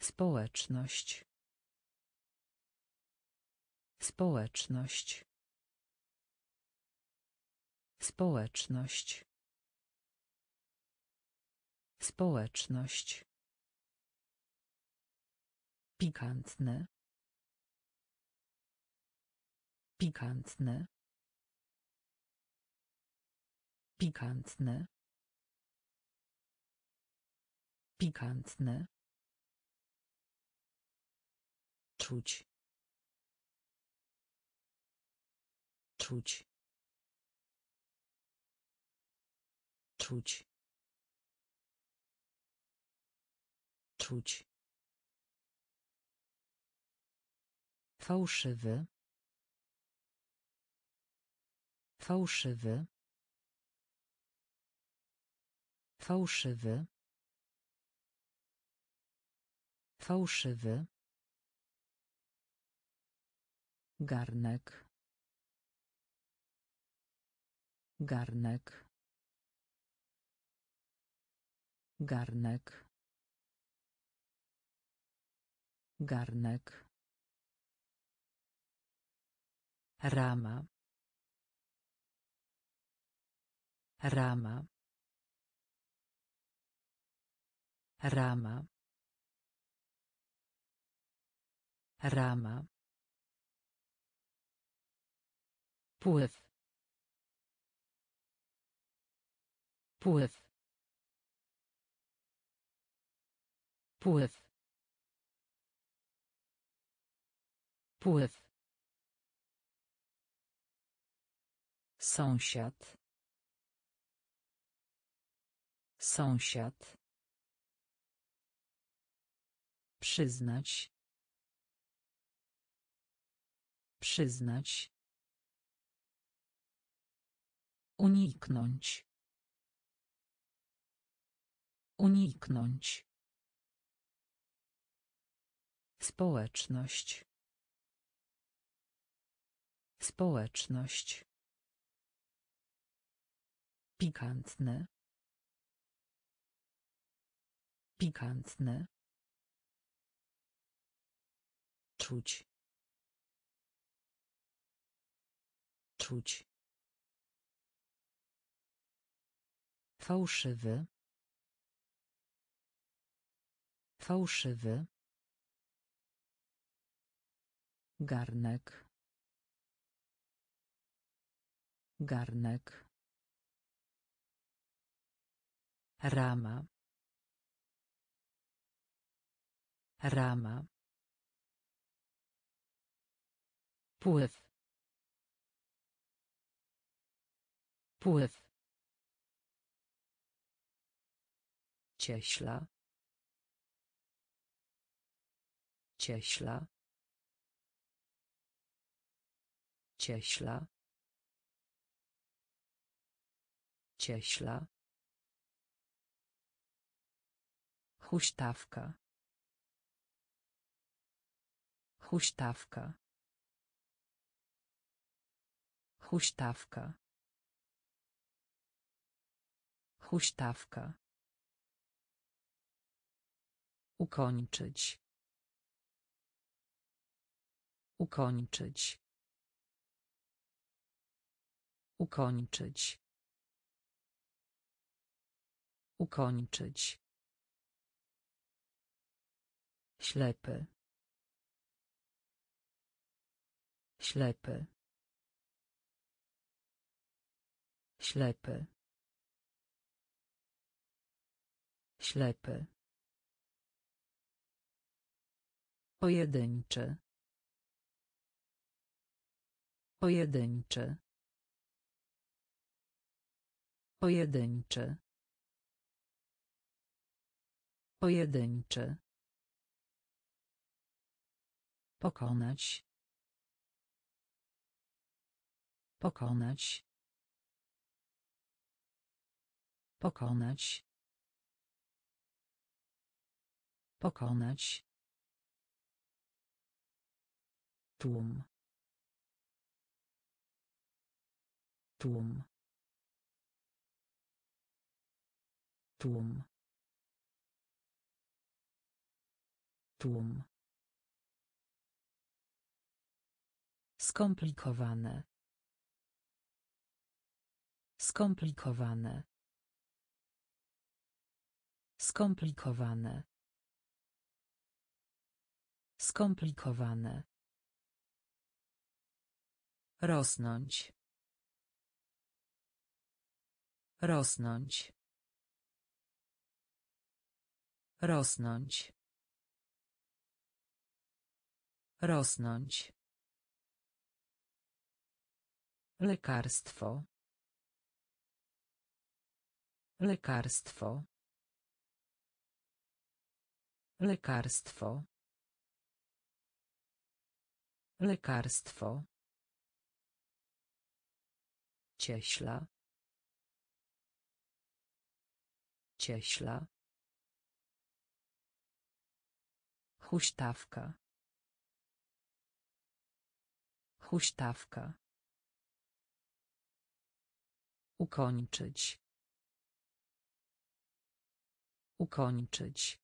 Społeczność. Społeczność. Społeczność. Społeczność. Pikantne. Pikantne. Pikantne. Pikantne. Czuć. Czuć. Czuć. Czuć. Fałszywy. Fałszywy. Fałszywy. Fałszywy. Garnek. Garnek. Garnek. Garnek. Rama. Rama. Rama. Rama. Pływ. Pływ. Pływ. Pływ. Sąsiad. Sąsiad. Przyznać. Przyznać. Uniknąć. Uniknąć. Społeczność. Społeczność. Pikantne. Pikantne. Czuć. Fałszywy. Fałszywy. Garnek. Garnek. Rama. Rama. Pływ. Pływ. Cieśla. Cieśla. Cieśla. Cieśla. Huśtawka. Huśtawka. Huśtawka. Huśtawka. Ukończyć. Ukończyć. Ukończyć. Ukończyć. Ślepy. Ślepy. Ślepy. Ślepy. Pojedynczy. Pojedynczy. Pojedynczy. Pojedynczy. Pokonać. Pokonać. Pokonać. Pokonać. Tłum. Tłum. Tłum. Tłum. Skomplikowane. Skomplikowane. Skomplikowane. Skomplikowane. Rosnąć. Rosnąć. Rosnąć. Rosnąć. Lekarstwo. Lekarstwo. Lekarstwo. Lekarstwo. Cieśla. Cieśla. Huśtawka. Huśtawka. Ukończyć. Ukończyć.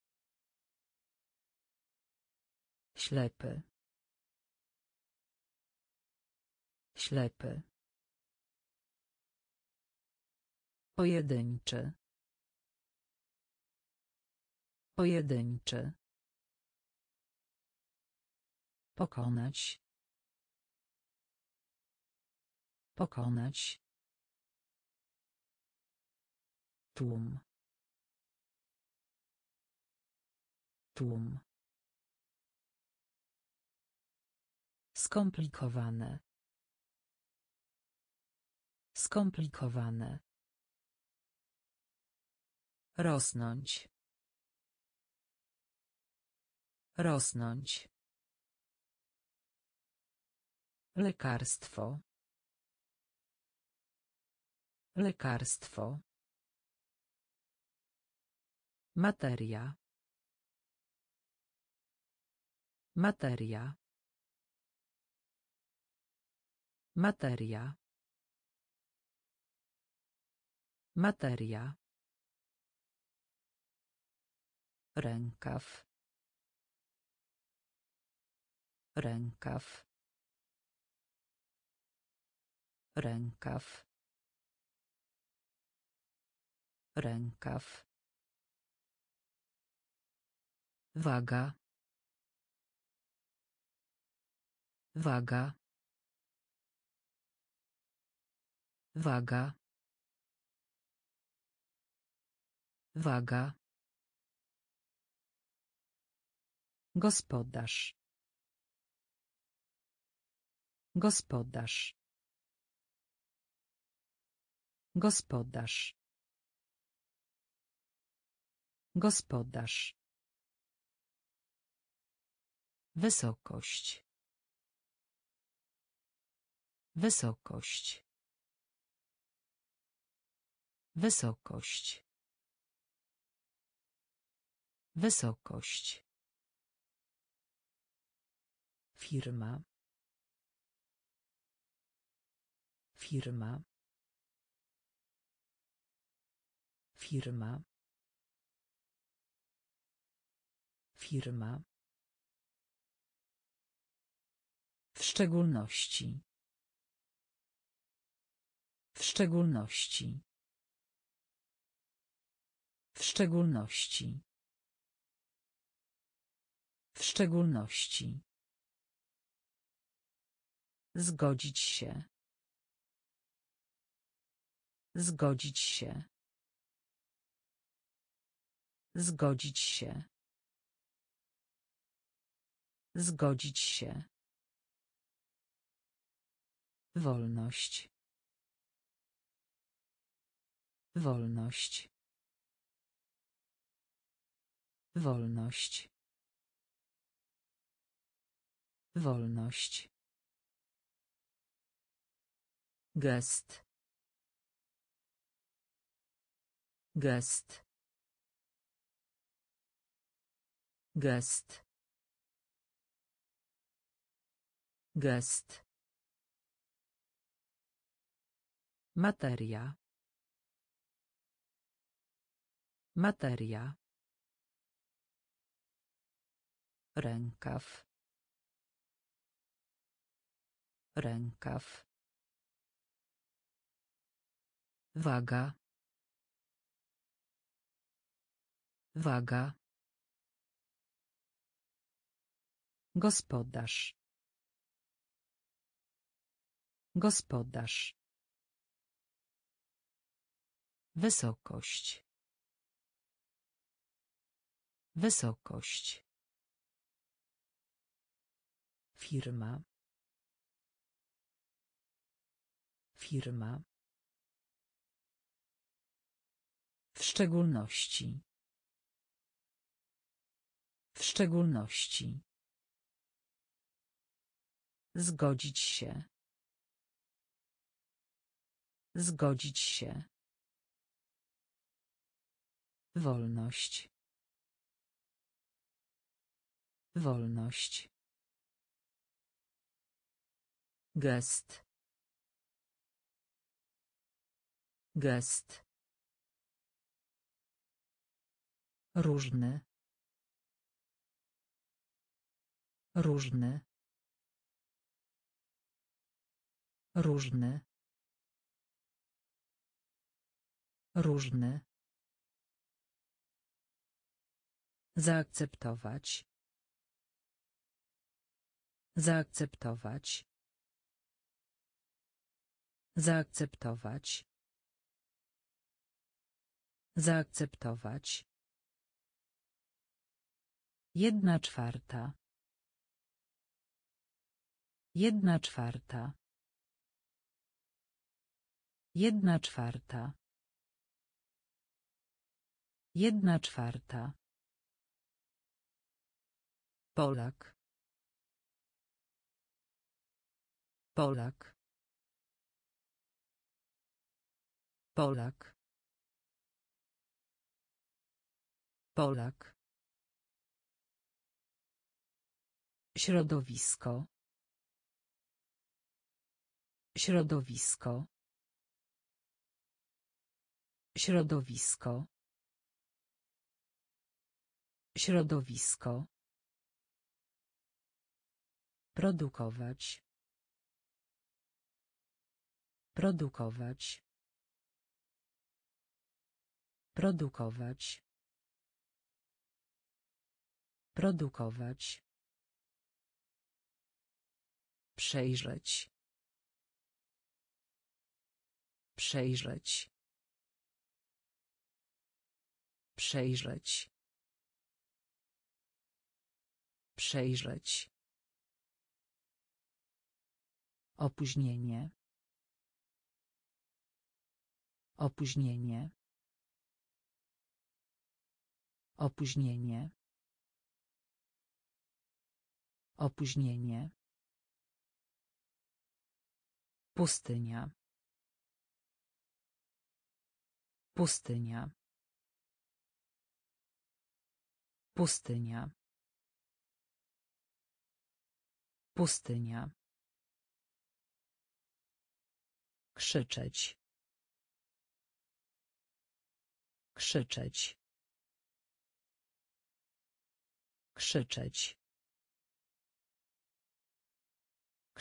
Ślepy. Ślepy. Pojedynczy. Pojedynczy. Pokonać. Pokonać. Tłum. Tłum. Skomplikowane. Skomplikowane. Rosnąć. Rosnąć. Lekarstwo. Lekarstwo. Materia. Materia. Materia. Materia. Rękaw. Rękaw. Rękaw. Rękaw. Waga. Waga. Waga. Waga. Gospodarz. Gospodarz. Gospodarz. Gospodarz. Wysokość. Wysokość. Wysokość. Wysokość. Firma. Firma. Firma. Firma. W szczególności. W szczególności. W szczególności. W szczególności. Zgodzić się. Zgodzić się. Zgodzić się. Zgodzić się. Wolność. Wolność. Wolność. Wolność. Gest. Gest. Gest. Gest. Materia. Materia. Rękaw. Rękaw. Waga. Waga. Gospodarz. Gospodarz. Wysokość. Wysokość. Firma. Firma. W szczególności. W szczególności. Zgodzić się. Zgodzić się. Wolność. Wolność. Gest. Gest. Różny. Różny. Różny. Różny. Zaakceptować. Zaakceptować. Zaakceptować. Zaakceptować. Jedna czwarta. Jedna czwarta. Jedna czwarta. Jedna czwarta. Polak. Polak. Polak. Polak. Środowisko. Środowisko. Środowisko. Środowisko. Produkować. Produkować. Produkować. Produkować. Przejrzeć. Przejrzeć. Przejrzeć. Przejrzeć. Opóźnienie. Opóźnienie. Opóźnienie. Opóźnienie. Pustynia. Pustynia. Pustynia. Pustynia. Krzyczeć. Krzyczeć. Krzyczeć.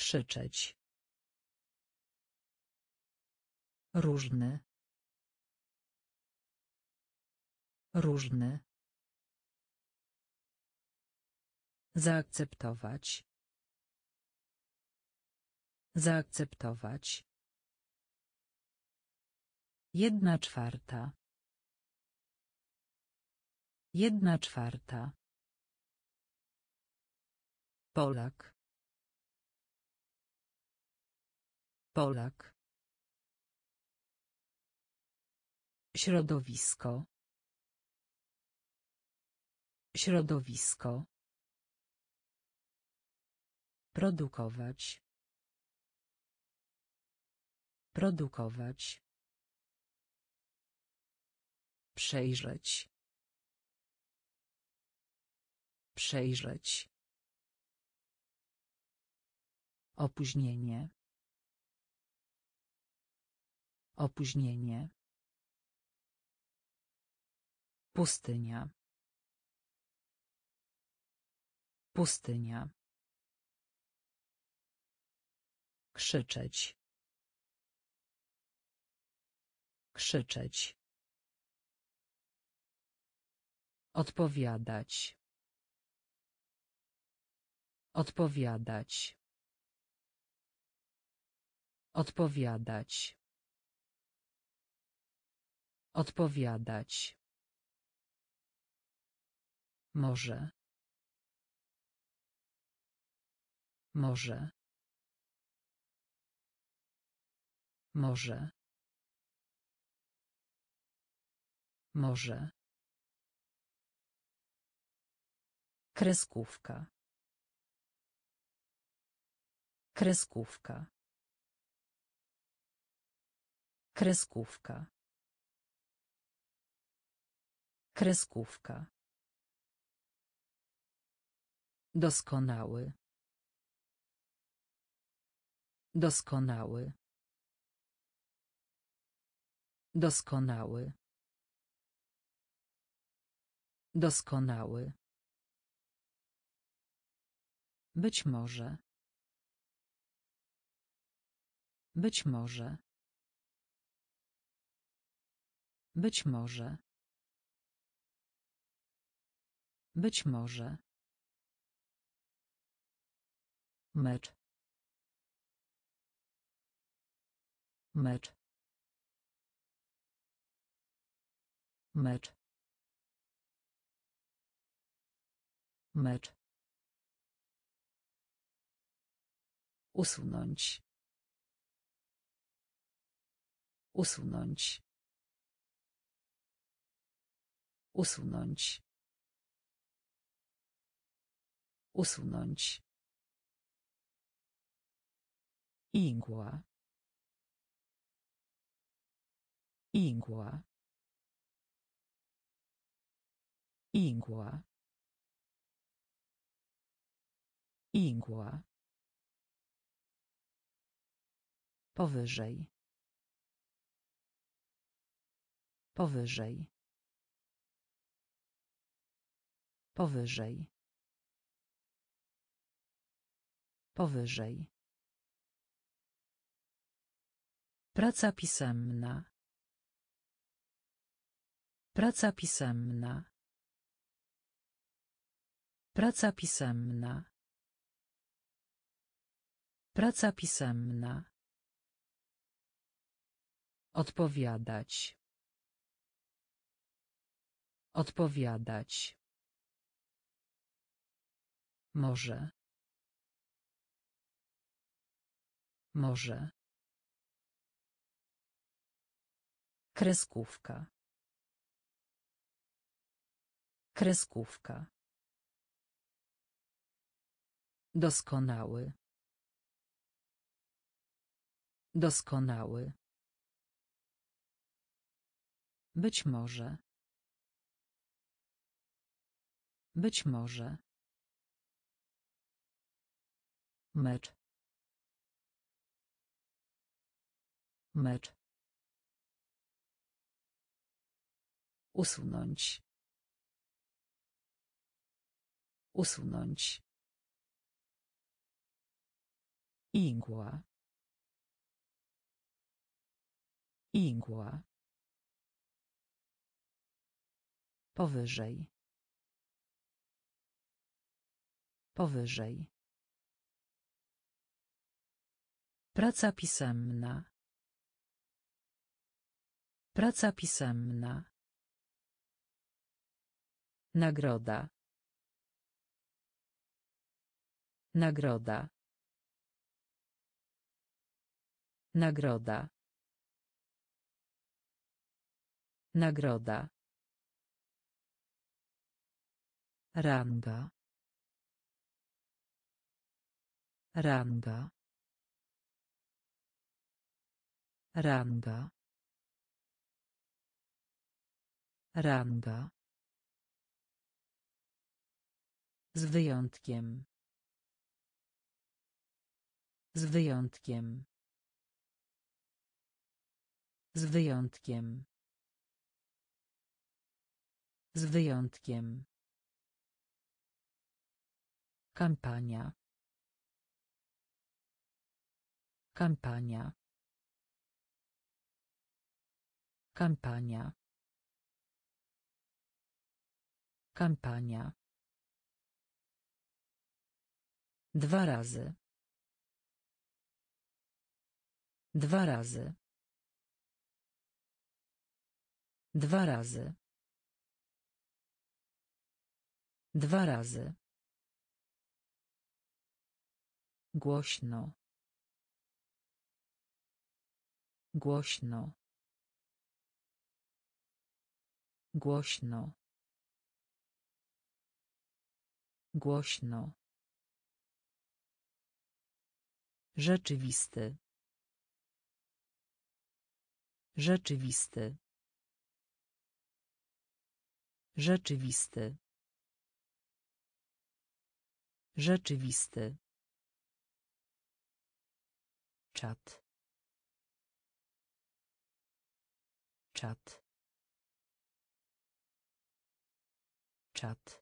Krzyczeć. Różny. Różny. Zaakceptować. Zaakceptować. Jedna czwarta. Jedna czwarta. Polak. Polak. Środowisko. Środowisko. Produkować. Produkować. Przejrzeć. Przejrzeć. Opóźnienie. Opóźnienie. Pustynia. Pustynia. Krzyczeć. Krzyczeć. Odpowiadać. Odpowiadać. Odpowiadać. Odpowiadać. Może. Może. Może. Może. Kreskówka. Kreskówka. Kreskówka. Kreskówka. Doskonały. Doskonały. Doskonały. Doskonały. Być może. Być może. Być może. Być może. Mecz. Mecz. Mecz. Mecz. Usunąć. Usunąć. Usunąć. Usunąć. Igła. Igła. Igła. Igła. Powyżej. Powyżej. Powyżej. Powyżej. Praca pisemna. Praca pisemna. Praca pisemna. Praca pisemna. Odpowiadać. Odpowiadać. Może. Może. Kreskówka. Kreskówka. Doskonały. Doskonały. Być może. Być może. Mecz. Mecz. Usunąć. Usunąć. Igła. Igła. Powyżej. Powyżej. Praca pisemna. Praca pisemna. Nagroda. Nagroda. Nagroda. Nagroda. Ranga. Ranga. Ranga. Ranga. Z wyjątkiem. Z wyjątkiem. Z wyjątkiem. Z wyjątkiem. Kampania. Kampania. Kampania. Kampania. Dwa razy. Dwa razy. Dwa razy. Dwa razy. Głośno. Głośno. Głośno. Głośno. Rzeczywisty. Rzeczywisty. Rzeczywisty. Rzeczywisty. Czat. Czat. Czat.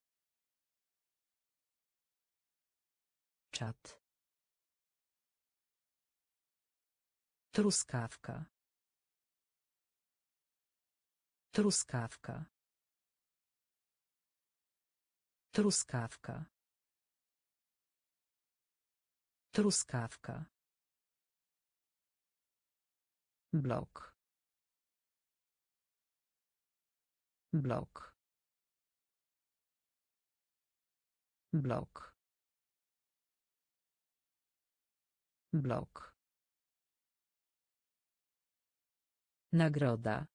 Truskawka. Truskawka. Truskawka. Truskawka. Blok. Blok. Blok. Blok. Nagroda.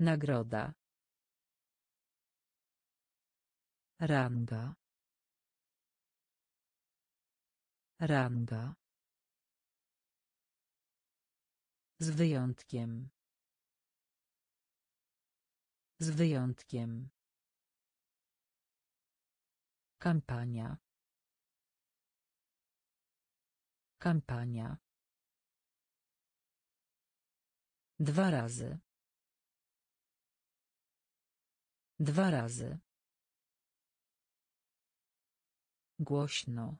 Nagroda. Ranga. Ranga. Z wyjątkiem. Z wyjątkiem. Kampania. Kampania. Dwa razy. Dwa razy. Głośno.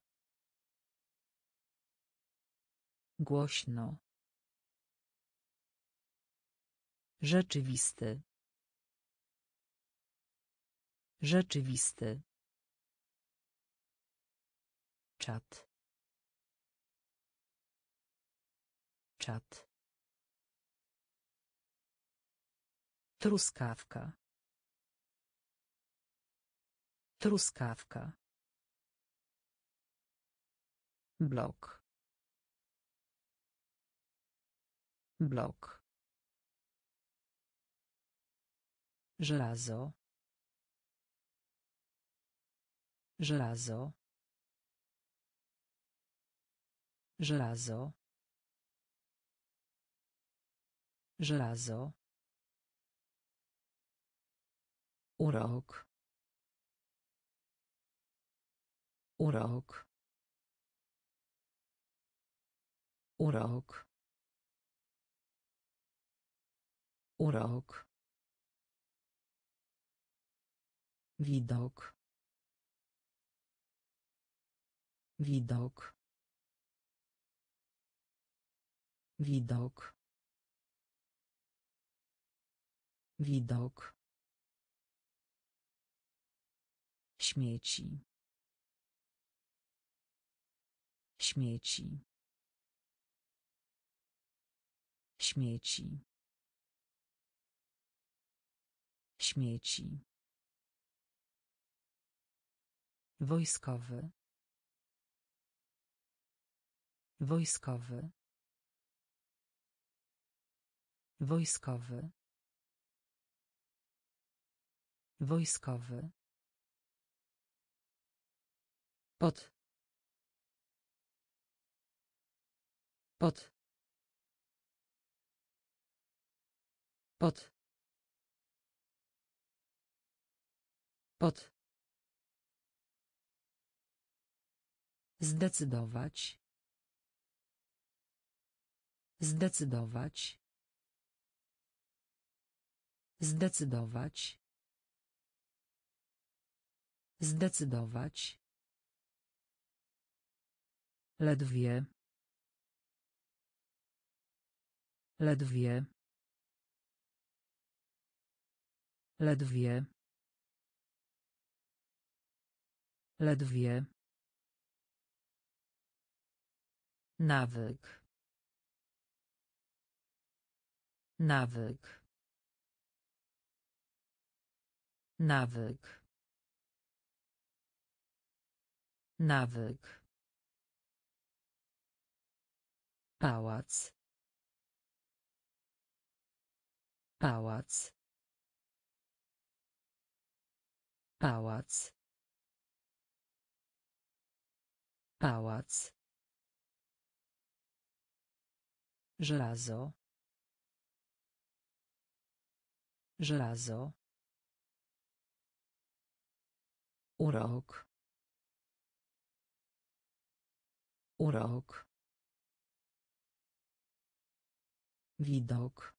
Głośno. Rzeczywisty. Rzeczywisty. Czat. Czat. Truskawka. Truskawka. Blok. Blok. Żelazo. Żelazo. Żelazo. Żelazo. Urok. Urok. Urok. Urok. Widok. Widok. Widok. Widok. Śmieci. Śmieci. Śmieci. Śmieci. Wojskowy. Wojskowy. Wojskowy. Wojskowy. Pod. Pod. Pod. Pod. Zdecydować. Zdecydować. Zdecydować. Zdecydować. Ledwie. Ledwie. Ledwie. Ledwie. Nawyk. Nawyk. Nawyk. Nawyk. Pałac. Pałac. Pałac. Pałac. Żelazo. Żelazo. Urok. Urok. Widok.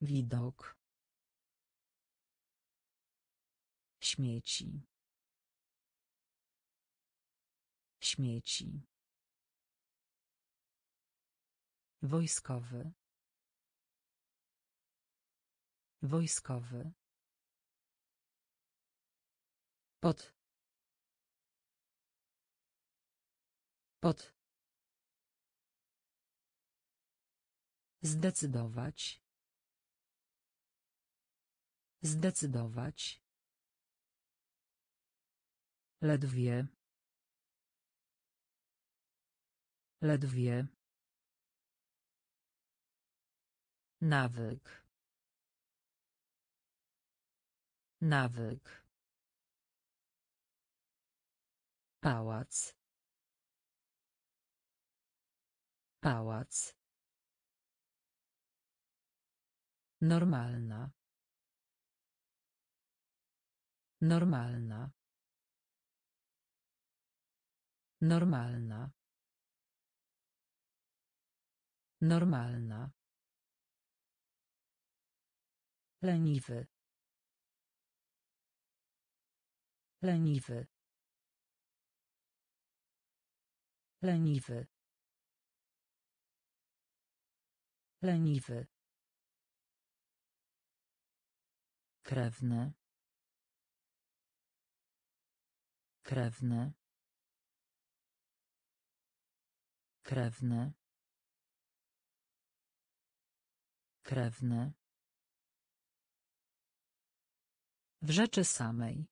Widok. Śmieci. Śmieci. Wojskowy. Wojskowy. Pod. Pod. Zdecydować. Zdecydować. Ledwie. Ledwie. Nawyk. Nawyk. Pałac. Pałac. Normalna. Normalna. Normalna. Normalna. Leniwy. Leniwy. Leniwy. Leniwy. Krewny. Krewny. Krewny. Krewny. W rzeczy samej.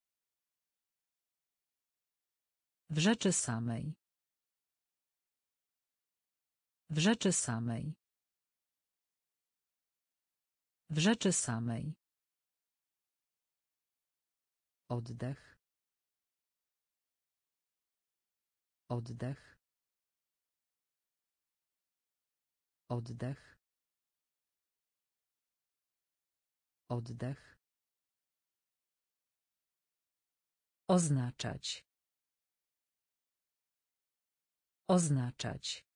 W rzeczy samej. W rzeczy samej. W rzeczy samej. Oddech. Oddech. Oddech. Oddech. Oznaczać. Oznaczać.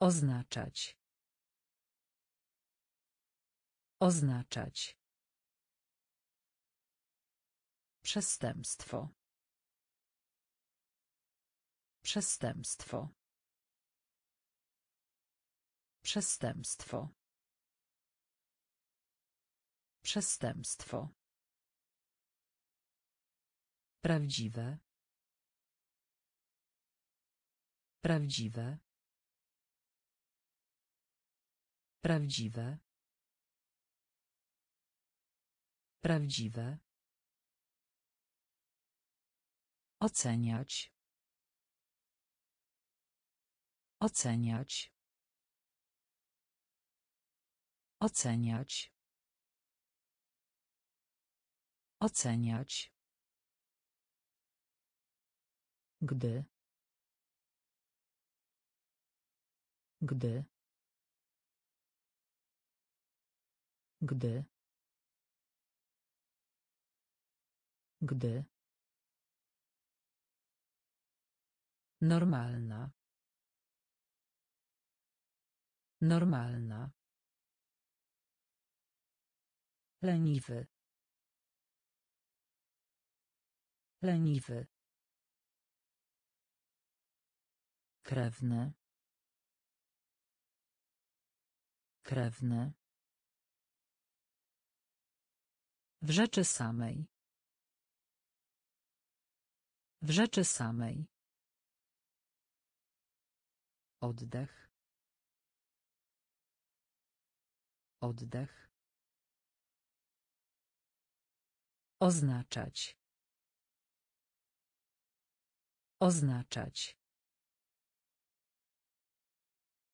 Oznaczać. Oznaczać. Przestępstwo. Przestępstwo. Przestępstwo. Przestępstwo. Prawdziwe. Prawdziwe. Prawdziwe. Prawdziwe. Oceniać. Oceniać. Oceniać. Oceniać. Gdy. Gdy. Gdy. Gdy. Normalna. Normalna. Leniwy. Leniwy. Krewny. Krewny. W rzeczy samej. W rzeczy samej. Oddech. Oddech. Oznaczać. Oznaczać.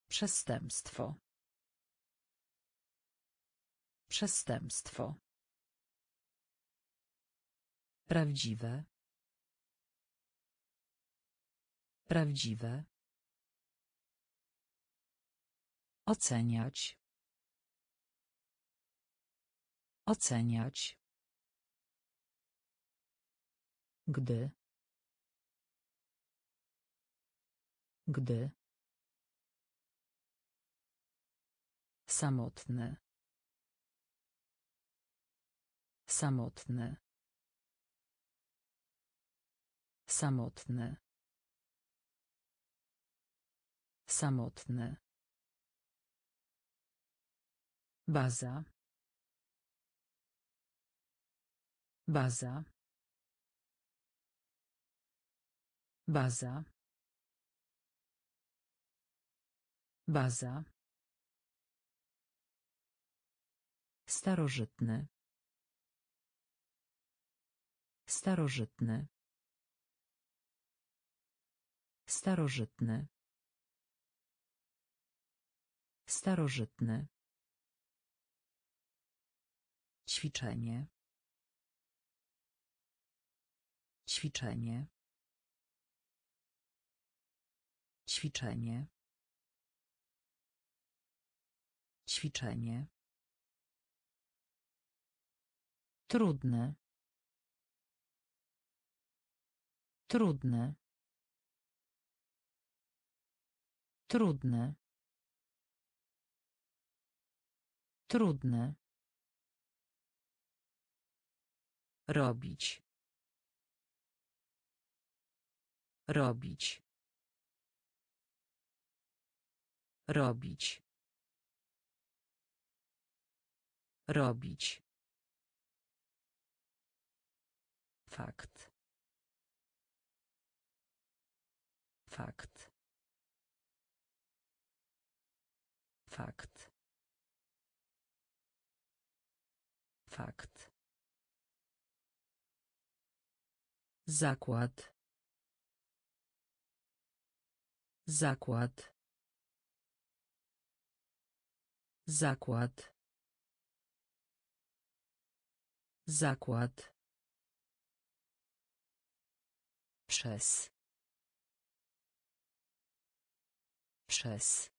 Przestępstwo. Przestępstwo. Prawdziwe. Prawdziwe. Oceniać. Oceniać. Gdy. Gdy. Samotny. Samotny. Samotny. Samotny. Baza. Baza. Baza. Baza. Starożytny. Starożytny. Starożytny. Starożytny. Ćwiczenie. Ćwiczenie. Ćwiczenie. Ćwiczenie. Trudne. Trudne. Trudne. Trudne. Robić. Robić. Robić. Robić. Fakt. Fakt. Fakt. Fakt. Zakład. Zakład. Zakład. Zakład. Przez. Przez.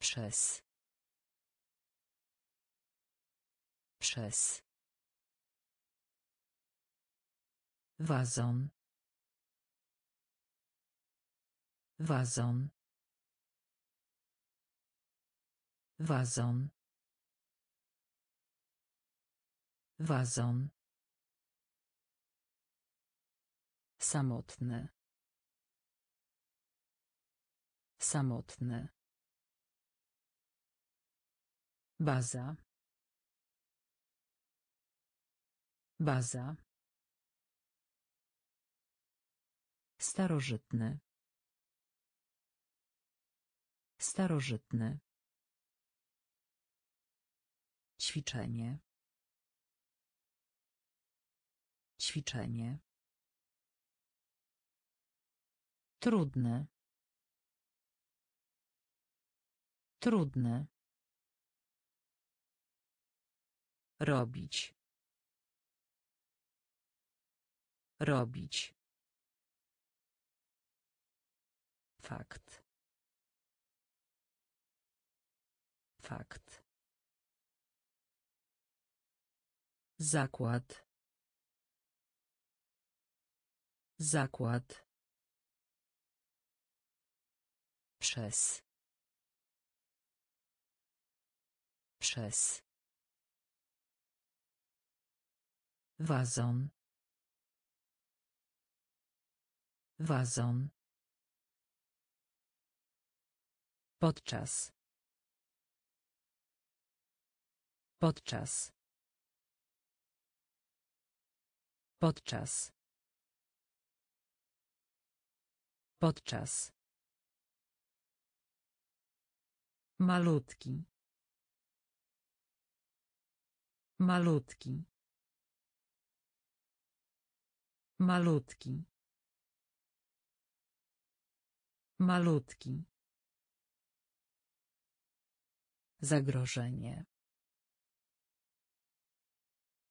Przez. Przez. Wazon. Wazon. Wazon. Wazon. Samotne. Samotne. Baza. Baza. Starożytny. Starożytny. Ćwiczenie. Ćwiczenie. Trudne. Trudne. Robić. Robić. Fakt. Fakt. Zakład. Zakład. Przez. Przez. Wazon. Wazon. Podczas. Podczas. Podczas. Podczas. Malutki. Malutki. Malutki. Malutki. Zagrożenie.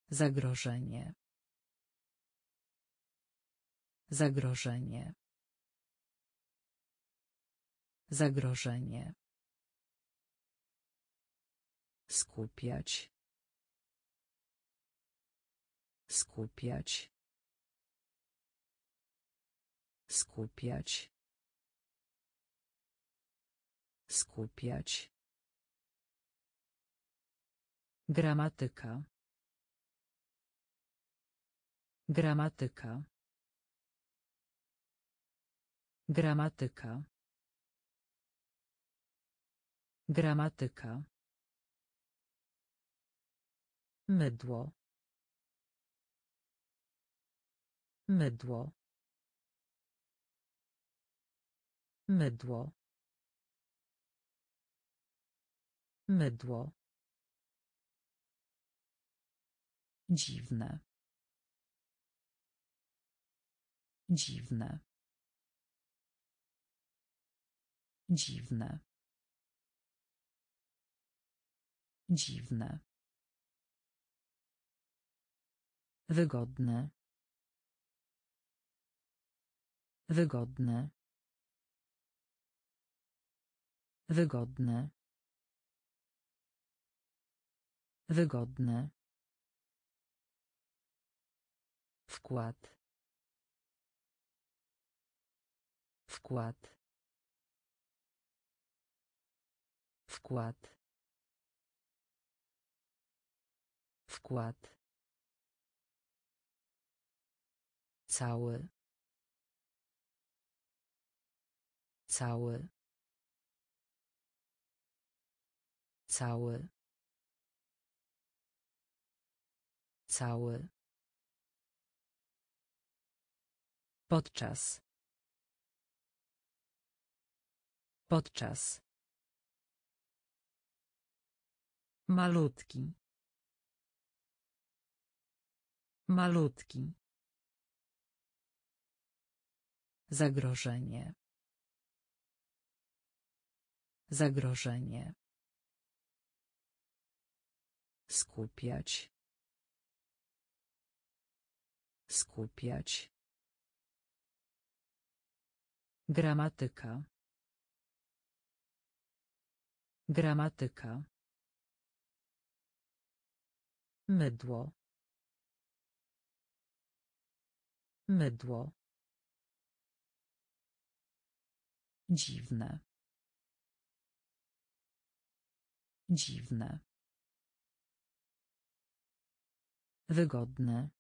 Zagrożenie. Zagrożenie. Zagrożenie. Skupiać. Skupiać. Skupiać. Skupiać. Gramatyka. Gramatyka. Gramatyka. Gramatyka. Mydło. Mydło. Mydło. Mydło. Dziwne. Dziwne. Dziwne. Dziwne. Wygodne. Wygodne. Wygodne. Wygodne. Wkład. Wkład. Wkład. Wkład. Cały. Cały. Cały. Cały. Podczas. Podczas. Malutki. Malutki. Zagrożenie. Zagrożenie. Skupiać. Skupiać. Gramatyka. Gramatyka. Mydło. Mydło. Dziwne. Dziwne. Wygodne.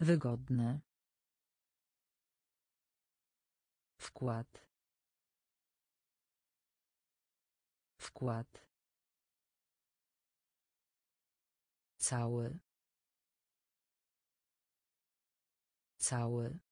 Wygodne. Wkład. Wkład. Cały. Cały.